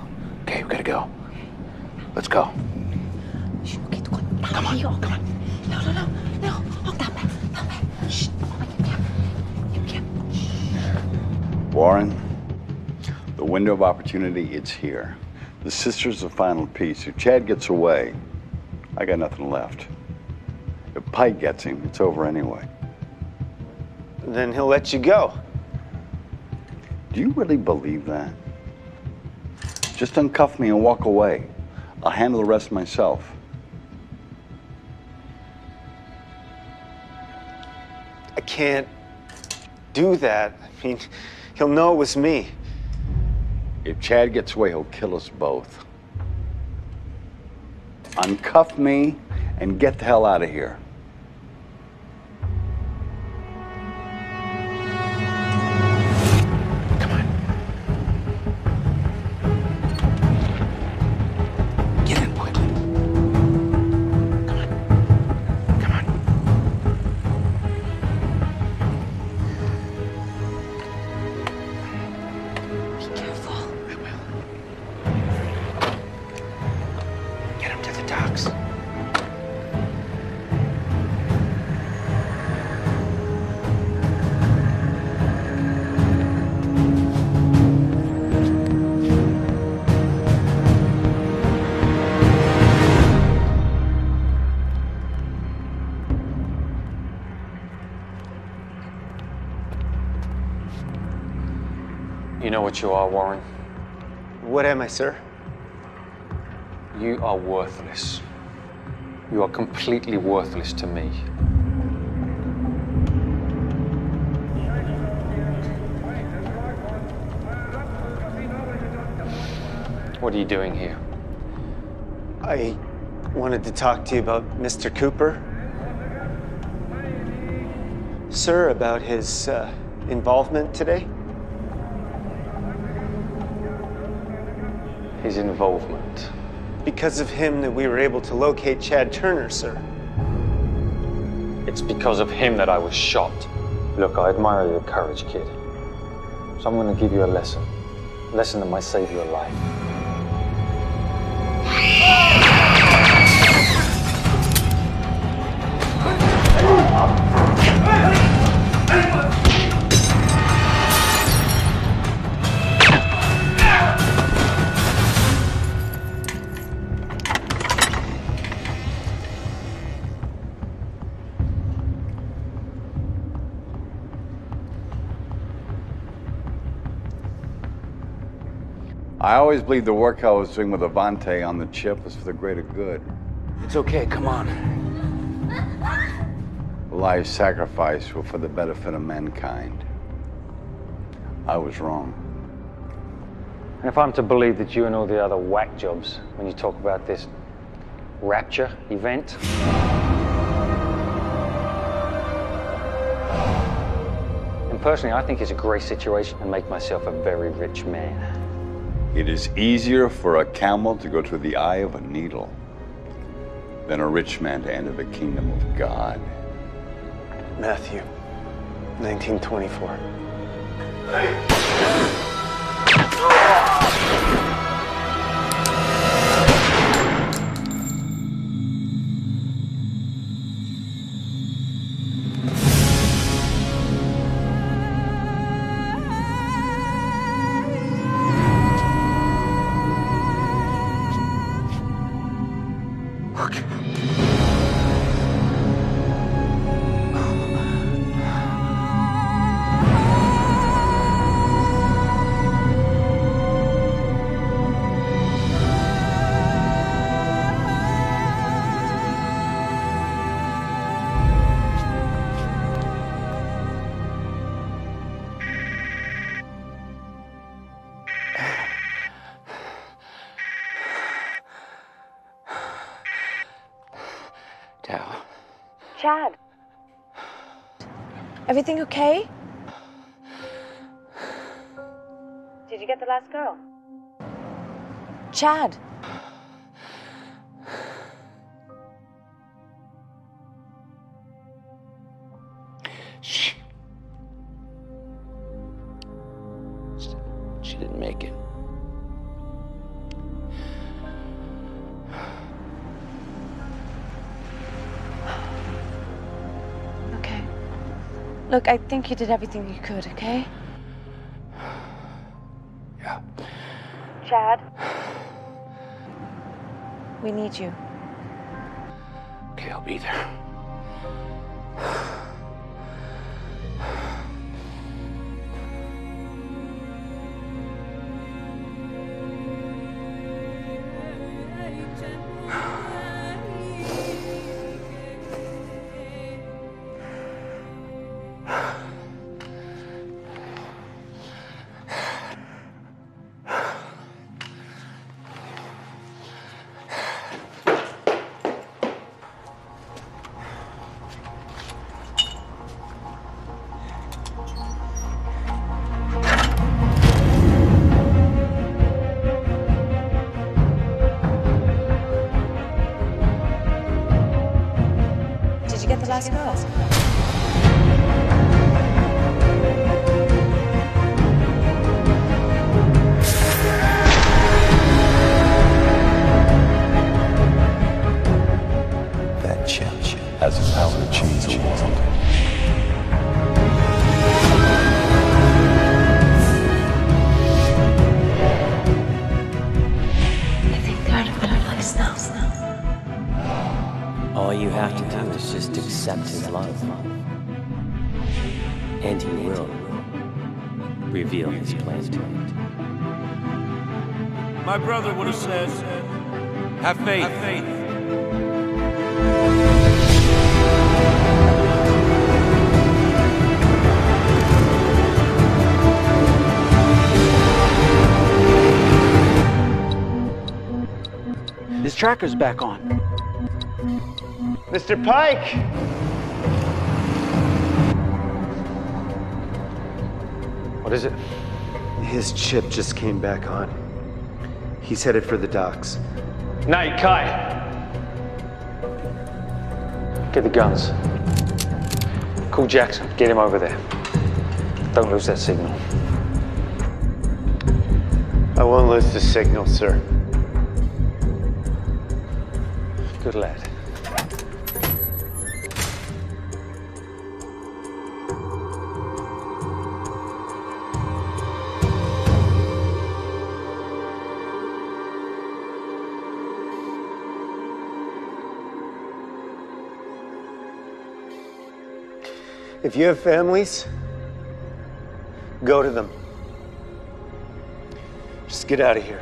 Window of opportunity, it's here. The sisters of final peace. If Chad gets away, I got nothing left. If Pike gets him, it's over anyway. Then he'll let you go. Do you really believe that? Just uncuff me and walk away. I'll handle the rest myself. I can't do that. I mean, he'll know it was me. If Chad gets away, he'll kill us both. Uncuff me and get the hell out of here. What you are, Warren? What am I, sir? You are worthless. You are completely worthless to me. What are you doing here? I wanted to talk to you about Mr. Cooper. Sir, about his uh, involvement today. His involvement. Because of him that we were able to locate Chad Turner, sir. It's because of him that I was shot. Look, I admire your courage, kid. So I'm going to give you a lesson. A lesson that might save your life. Always believed the work I was doing with Avanti on the chip was for the greater good. It's okay, come on. Life sacrifice were for the benefit of mankind. I was wrong. And if I'm to believe that you and all the other whack jobs, when you talk about this rapture event, and personally, I think it's a great situation and make myself a very rich man. It is easier for a camel to go through the eye of a needle than a rich man to enter the kingdom of God. Matthew, 1924. [laughs] Chad. Everything okay? Did you get the last girl? Chad. She, Look, I think you did everything you could, okay? [sighs] Yeah. Chad? We need you. Okay, I'll be there. You get the last girls? Accept his love. And he will reveal his plan to you. My brother would have said, have faith. Have faith. His tracker's back on. Mr. Pike! What is it? His chip just came back on. He's headed for the docks. Nate, Kai! Get the guns. Call Jackson. Get him over there. Don't lose that signal. I won't lose the signal, sir. Good lad. If you have families, go to them. Just get out of here.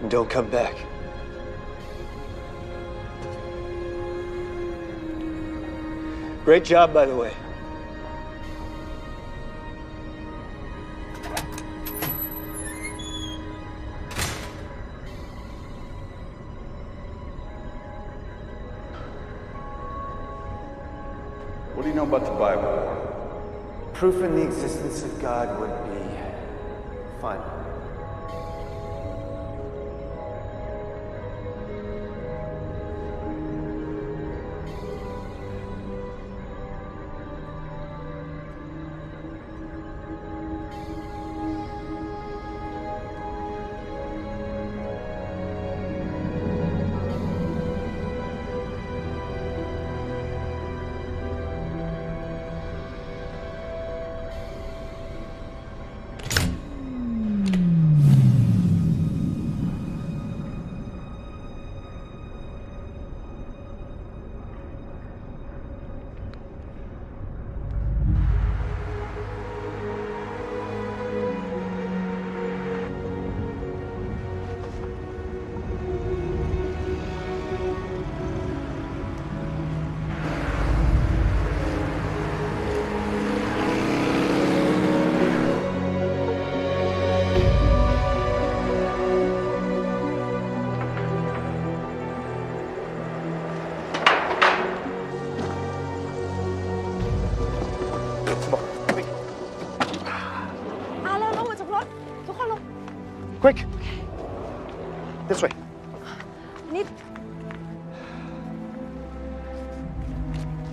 And don't come back. Great job, by the way. Proof in the existence of God would be fun.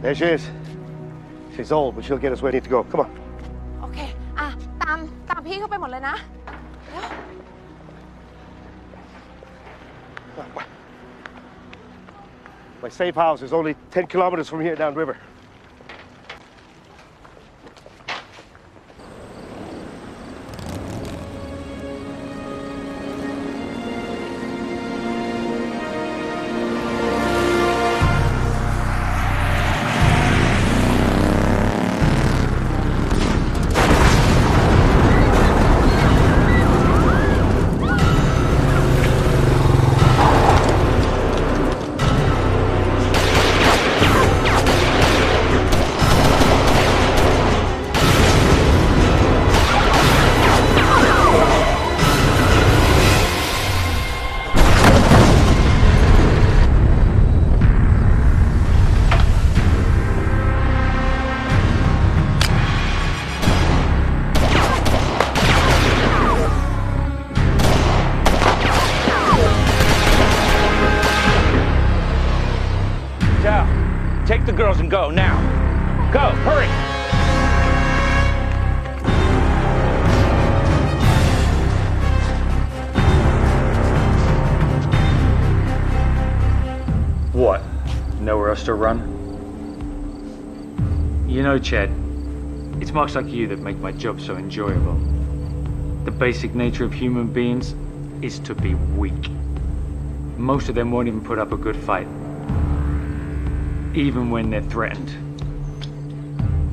There she is. She's old, but she'll get us where we need to go. Come on. โอเค อ่ะ ตาม ตามพี่เข้าไปหมดเลยนะ My safe house is only 10 kilometers from here downriver. To run? You know, Chad, it's marks like you that make my job so enjoyable. The basic nature of human beings is to be weak. Most of them won't even put up a good fight, even when they're threatened.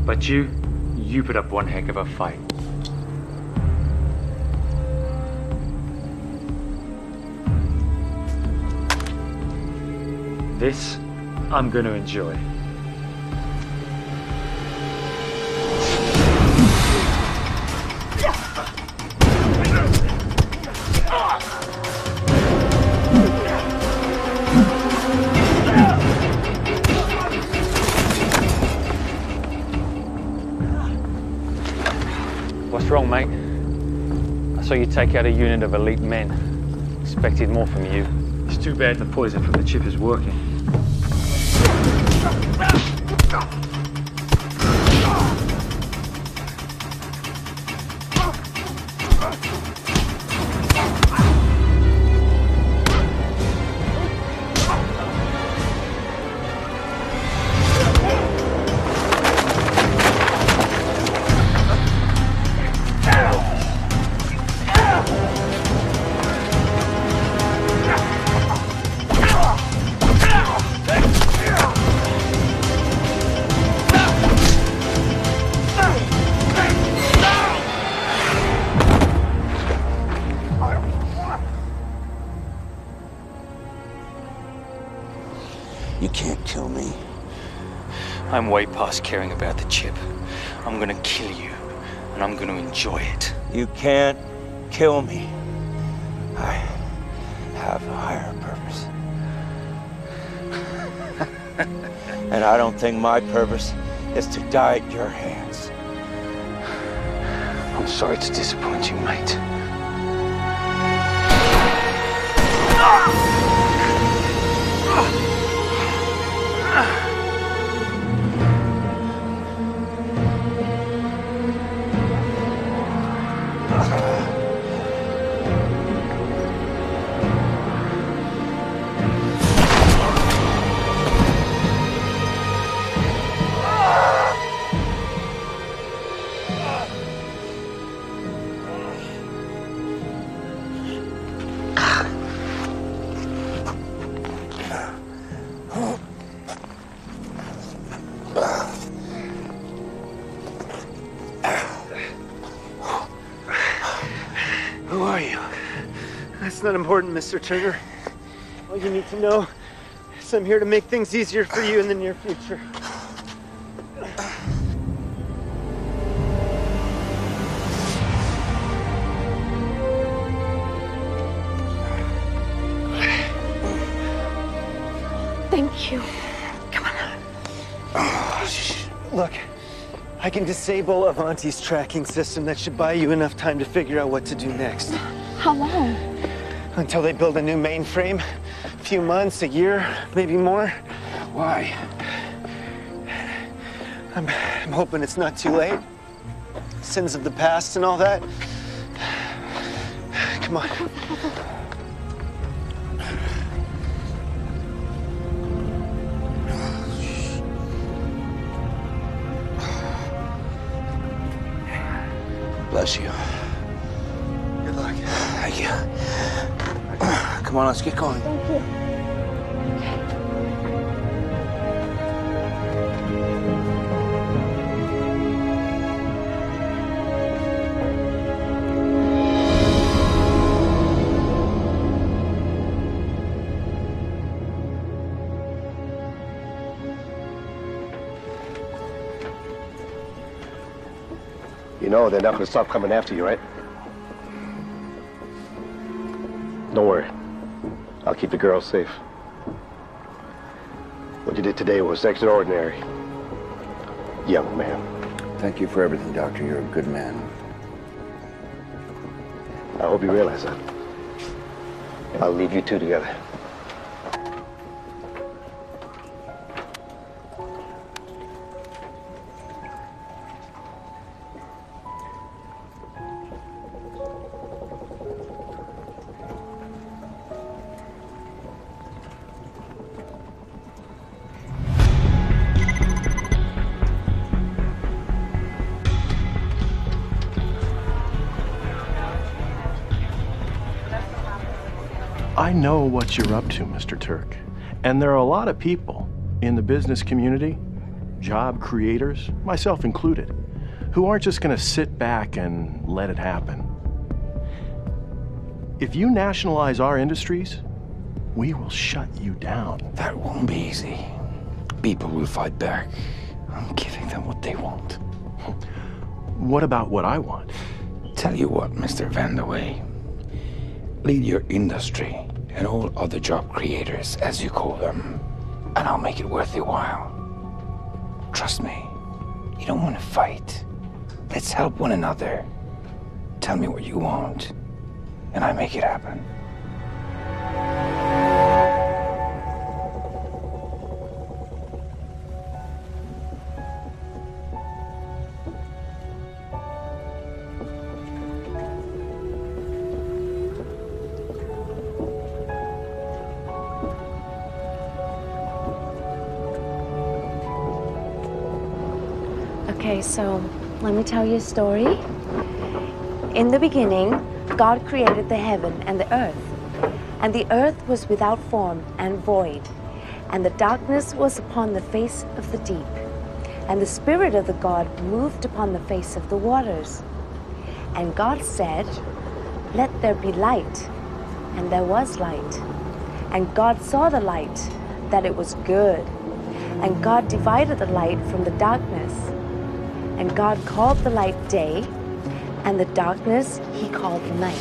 But you, you put up one heck of a fight. This, I'm gonna enjoy. What's wrong, mate? I saw you take out a unit of elite men. Expected more from you. It's too bad the poison from the chip is working. I'm way past caring about the chip. I'm gonna kill you, and I'm gonna enjoy it. You can't kill me. I have a higher purpose. [laughs] and I don't think my purpose is to die at your hands. I'm sorry to disappoint you, mate. Not important, Mr. Turner. All you need to know is I'm here to make things easier for you in the near future. Thank you. Come on. Oh, Look, I can disable Avanti's tracking system. That should buy you enough time to figure out what to do next. How long? Until they build a new mainframe. A few months, a year, maybe more. Why? I'm, I'm hoping it's not too late. Sins of the past and all that. Come on. Bless you. Know they're not going to stop coming after you, right? Don't worry. I'll keep the girls safe. What you did today was extraordinary. Young man. Thank you for everything, Doctor. You're a good man. I hope you realize that. I'll leave you two together. What you're up to, Mr. Turk. And there are a lot of people in the business community, job creators, myself included, who aren't just going to sit back and let it happen. If you nationalize our industries, we will shut you down. That won't be easy. People will fight back. I'm giving them what they want. What about what I want? Tell you what, Mr. Vanderway. Lead your industry and all other job creators, as you call them, and I'll make it worth your while. Trust me, you don't want to fight. Let's help one another. Tell me what you want, and I make it happen. Okay, so let me tell you a story. In the beginning, God created the heaven and the earth. And the earth was without form and void, and the darkness was upon the face of the deep. And the Spirit of the God moved upon the face of the waters. And God said, Let there be light. And there was light. And God saw the light, that it was good. And God divided the light from the darkness. And God called the light day, and the darkness he called night.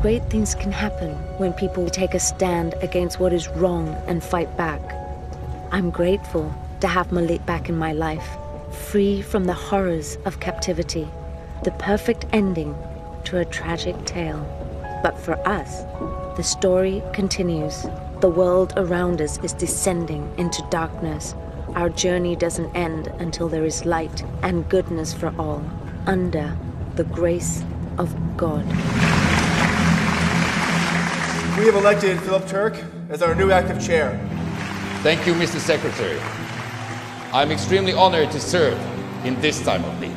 Great things can happen when people take a stand against what is wrong and fight back. I'm grateful to have Malik back in my life, free from the horrors of captivity, the perfect ending to a tragic tale. But for us, the story continues. The world around us is descending into darkness. Our journey doesn't end until there is light and goodness for all, under the grace of God. We have elected Philip Turk as our new active chair. Thank you, Mr. Secretary. I'm extremely honored to serve in this time of need.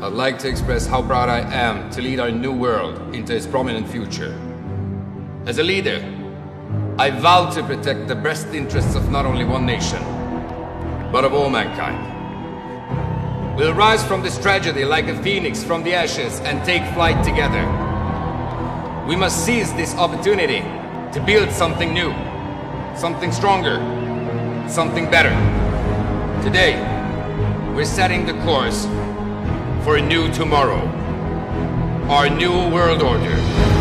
I'd like to express how proud I am to lead our new world into its prominent future. As a leader, I vow to protect the best interests of not only one nation, but of all mankind. We'll rise from this tragedy like a phoenix from the ashes and take flight together. We must seize this opportunity to build something new, something stronger, something better. Today, we're setting the course for a new tomorrow, our new world order.